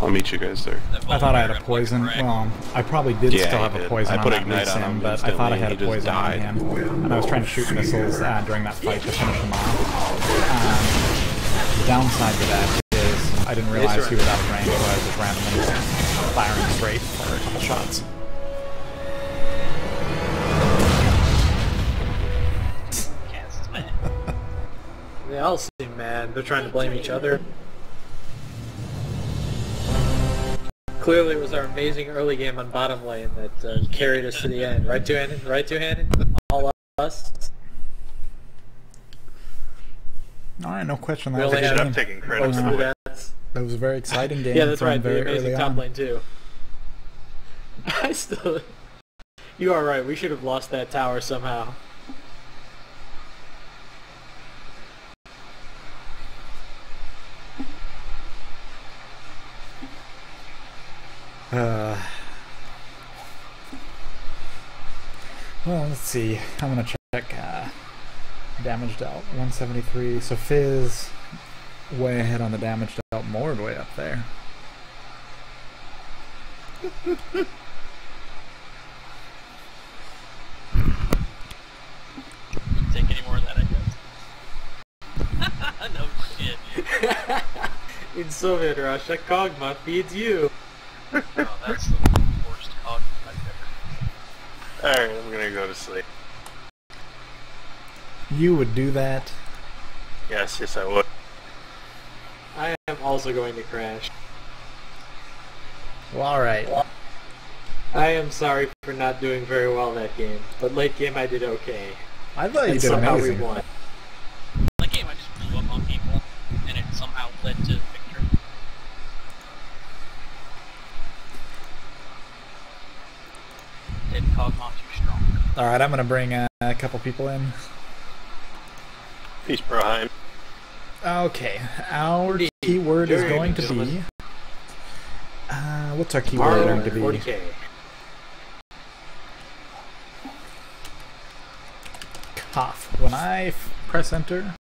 Speaker 7: I'll meet you guys there.
Speaker 1: I thought I had a poison. Well, I probably did
Speaker 7: Yeah,
Speaker 1: still
Speaker 7: you
Speaker 1: have a
Speaker 7: did.
Speaker 1: poison
Speaker 7: I
Speaker 1: on
Speaker 7: put
Speaker 1: that
Speaker 7: Ignite on
Speaker 1: Lee
Speaker 7: him
Speaker 1: but I thought I had a
Speaker 7: and he
Speaker 1: poison on
Speaker 7: died.
Speaker 1: him. And I was trying to shoot missiles uh, during that fight to finish him off. Um, the downside to that is I didn't realize he was out of range, so I was just randomly firing straight for a couple shots.
Speaker 3: They all seem mad. They're trying to blame each other. Clearly, it was our amazing early game on bottom lane that uh, carried us to the end. Right, two-handed? Right, two-handed? All of us.
Speaker 1: Alright, no question.
Speaker 3: We
Speaker 1: That was,
Speaker 3: only
Speaker 1: a
Speaker 3: had
Speaker 1: good
Speaker 2: Stop
Speaker 1: game.
Speaker 2: taking credit
Speaker 3: Most
Speaker 2: for
Speaker 3: of the
Speaker 2: it.
Speaker 3: deaths.
Speaker 1: that was a very exciting game.
Speaker 3: Yeah, that's right.
Speaker 1: Very
Speaker 3: The amazing
Speaker 1: early
Speaker 3: top
Speaker 1: on.
Speaker 3: lane too. I still. You are right. We should have lost that tower somehow.
Speaker 1: Uh, well, let's see. I'm gonna check uh, damage dealt 173. So Fizz way ahead on the damage dealt. Mord way up there.
Speaker 5: Take any more of that, I guess. no shit.
Speaker 3: In Soviet Russia, Kog'Maw feeds you.
Speaker 5: Oh, that's the worst Kog I've ever.
Speaker 2: Alright, I'm gonna go to sleep.
Speaker 1: You would do that.
Speaker 2: Yes, yes I would.
Speaker 3: I am also going to crash.
Speaker 1: Well, all right.
Speaker 3: I am sorry for not doing very well that game, but late game I did okay.
Speaker 1: I thought you
Speaker 3: and
Speaker 1: did
Speaker 3: somehow
Speaker 1: amazing.
Speaker 3: we won.
Speaker 5: That game I just blew up on people, and it somehow led to victory. Did Kog'Maw too strong?
Speaker 1: All right, I'm gonna bring uh, a couple people in.
Speaker 2: Peace, Broheim.
Speaker 1: Okay, our
Speaker 3: Indeed.
Speaker 1: keyword is going
Speaker 3: good,
Speaker 1: to be. Uh, what's our keyword
Speaker 3: Tomorrow,
Speaker 1: going to be?
Speaker 3: 40k.
Speaker 1: Cough. When I f- press enter,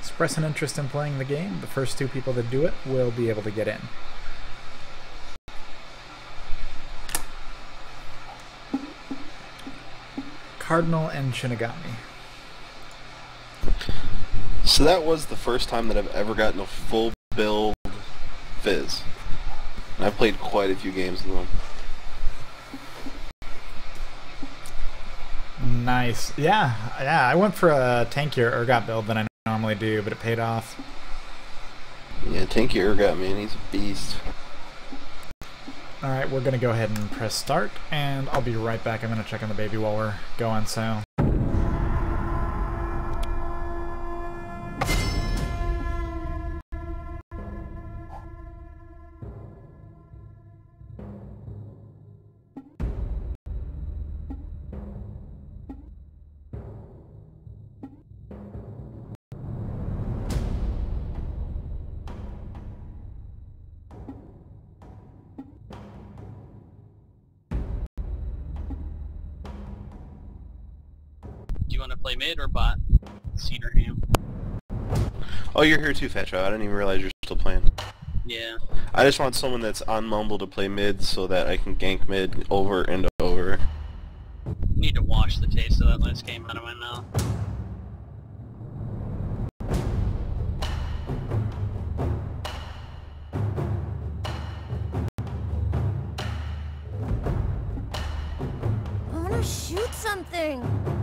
Speaker 1: express an interest in playing the game, the first two people that do it will be able to get in. Cardinal and Shinigami.
Speaker 7: So that was the first time that I've ever gotten a full build Fizz. And I've played quite a few games with them.
Speaker 1: Nice. Yeah, yeah. I went for a tankier Urgot build than I normally do, but it paid off.
Speaker 7: Yeah, Tanky Urgot, man, he's a beast.
Speaker 1: Alright, we're gonna go ahead and press start, and I'll be right back. I'm gonna check on the baby while we're going, so.
Speaker 5: You want to or bot? Ciderhelm.
Speaker 7: Oh, you're here too, Fatcho. I didn't even realize you're still playing.
Speaker 5: Yeah.
Speaker 7: I just want someone that's on Mumble to play mid so that I can gank mid over and over.
Speaker 5: Need to wash the taste of that last game out of my mouth.
Speaker 8: I wanna shoot something.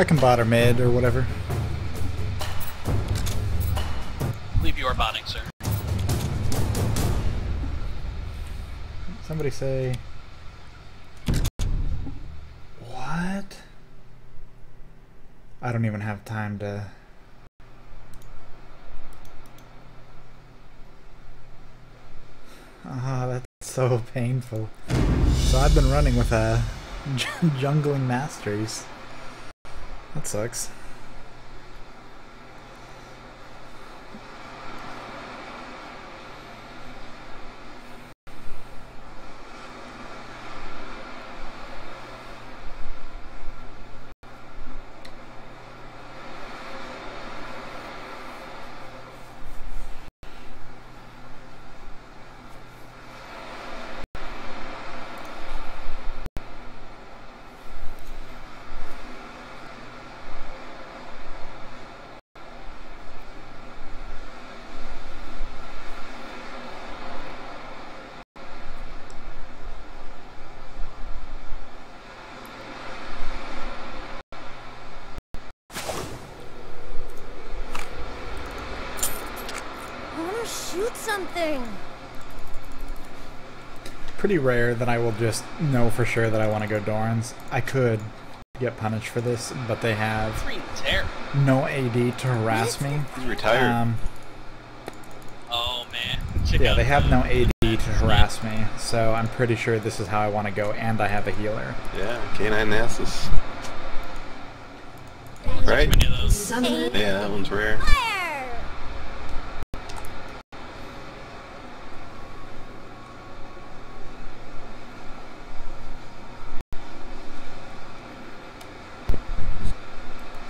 Speaker 5: I
Speaker 1: can bot or mid or whatever.
Speaker 5: believe you are botting, sir.
Speaker 1: Somebody say. What? I don't even have time to. Ah, that's so painful. So I've been running with a jungling masteries. That sucks.
Speaker 8: I wanna shoot something.
Speaker 1: Pretty rare that I will just know for sure that I want to go Dorans. I could get punished for this, but they have no AD to harass me.
Speaker 7: He's retired.
Speaker 1: Um,
Speaker 5: Oh man. Check
Speaker 1: yeah, they have
Speaker 5: the-
Speaker 1: no AD to harass me, so I'm pretty sure this is how I want to go, and I have a healer.
Speaker 7: yeah, Canine Nasus. Right?
Speaker 5: Many of those.
Speaker 6: Summoner
Speaker 7: Yeah, that one's rare.
Speaker 8: Fire!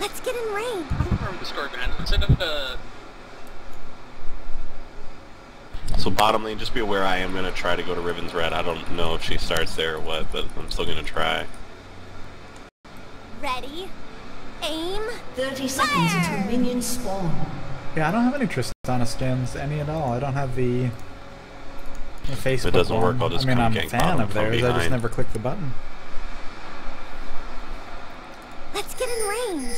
Speaker 8: Let's get in range.
Speaker 5: I don't remember the story behind it. Instead of uh,
Speaker 7: So bottom lane, just be aware I am gonna try to go to Riven's Red. I don't know if she starts there or what, but I'm still gonna try.
Speaker 8: Ready? Aim?
Speaker 6: 30 seconds until minions spawn.
Speaker 1: Yeah, I don't have any Tristana skins, any at all. I don't have the, the Facebook
Speaker 7: it doesn't work. I'll just
Speaker 1: I mean,
Speaker 7: come
Speaker 1: I'm a fan of theirs. I just never click the button.
Speaker 8: Let's get in range.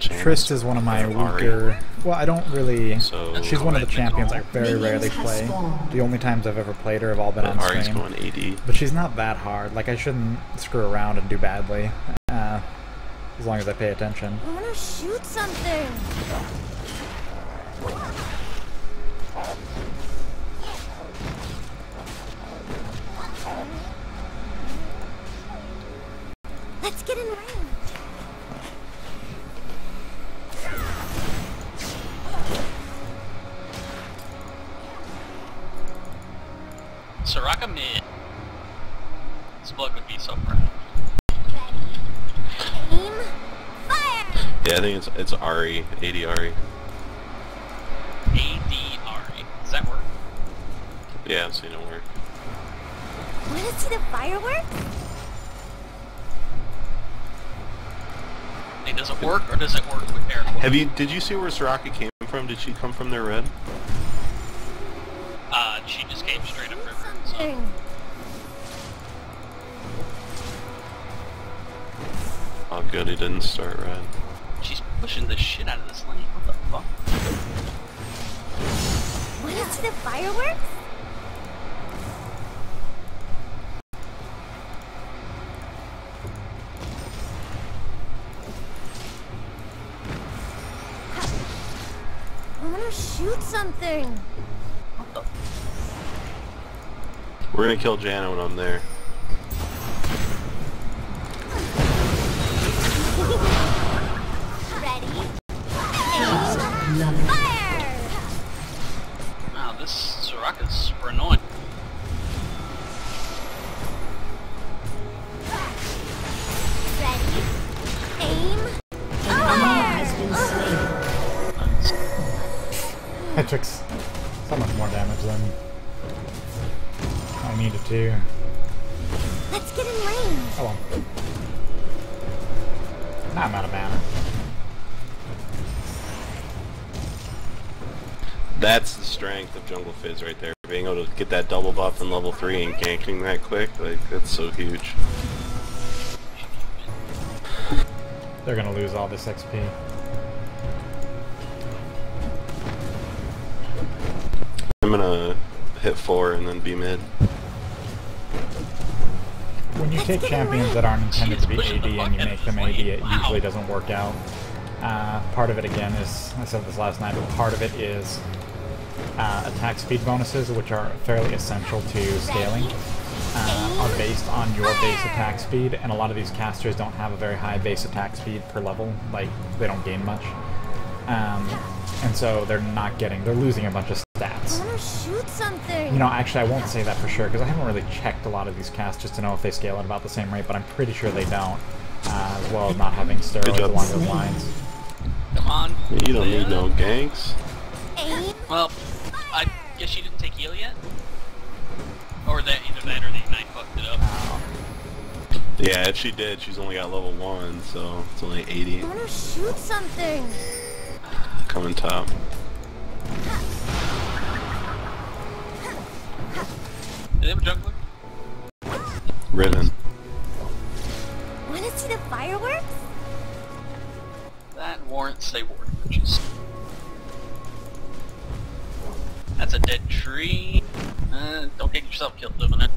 Speaker 7: Chance.
Speaker 1: Trist is one of my weaker. Well, I don't really.
Speaker 7: So
Speaker 1: She's one of the
Speaker 5: Right.
Speaker 1: champions I very
Speaker 6: Minions
Speaker 1: rarely play.
Speaker 6: spawned.
Speaker 1: The only times I've ever played her have all been
Speaker 7: But
Speaker 1: on
Speaker 7: Ari's
Speaker 1: stream.
Speaker 7: going AD.
Speaker 1: But she's not that hard. Like I shouldn't screw around and do badly. Uh, as long as I pay attention.
Speaker 8: I wanna shoot something. Let's get in range.
Speaker 5: Soraka mid. This bloke would be so proud.
Speaker 8: Aim. Fire.
Speaker 7: Yeah, I think it's it's Ahri, 80 Ahri.
Speaker 5: A-D-R-E. Does that work?
Speaker 7: Yeah, I've seen it work.
Speaker 8: Wanna see the fireworks?
Speaker 5: Hey, does it work or does it work with air?
Speaker 7: Have you? Did you see where Soraka came from? Did she come from their red?
Speaker 5: Uh, she just came straight up
Speaker 8: Shoot
Speaker 5: river. So.
Speaker 8: something.
Speaker 7: Oh, good, he didn't start red.
Speaker 5: She's pushing the shit out of this lane. What the fuck?
Speaker 8: Wanna see the fireworks? I wanna shoot something.
Speaker 7: We're gonna kill Jana when I'm there.
Speaker 8: Ready?
Speaker 6: Love it.
Speaker 8: Fire!
Speaker 5: Wow, this Soraka's super annoying.
Speaker 8: Ready? Aim.
Speaker 6: An enemy has been slain.
Speaker 1: I took so much more damage than I needed to.
Speaker 8: Let's get in range.
Speaker 1: Oh well. Now I'm out of mana.
Speaker 7: That's the strength of Jungle Fizz right there. Being able to get that double buff in level 3 and ganking that quick, like, that's so huge.
Speaker 1: They're gonna lose all this XP.
Speaker 7: I'm gonna hit 4 and then be mid.
Speaker 1: When you take champions that aren't intended to be AD and you make them AD, it usually doesn't work out. Uh, part of it again is, I said this last night, but part of it is uh, attack speed bonuses, which are fairly essential to scaling, uh, are based on your base attack speed, and a lot of these casters don't have a very high base attack speed per level, like, they don't gain much. Um, and so they're not getting, they're losing a bunch of
Speaker 8: I
Speaker 1: stats.
Speaker 8: wanna shoot something.
Speaker 1: You know, actually, I won't say that for sure because I haven't really checked a lot of these casts just to know if they scale at about the same rate, but I'm pretty sure they don't, uh, as well as not having steroids
Speaker 7: job.
Speaker 1: along those lines.
Speaker 5: Come on.
Speaker 7: You don't need no ganks.
Speaker 8: Aim.
Speaker 5: Well, I guess she didn't take heal yet? Or that, either that or the Ignite fucked it up.
Speaker 1: Uh,
Speaker 7: Yeah, if she did, she's only got level 1, so it's only 80.
Speaker 8: I wanna shoot something.
Speaker 7: Coming top.
Speaker 5: Do they have a jungler?
Speaker 7: Riven.
Speaker 8: Wanna see the fireworks?
Speaker 5: That warrants a ward purchase. That's a dead tree. Uh, don't get yourself killed doing it.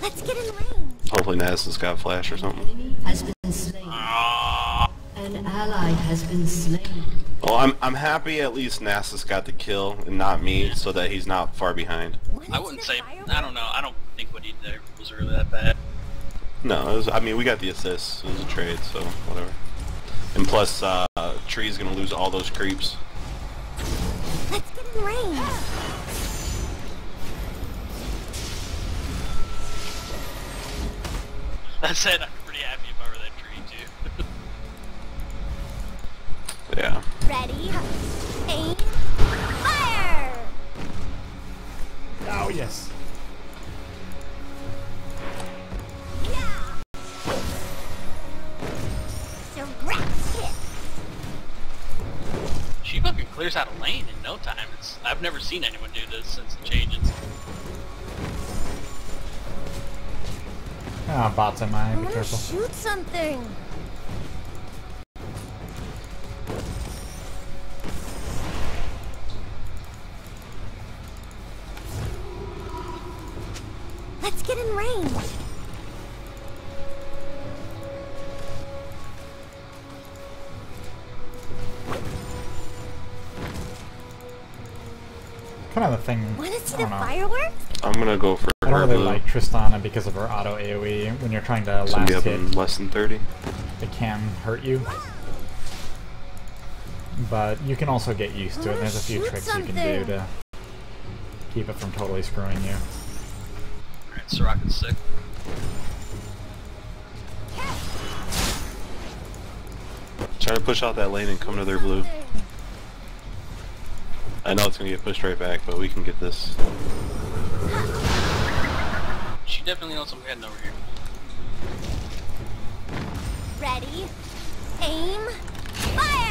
Speaker 8: Let's get in range.
Speaker 7: Hopefully Naz has got flash or something.
Speaker 6: Enemy has been slain.
Speaker 5: Ah,
Speaker 6: An ally has been slain.
Speaker 7: Well, I'm I'm happy at least Nasus got the kill and not me, so that he's not far behind.
Speaker 5: I wouldn't say. I don't know. I don't think what he did was really that bad.
Speaker 7: No, it was, I mean we got the assist. It was a trade, so whatever. And plus, uh, Tree's gonna lose all those creeps.
Speaker 8: Let's get in range.
Speaker 5: That said,
Speaker 7: Yeah.
Speaker 8: Ready? Aim. Fire!
Speaker 1: oh, yes.
Speaker 8: Yeah! Direct hit.
Speaker 5: she fucking clears out a lane in no time. It's I've never seen anyone do this since the changes.
Speaker 1: Ah, bots in my
Speaker 8: I
Speaker 1: eye, be
Speaker 8: wanna
Speaker 1: careful.
Speaker 8: shoot something. Let's get in range.
Speaker 1: Kind of a thing.
Speaker 8: Wanna see the fireworks?
Speaker 7: I'm gonna go for.
Speaker 1: I don't really like Tristana because of her auto AOE. When you're trying to
Speaker 7: so
Speaker 1: last hit,
Speaker 7: in less than 30.
Speaker 1: It can hurt you. But you can also get used to it. There's a few tricks something. you can do to keep it from totally screwing you.
Speaker 5: Alright, Soraka's sick.
Speaker 7: Try to push out that lane and come to their blue. I know it's gonna get pushed right back, but we can get this.
Speaker 5: She definitely knows I'm heading over here.
Speaker 8: Ready, aim, fire!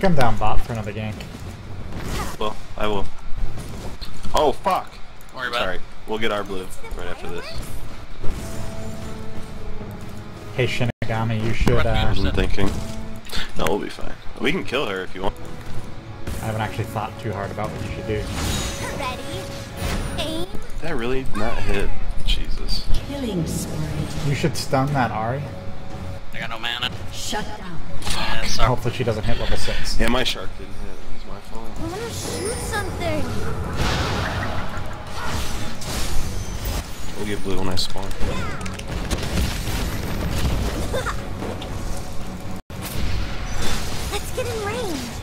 Speaker 1: Come down bot for another gank.
Speaker 7: Well, I will. Oh, fuck!
Speaker 5: Don't worry about
Speaker 7: Sorry.
Speaker 5: it.
Speaker 7: We'll get our blue right after this.
Speaker 1: Hey Shinigami, you should.
Speaker 5: Right
Speaker 1: Uh,
Speaker 5: here.
Speaker 7: wasn't thinking. No, we'll be fine. We can kill her if you want.
Speaker 1: I haven't actually thought too hard about what you should do.
Speaker 8: Ready, aim,
Speaker 7: that really not hit? Jesus.
Speaker 6: Killing spree.
Speaker 1: You should stun that Ahri.
Speaker 5: I got no mana.
Speaker 6: Shut down.
Speaker 5: Yeah, sorry.
Speaker 1: Hopefully she doesn't hit level six.
Speaker 7: Yeah, my shark didn't hit. It was my fault.
Speaker 8: I wanna shoot something.
Speaker 7: We'll get blue when I spawn.
Speaker 8: Let's get in range.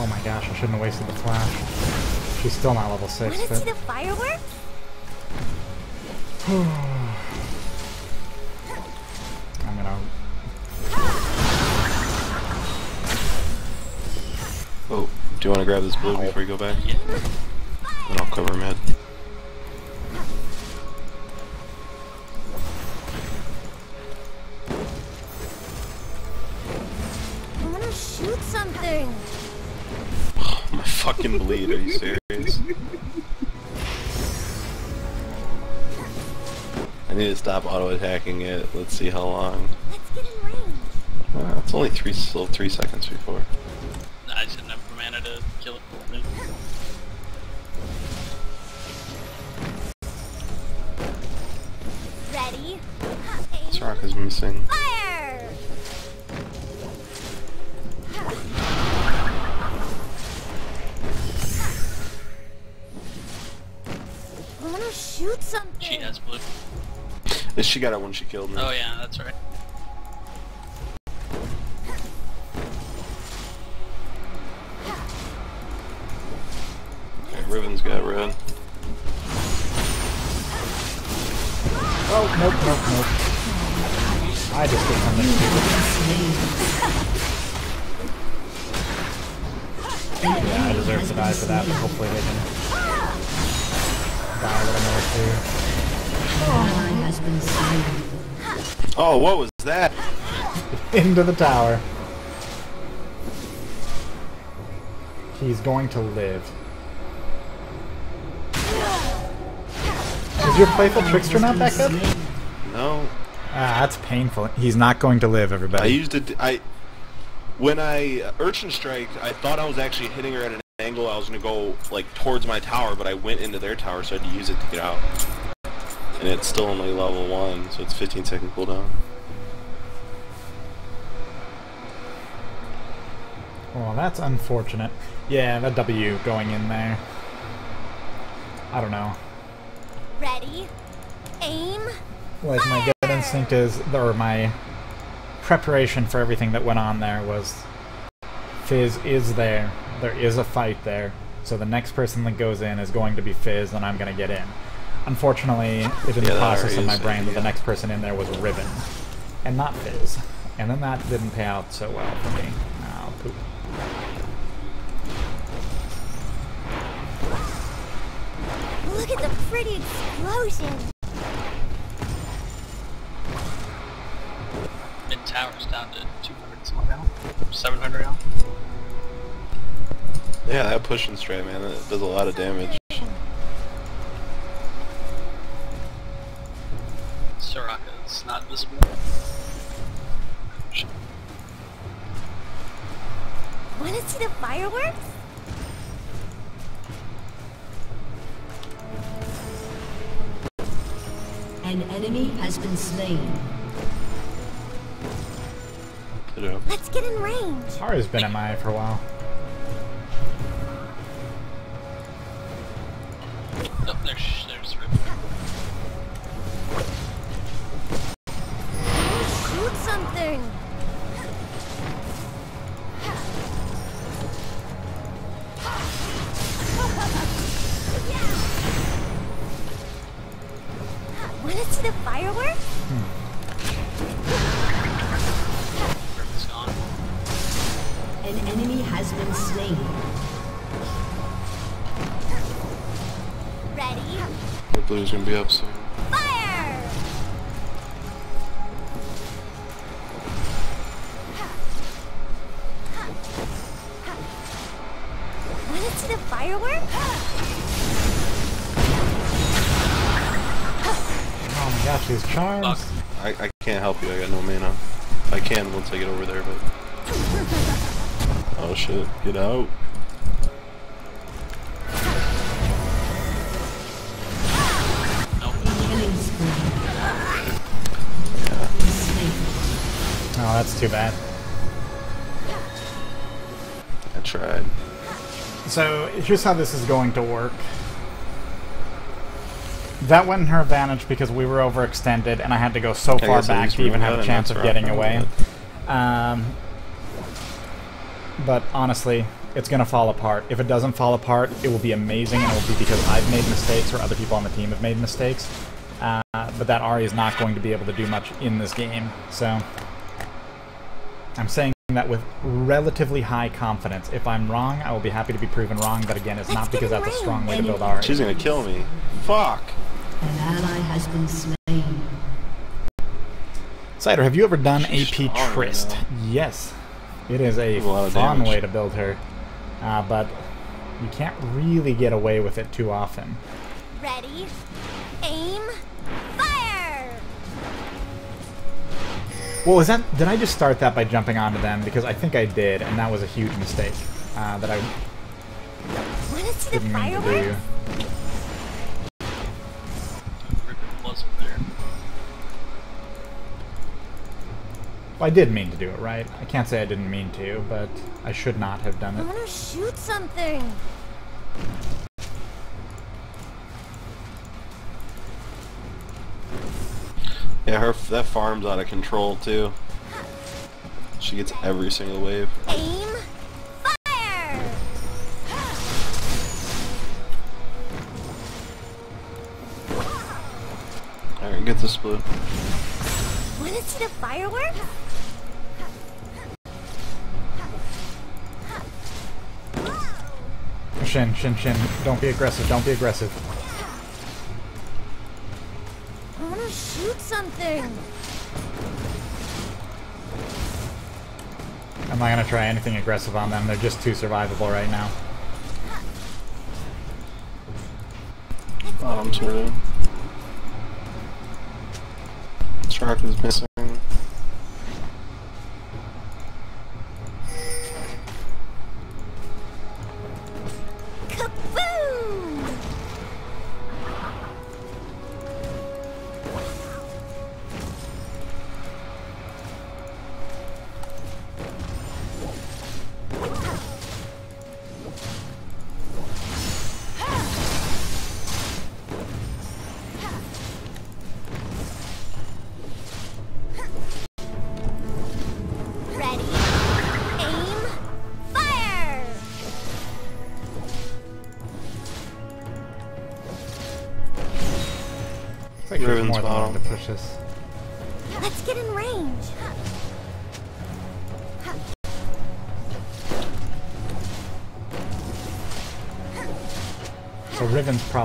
Speaker 1: Oh my gosh, I shouldn't have wasted the flash. She's still not level six,
Speaker 8: Wanna see the fireworks?
Speaker 1: I'm gonna.
Speaker 7: Oh, do you want to grab this blue before you go back?
Speaker 5: Yeah.
Speaker 7: Then I'll cover mid.
Speaker 8: I wanna shoot something.
Speaker 7: My fucking bleed, are you serious? I need to stop auto attacking it. Let's see how long.
Speaker 8: Let's get in range.
Speaker 7: Uh, it's only three, still three seconds before.
Speaker 5: Nah, I just didn't have mana to kill it.
Speaker 8: Ready, aim,
Speaker 7: Soraka's missing.
Speaker 8: fire! Shoot something.
Speaker 5: She has blue.
Speaker 7: She got it when she killed me.
Speaker 5: Oh yeah, that's right.
Speaker 7: Okay, Riven's got red.
Speaker 1: Oh nope, nope, nope. I just did something stupid. Yeah, I deserve to die for that, but hopefully they can
Speaker 6: slain.
Speaker 7: Oh, what was that?
Speaker 1: Into the tower. He's going to live. Is your playful trickster not back up?
Speaker 7: No.
Speaker 1: Ah, that's painful. He's not going to live, everybody.
Speaker 7: I used it. I when I uh, urchin strike, I thought I was actually hitting her at an angle. I was gonna go like towards my tower, but I went into their tower, so I had to use it to get out. And it's still only level one, so it's 15 second cooldown.
Speaker 1: Well, that's unfortunate. Yeah, that W going in there. I don't know.
Speaker 8: Ready, aim,
Speaker 1: Like my gut instinct is, or my preparation for everything that went on there was, Fizz is there. There is a fight there. So the next person that goes in is going to be Fizz, and I'm going to get in. Unfortunately, it didn't
Speaker 7: Yeah,
Speaker 1: process in my brain that the next person in there was Riven, and not Fizz. And then that didn't pay out so well for me. Oh, poop.
Speaker 8: look at the pretty explosion.
Speaker 5: Mid tower's down to 200 something now. 700 now.
Speaker 7: Yeah, that pushing strat, man, that does a lot of damage.
Speaker 5: Soraka's It's not visible.
Speaker 8: Want to see the fireworks?
Speaker 6: An enemy has been slain.
Speaker 8: Let's get in range.
Speaker 1: Tara's been MIA for a while.
Speaker 5: Oh, there's there's Rip.
Speaker 8: Shoot something. Want to see the fireworks?
Speaker 5: Rip
Speaker 6: An enemy has been slain.
Speaker 8: Ready?
Speaker 7: The blue's gonna be up soon.
Speaker 8: Fire! Want to see the fireworks?
Speaker 1: Oh my gosh, these charms.
Speaker 5: Fuck.
Speaker 7: I, I can't help you, I got no mana. I can once I get over there, but... Oh shit, get out.
Speaker 5: Nope.
Speaker 6: Killing spree. Slain.
Speaker 1: Oh, that's too bad.
Speaker 7: I tried.
Speaker 1: So here's how this is going to work. That went in her advantage because we were overextended and I had to go so far back to even have a chance of getting away. Um, but honestly, it's going to fall apart. If it doesn't fall apart, it will be amazing and it will be because I've made mistakes or other people on the team have made mistakes. Uh, but that Ahri is not going to be able to do much in this game. So I'm saying that with relatively high confidence. If I'm wrong, I will be happy to be proven wrong, but again, it's
Speaker 8: Let's
Speaker 1: not because that's a strong way to build
Speaker 6: Enemy-
Speaker 1: Ahri.
Speaker 7: She's gonna kill me. Fuck!
Speaker 6: An ally has been slain.
Speaker 1: Cider, have you ever done
Speaker 7: She's
Speaker 1: AP
Speaker 7: strong,
Speaker 1: Trist?
Speaker 7: though.
Speaker 1: Yes. It is a
Speaker 7: a
Speaker 1: fun
Speaker 7: damage.
Speaker 1: way to build her, uh, but you can't really get away with it too often.
Speaker 8: Ready? Aim! Fire!
Speaker 1: Well, was that? Did I just start that by jumping onto them? Because I think I did, and that was a huge mistake uh, that I
Speaker 8: Want to see the
Speaker 1: didn't mean to do. Well, I did mean to do it, right? I can't say I didn't mean to, but I should not have done it.
Speaker 8: I
Speaker 1: it.
Speaker 8: want to shoot something.
Speaker 7: Yeah, her that farm's out of control too. She gets every single wave.
Speaker 8: Aim! Fire!
Speaker 7: Alright, get this blue.
Speaker 8: Want to see the fireworks?
Speaker 1: Shin, Shin, Shin, don't be aggressive, don't be aggressive.
Speaker 8: I want to shoot something.
Speaker 1: I'm not gonna try anything aggressive on them, they're just too survivable right now.
Speaker 7: Bottom turret. Shark is missing.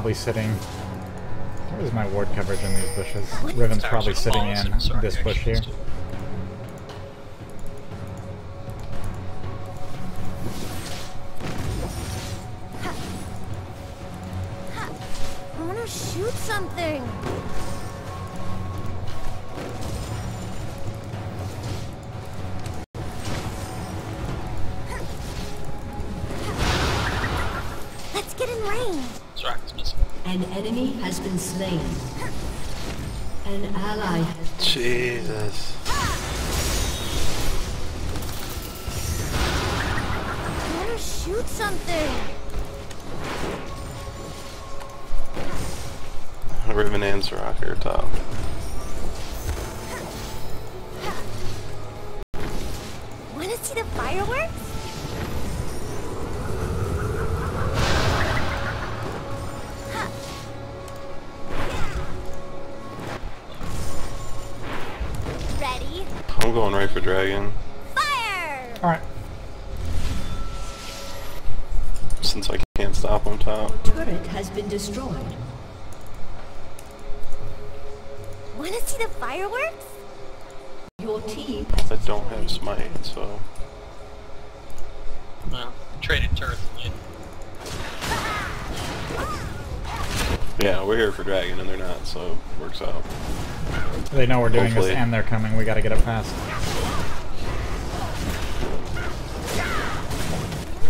Speaker 1: Probably sitting. Where is my ward coverage in these bushes? Riven's probably sitting in this bush here. Doing
Speaker 7: Hopefully.
Speaker 1: this and they're coming. We gotta get it fast.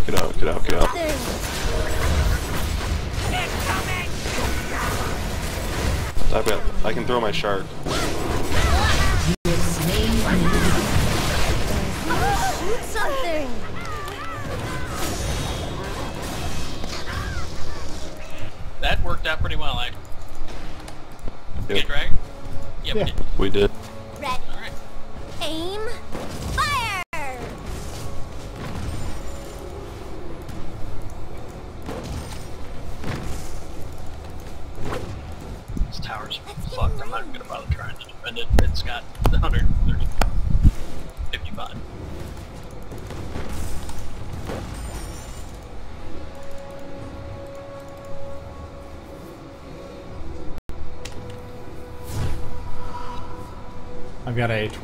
Speaker 7: Get out, get out, get out.
Speaker 8: There.
Speaker 7: I've got, I can throw my shark.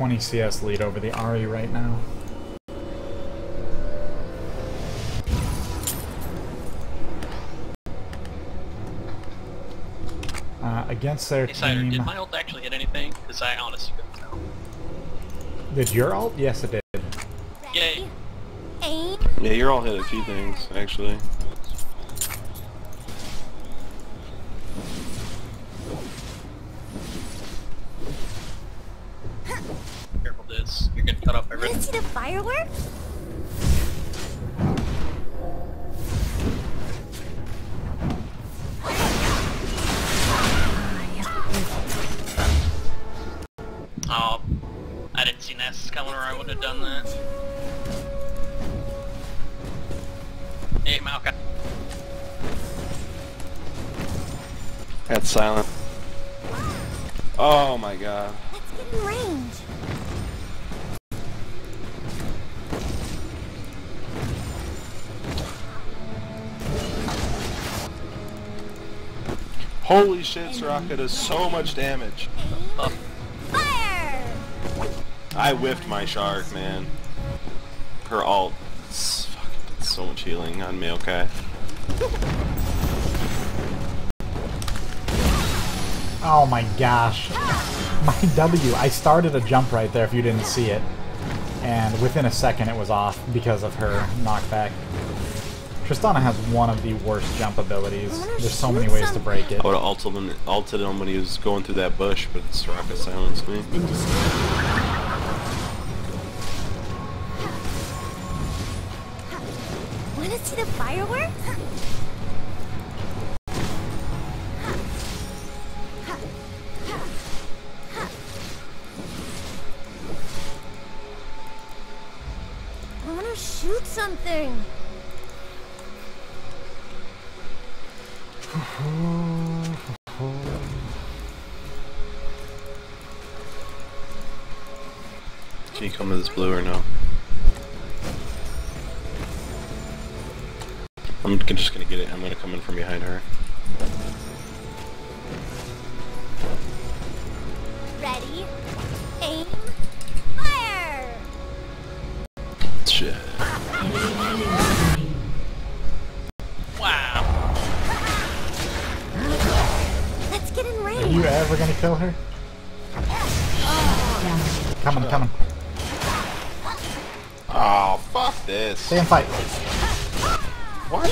Speaker 1: 20 CS lead over the Ahri right now. Uh, against their
Speaker 5: Hey, Cider,
Speaker 1: team.
Speaker 5: did my ult actually hit anything? Because I honestly couldn't tell.
Speaker 1: Did your ult? Yes, it did.
Speaker 5: Yay.
Speaker 8: Aim!
Speaker 7: Yeah, you're all hit a few things, actually. Holy shit, does so much damage.
Speaker 5: Oh,
Speaker 8: Fire!
Speaker 7: I whiffed my shark, man. Her ult. fucking did so much healing on Maokai.
Speaker 1: Oh my gosh. My W. I started a jump right there if you didn't see it. And within a second it was off because of her knockback. Tristana has one of the worst jump abilities. There's so many ways to break it.
Speaker 7: I would have ulted him, ulted him when he was going through that bush, but Soraka silenced me.
Speaker 8: Want to see the fireworks? I want to shoot something.
Speaker 7: Blue or no?
Speaker 1: Stay and fight.
Speaker 7: What?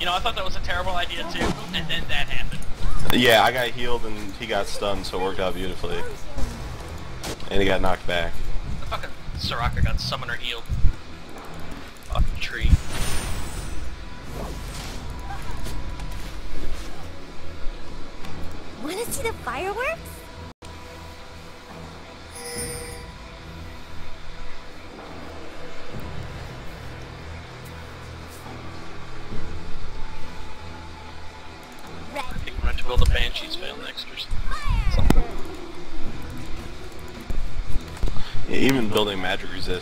Speaker 8: You
Speaker 5: know, I thought that was a terrible idea too, and then that happened.
Speaker 7: Yeah, I got healed and he got stunned, so it worked out beautifully. And he got knocked back.
Speaker 5: The fucking Soraka got summoner healed.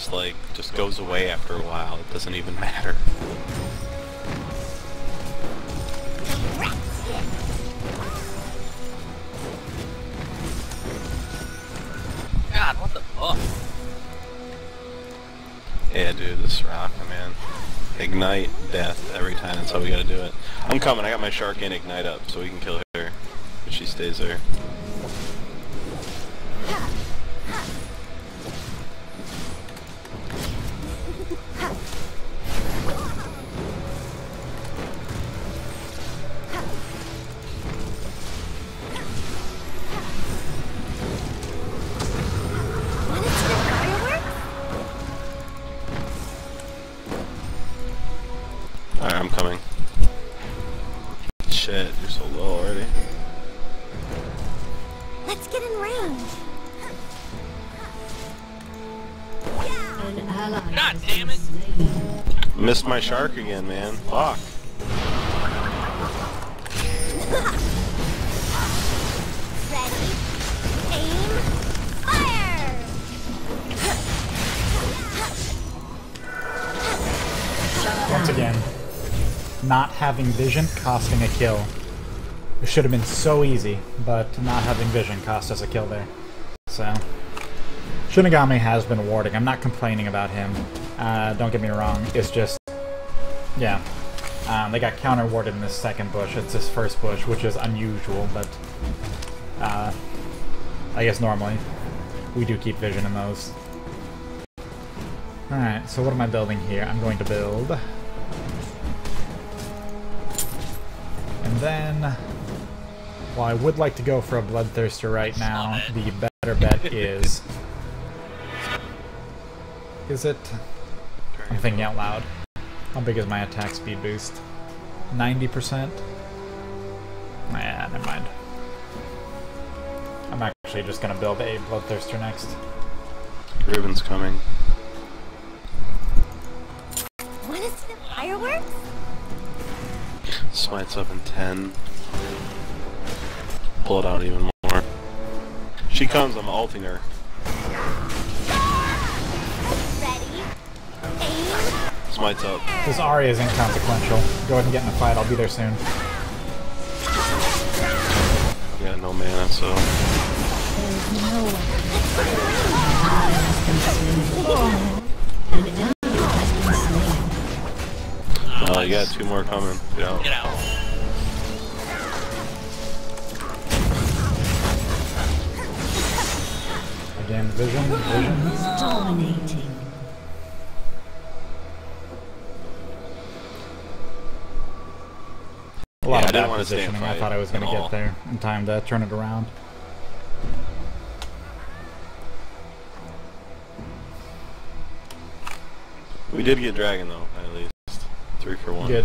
Speaker 7: Resist like just goes away after a while. It doesn't even matter.
Speaker 5: God, what the fuck?
Speaker 7: Yeah, dude, this rock, man. Ignite death every time. That's how we gotta do it. I'm coming. I got my shark and ignite up, so we can kill
Speaker 1: not having vision costing a kill. It should have been so easy, but not having vision cost us a kill there. So, Shinigami has been warding. I'm not complaining about him. Uh, don't get me wrong. It's just, yeah. Um, they got counter warded in this second bush. It's this first bush, which is unusual, but uh, I guess normally we do keep vision in those. Alright, so what am I building here? I'm going to build. Then, well, I would like to go for a Bloodthirster right now. The better bet is. Is it? I'm thinking out loud. How big is my attack speed boost? 90%? Nah, never mind. I'm actually just gonna build a Bloodthirster next.
Speaker 7: Riven's coming.
Speaker 8: Wanna see the fireworks?
Speaker 7: Smites up in 10. Pull it out even more. She comes, I'm ulting her.
Speaker 8: Ready, aim,
Speaker 7: Smites up.
Speaker 1: This Ahri is inconsequential. Go ahead and get in a fight, I'll be there soon.
Speaker 7: Yeah, no mana, so.
Speaker 6: Ally has been slain.
Speaker 7: Oh, you got two more coming. Get out.
Speaker 5: Get out.
Speaker 1: Again, vision, vision.
Speaker 6: Dominating.
Speaker 1: A lot
Speaker 7: Yeah, I
Speaker 1: of
Speaker 7: didn't
Speaker 1: bad
Speaker 7: wanna stay and
Speaker 1: positioning. I thought I was going to get there in time to turn it around.
Speaker 7: We did get dragon though, at least. Three for one.
Speaker 1: Good.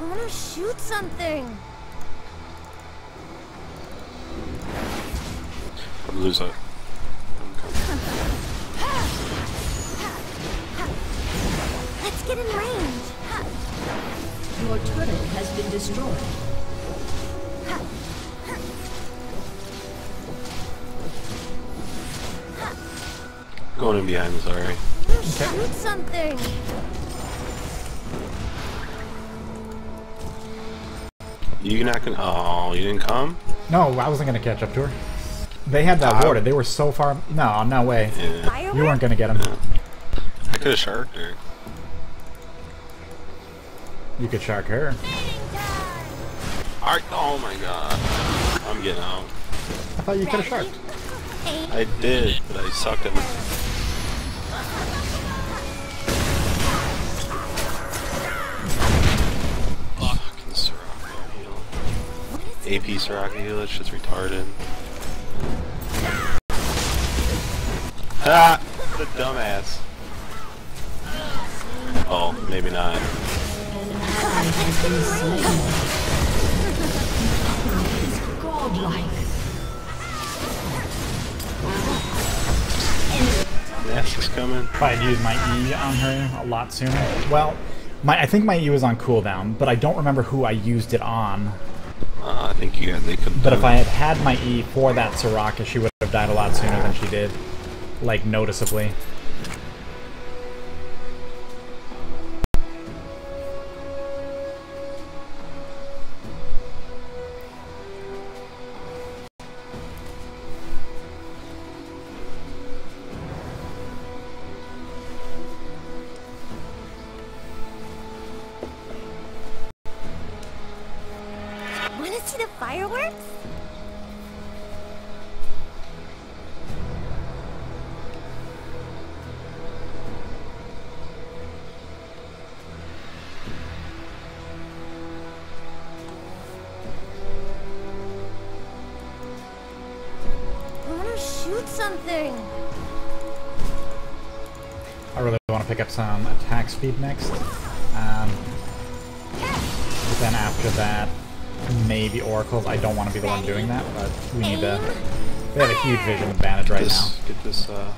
Speaker 8: I wanna shoot something.
Speaker 7: Lose it.
Speaker 8: Let's get in range.
Speaker 6: Your turret has been destroyed.
Speaker 7: Going in behind is alright.
Speaker 8: I wanna shoot something.
Speaker 7: You not gonna? Oh, you didn't come?
Speaker 1: No, I wasn't going to catch up to her. They had that uh,
Speaker 7: Wow.
Speaker 1: warded. They were so far. No, no way.
Speaker 7: Yeah.
Speaker 1: You weren't going to get them.
Speaker 7: I could have sharked her.
Speaker 1: You could shark her.
Speaker 7: Alright, oh my god. I'm getting out.
Speaker 1: I thought you could have sharked.
Speaker 7: I did, but I sucked at. Fucking Soraka heal. AP Soraka heal, that shit's retarded. Ah! The dumbass. Oh, maybe not.
Speaker 6: Ally has been slain. Godlike.
Speaker 7: Nash is coming.
Speaker 1: If I had used my E on her a lot sooner. Well, my I think my E was on cooldown, but I don't remember who I used it on.
Speaker 7: Uh, I think you they could
Speaker 1: But if I had had my E for that Soraka, she would have died a lot sooner than she did. Like, noticeably.
Speaker 8: Something.
Speaker 1: I really want to pick up some attack speed next. Um, but then after that, maybe Oracles. I don't want to be the one doing that, but we need to. We have a huge vision advantage right now.
Speaker 7: get this, uh...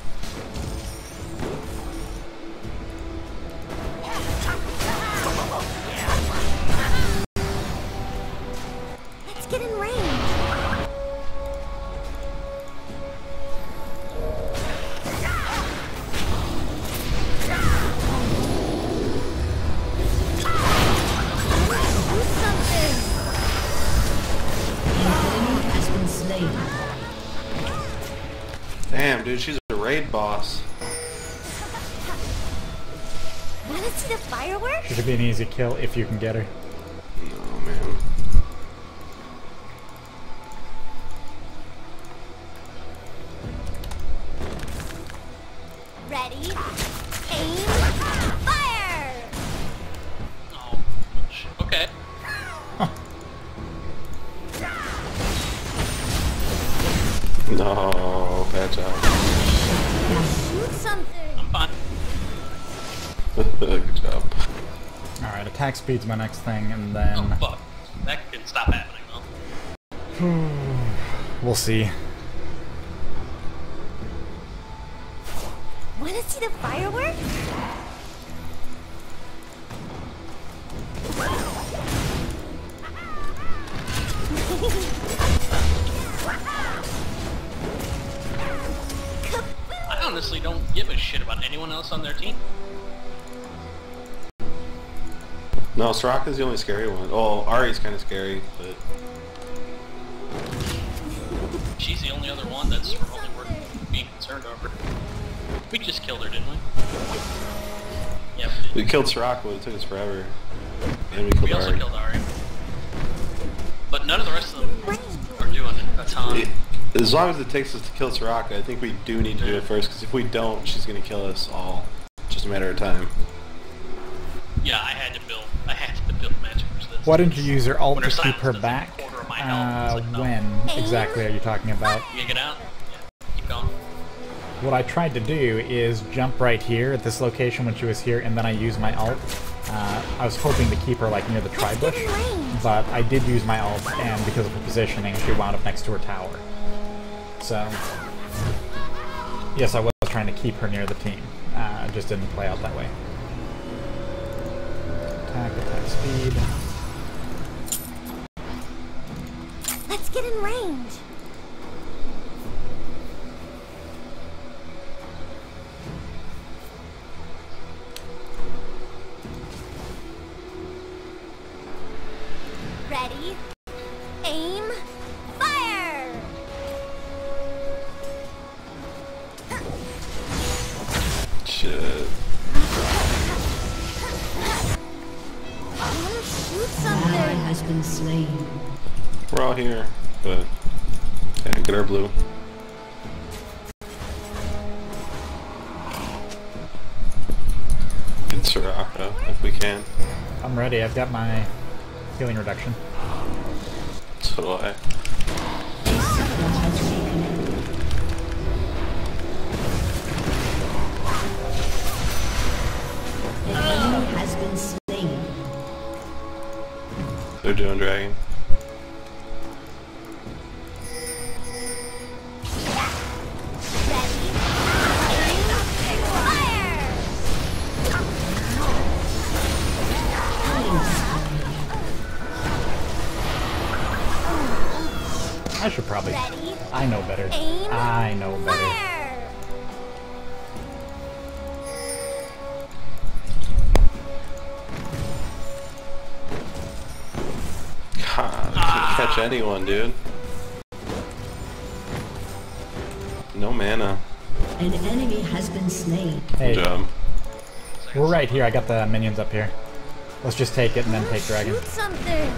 Speaker 1: Attack speed's my next thing, and
Speaker 5: Oh,
Speaker 1: then
Speaker 5: fuck. That can stop happening, though.
Speaker 1: we'll see.
Speaker 7: Soraka's the only scary one. Oh, Ahri's kind of scary, but
Speaker 5: She's the only other one that's really worth being concerned over. We just killed her, didn't we? Yeah, we
Speaker 7: we killed Soraka, but it took us forever. And we killed
Speaker 5: We also
Speaker 7: Ahri.
Speaker 5: killed Ahri. But none of the rest of them are doing a ton.
Speaker 7: It- as long as it takes us to kill Soraka, I think we do need to do it first, because if we don't, she's going to kill us all. Just a matter of time.
Speaker 5: Yeah, I had to build. I had to build magic for this.
Speaker 1: Why didn't you use your alt to keep her back?
Speaker 5: a quarter of my health,
Speaker 1: Uh,
Speaker 5: it's like, no.
Speaker 1: when exactly are you talking about?
Speaker 5: You get out? Yeah, keep going.
Speaker 1: What I tried to do is jump right here at this location when she was here, and then I used my alt. Uh, I was hoping to keep her like near the tri bush, but I did use my alt, and because of her positioning, she wound up next to her tower. So, yes, I was trying to keep her near the team. Uh, it just didn't play out that way. Attack, attack speed.
Speaker 8: Let's get in range.
Speaker 1: I've got my healing reduction.
Speaker 7: I can't anyone, dude. No mana.
Speaker 6: An enemy has been slain.
Speaker 1: Hey,
Speaker 7: Good job.
Speaker 1: we're right here. I got the minions up here. Let's just take it and then take dragon.
Speaker 8: Shoot something!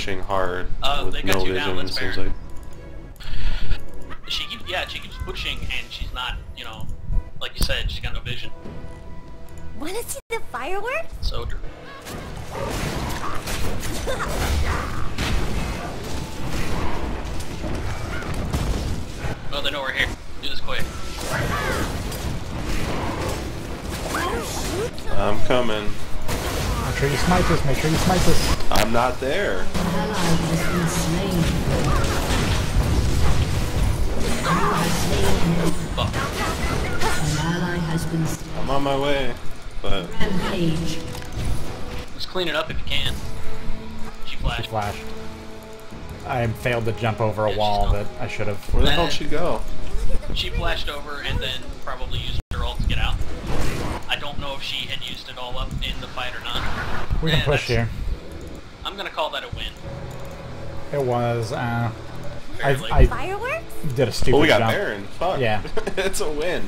Speaker 7: Pushing hard
Speaker 5: Uh,
Speaker 7: with
Speaker 5: they got
Speaker 7: no
Speaker 5: you down,
Speaker 7: vision, it
Speaker 5: that's
Speaker 7: seems like.
Speaker 5: She keep, yeah, she keeps pushing, and she's not, you know, like you said, she's got no vision.
Speaker 8: Wanna see the fireworks?
Speaker 5: So true. Well, they know we're here. Do this quick.
Speaker 7: I'm coming.
Speaker 1: Make sure you smite this. Make sure you smite this.
Speaker 7: I'm not there.
Speaker 6: An ally has been slain. You have slain an enemy. An ally has been slain.
Speaker 7: I'm on my way. But
Speaker 6: Rampage.
Speaker 5: Just clean it up if you can. She
Speaker 1: She
Speaker 5: flashed.
Speaker 1: flashed. I failed to jump over a
Speaker 5: Yeah,
Speaker 1: wall that I should have.
Speaker 7: where the hell'd she go?
Speaker 5: She flashed over and then probably used her ult to get out. I don't know if she had used it all up in the fight or not.
Speaker 1: We can
Speaker 5: Yeah,
Speaker 1: push
Speaker 5: that's-
Speaker 1: here.
Speaker 5: I'm gonna call that a win.
Speaker 1: It was. Uh, I, I
Speaker 8: Fireworks?
Speaker 1: did a stupid
Speaker 7: Oh, we got
Speaker 1: jump.
Speaker 7: Baron. Fuck.
Speaker 1: Yeah.
Speaker 7: it's a win.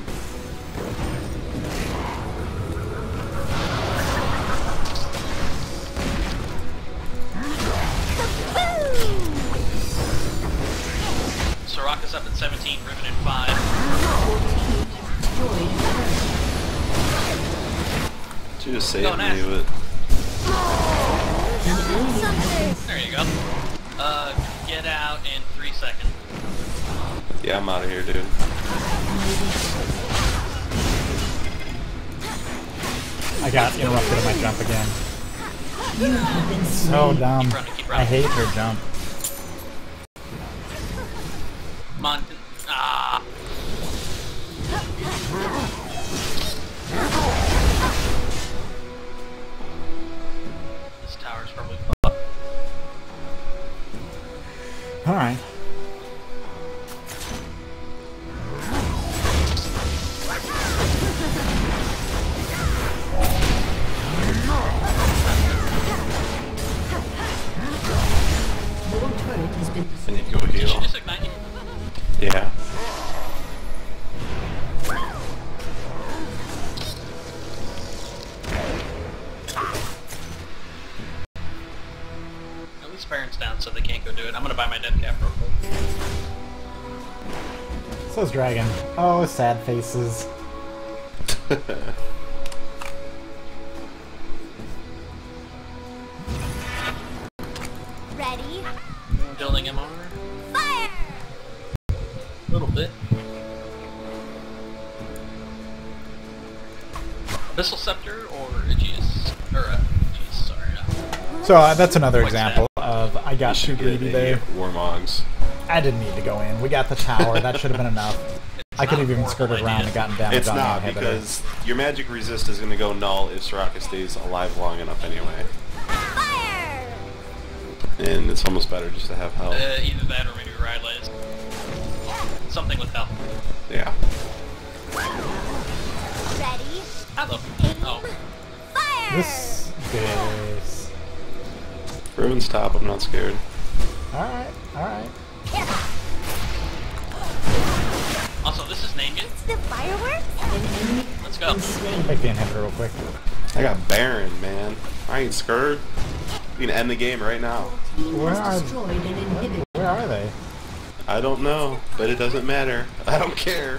Speaker 8: Boom!
Speaker 5: Soraka's up at 17, Riven at 5.
Speaker 6: Destroyed.
Speaker 7: She just saved
Speaker 5: Go,
Speaker 7: me, but
Speaker 6: An enemy has been
Speaker 5: There you go. Uh, get out in 3 seconds.
Speaker 7: yeah, I'm out of here, dude.
Speaker 1: I got interrupted in my jump again.
Speaker 6: You have.
Speaker 1: So dumb.
Speaker 5: Keep running, keep
Speaker 1: I hate her jump.
Speaker 5: Come on.
Speaker 1: All right. Sad faces.
Speaker 8: Ready?
Speaker 5: Building MR.
Speaker 8: Fire!
Speaker 5: A little bit. Abyssal Scepter or Aegis? Or, uh, Aegis, sorry. Uh,
Speaker 1: So uh, that's another
Speaker 5: What's
Speaker 1: example of I got too
Speaker 7: Should get
Speaker 1: greedy
Speaker 7: a
Speaker 1: there.
Speaker 7: Warmogs.
Speaker 1: I didn't need to go in. We got the tower. That should have been enough.
Speaker 5: it's
Speaker 1: I could
Speaker 5: not
Speaker 1: have even
Speaker 5: horrible
Speaker 1: skirted around and gotten damage
Speaker 7: It's
Speaker 1: on
Speaker 7: not
Speaker 1: the inhibitor.
Speaker 7: because your magic resist is going to go null if Soraka stays alive long enough anyway,
Speaker 8: Fire!
Speaker 7: and it's almost better just to have health.
Speaker 5: Uh, either that or maybe Rylai's. something with help.
Speaker 7: Yeah.
Speaker 8: Ready?
Speaker 5: Hello.
Speaker 8: Aim.
Speaker 5: Oh,
Speaker 8: Fire!
Speaker 1: This is.
Speaker 7: Ruin's top, I'm not scared.
Speaker 1: Alright, alright.
Speaker 5: Also, this is naked.
Speaker 8: It's the fireworks?
Speaker 5: Let's
Speaker 6: has
Speaker 5: go.
Speaker 6: been slain.
Speaker 1: Make the inhibitor real quick.
Speaker 7: I got Baron, man. I ain't scared. You can end the game right now.
Speaker 1: Where are-
Speaker 6: destroyed an inhibitor.
Speaker 1: Where are they?
Speaker 7: I don't know, but it doesn't matter. I don't care.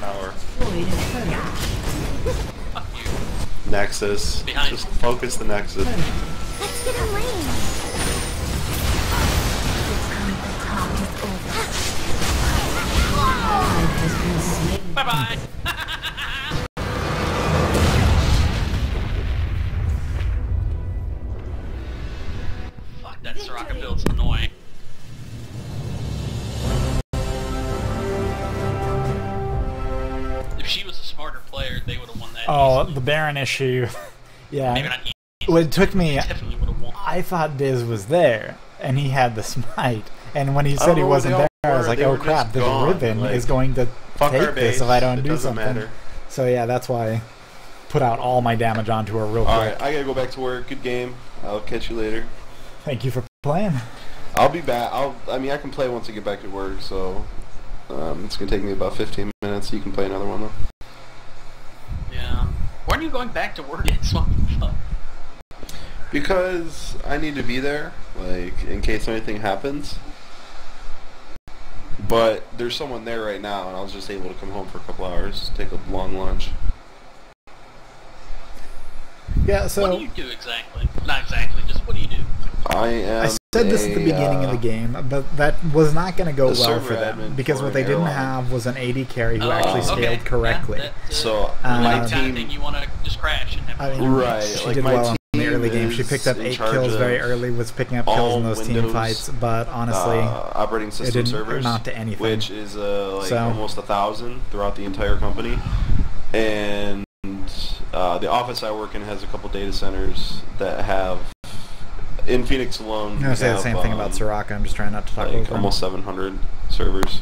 Speaker 7: Power.
Speaker 6: Destroyed a turret.
Speaker 5: Fuck you.
Speaker 7: Nexus.
Speaker 5: Behind.
Speaker 7: Just focus the Nexus.
Speaker 8: Let's get a lane.
Speaker 5: Bye bye. Fuck that Soraka build's annoying. If she was a smarter player, they would have won that.
Speaker 1: Oh,
Speaker 5: easily.
Speaker 1: the Baron issue.
Speaker 5: maybe
Speaker 1: yeah.
Speaker 5: not.
Speaker 1: Well, it took me.
Speaker 5: Definitely would have won.
Speaker 1: I thought Diz was there, and he had the smite. And when he said
Speaker 7: don't
Speaker 1: he wasn't
Speaker 7: they all
Speaker 1: there, I was like, "Oh crap!
Speaker 7: just
Speaker 1: The
Speaker 7: gone,
Speaker 1: Riven
Speaker 7: like,
Speaker 1: is going to
Speaker 7: Fuck our
Speaker 1: take
Speaker 7: base.
Speaker 1: this if I don't
Speaker 7: it
Speaker 1: do
Speaker 7: doesn't
Speaker 1: something."
Speaker 7: matter.
Speaker 1: So yeah, that's why I put out all my damage onto her real quick.
Speaker 7: Alright, I gotta go back to work. Good game. I'll catch you later.
Speaker 1: Thank you for playing.
Speaker 7: I'll be back. I'll. I mean, I can play once I get back to work. So um, it's gonna take me about 15 minutes. You can play another one though.
Speaker 5: Yeah. When are you going back to work? It's fucking fun.
Speaker 7: Because I need to be there, like in case anything happens. But there's someone there right now, and I was just able to come home for a couple hours, take a long lunch.
Speaker 1: Yeah. So.
Speaker 5: What do you do exactly? Not exactly. Just what do you do?
Speaker 7: I am.
Speaker 1: I said this at the
Speaker 7: a,
Speaker 1: beginning of
Speaker 7: uh,
Speaker 1: the game, but that was not going to go well for them because
Speaker 7: for
Speaker 1: what they didn't
Speaker 7: airline.
Speaker 1: have was an AD carry who
Speaker 5: Oh,
Speaker 1: actually
Speaker 5: okay.
Speaker 1: scaled correctly.
Speaker 5: Yeah, uh,
Speaker 7: So
Speaker 1: Uh,
Speaker 7: my
Speaker 5: kind of thing
Speaker 7: team,
Speaker 5: you want to just crash and have
Speaker 1: I mean,
Speaker 7: Right,
Speaker 1: she
Speaker 7: like
Speaker 1: did
Speaker 7: my
Speaker 1: well in the early game. She picked up eight kills very early, was picking up kills in those team fights, but honestly,
Speaker 7: uh, operating system
Speaker 1: didn't
Speaker 7: servers,
Speaker 1: amount to anything.
Speaker 7: which is uh, like
Speaker 1: So-
Speaker 7: almost a thousand throughout the entire company. And uh, the office I work in has a couple data centers that have in Phoenix alone.
Speaker 1: I'm gonna say the
Speaker 7: have,
Speaker 1: same thing about
Speaker 7: um,
Speaker 1: Soraka. I'm just trying not to talk
Speaker 7: like
Speaker 1: over him.
Speaker 7: almost 700 servers,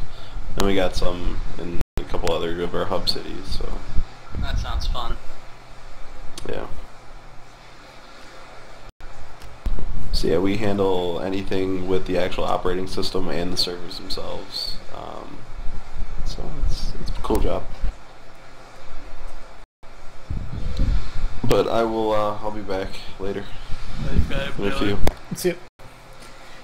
Speaker 7: and we got some in a couple other of our hub cities. So
Speaker 5: That sounds fun.
Speaker 7: yeah. So yeah, we handle anything with the actual operating system and the servers themselves. Um, so it's, it's a cool job. But I will. Uh, I'll be back later
Speaker 5: Okay,
Speaker 7: in a
Speaker 5: really.
Speaker 7: few.
Speaker 1: Let's.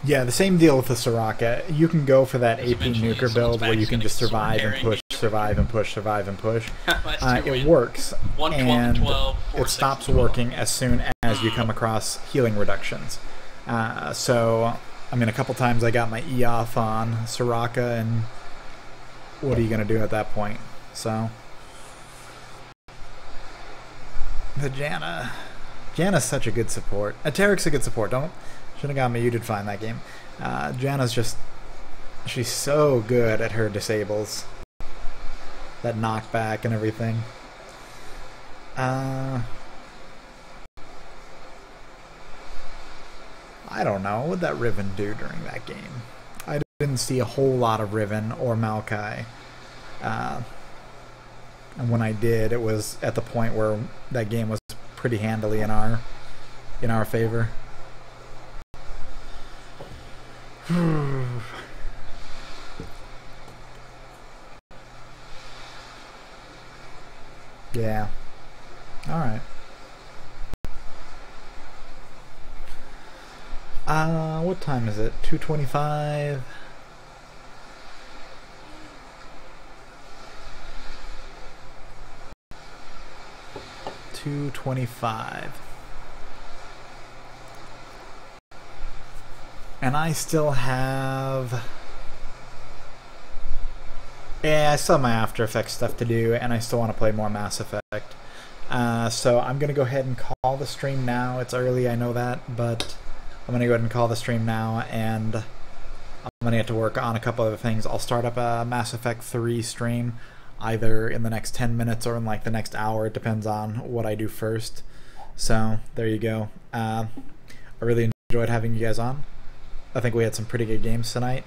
Speaker 1: Yeah, the same deal with the Soraka. You can go for that AP nuker build where you can just survive and push, survive and push, survive and push. Uh, it works, and
Speaker 5: and 12, four,
Speaker 1: it stops working as soon as you come across healing reductions. Uh, so, I mean, a couple times I got my E off on Soraka, and what are you going to do at that point? So, the Janna. Janna's such a good support. Uh, Taric's a good support. Don't me. You did fine that game. Uh, Janna's just she's so good at her disables, that knockback and everything. Uh, I don't know what that Riven do during that game. I didn't see a whole lot of Riven or Maokai. Uh, and when I did, it was at the point where that game was pretty handily in our in our favor. yeah. All right. Uh, what time is it? 225. Two twenty-five, and I still have. Yeah, I still have my After Effects stuff to do, and I still want to play more Mass Effect. Uh, so I'm gonna go ahead and call the stream now. It's early, I know that, but I'm gonna go ahead and call the stream now, and I'm gonna get to work on a couple other things. I'll start up a Mass Effect 3 stream either in the next 10 minutes or in like the next hour. It depends on what I do first. So there you go. Uh, I really enjoyed having you guys on. I think we had some pretty good games tonight.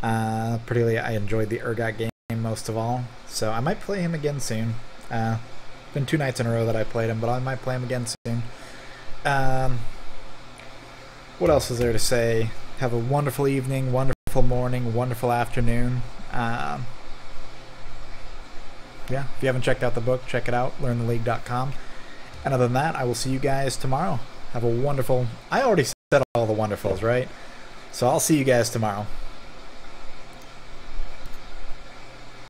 Speaker 1: Uh, particularly, I enjoyed the Urgot game most of all, so I might play him again soon. Uh, been two nights in a row that I played him, but I might play him again soon. Um, what else is there to say? Have a wonderful evening, wonderful morning, wonderful afternoon. Um, yeah, if you haven't checked out the book, check it out, learntheleague.com. And other than that, I will see you guys tomorrow. Have a wonderful. I already said all the wonderfuls, right? So I'll see you guys tomorrow.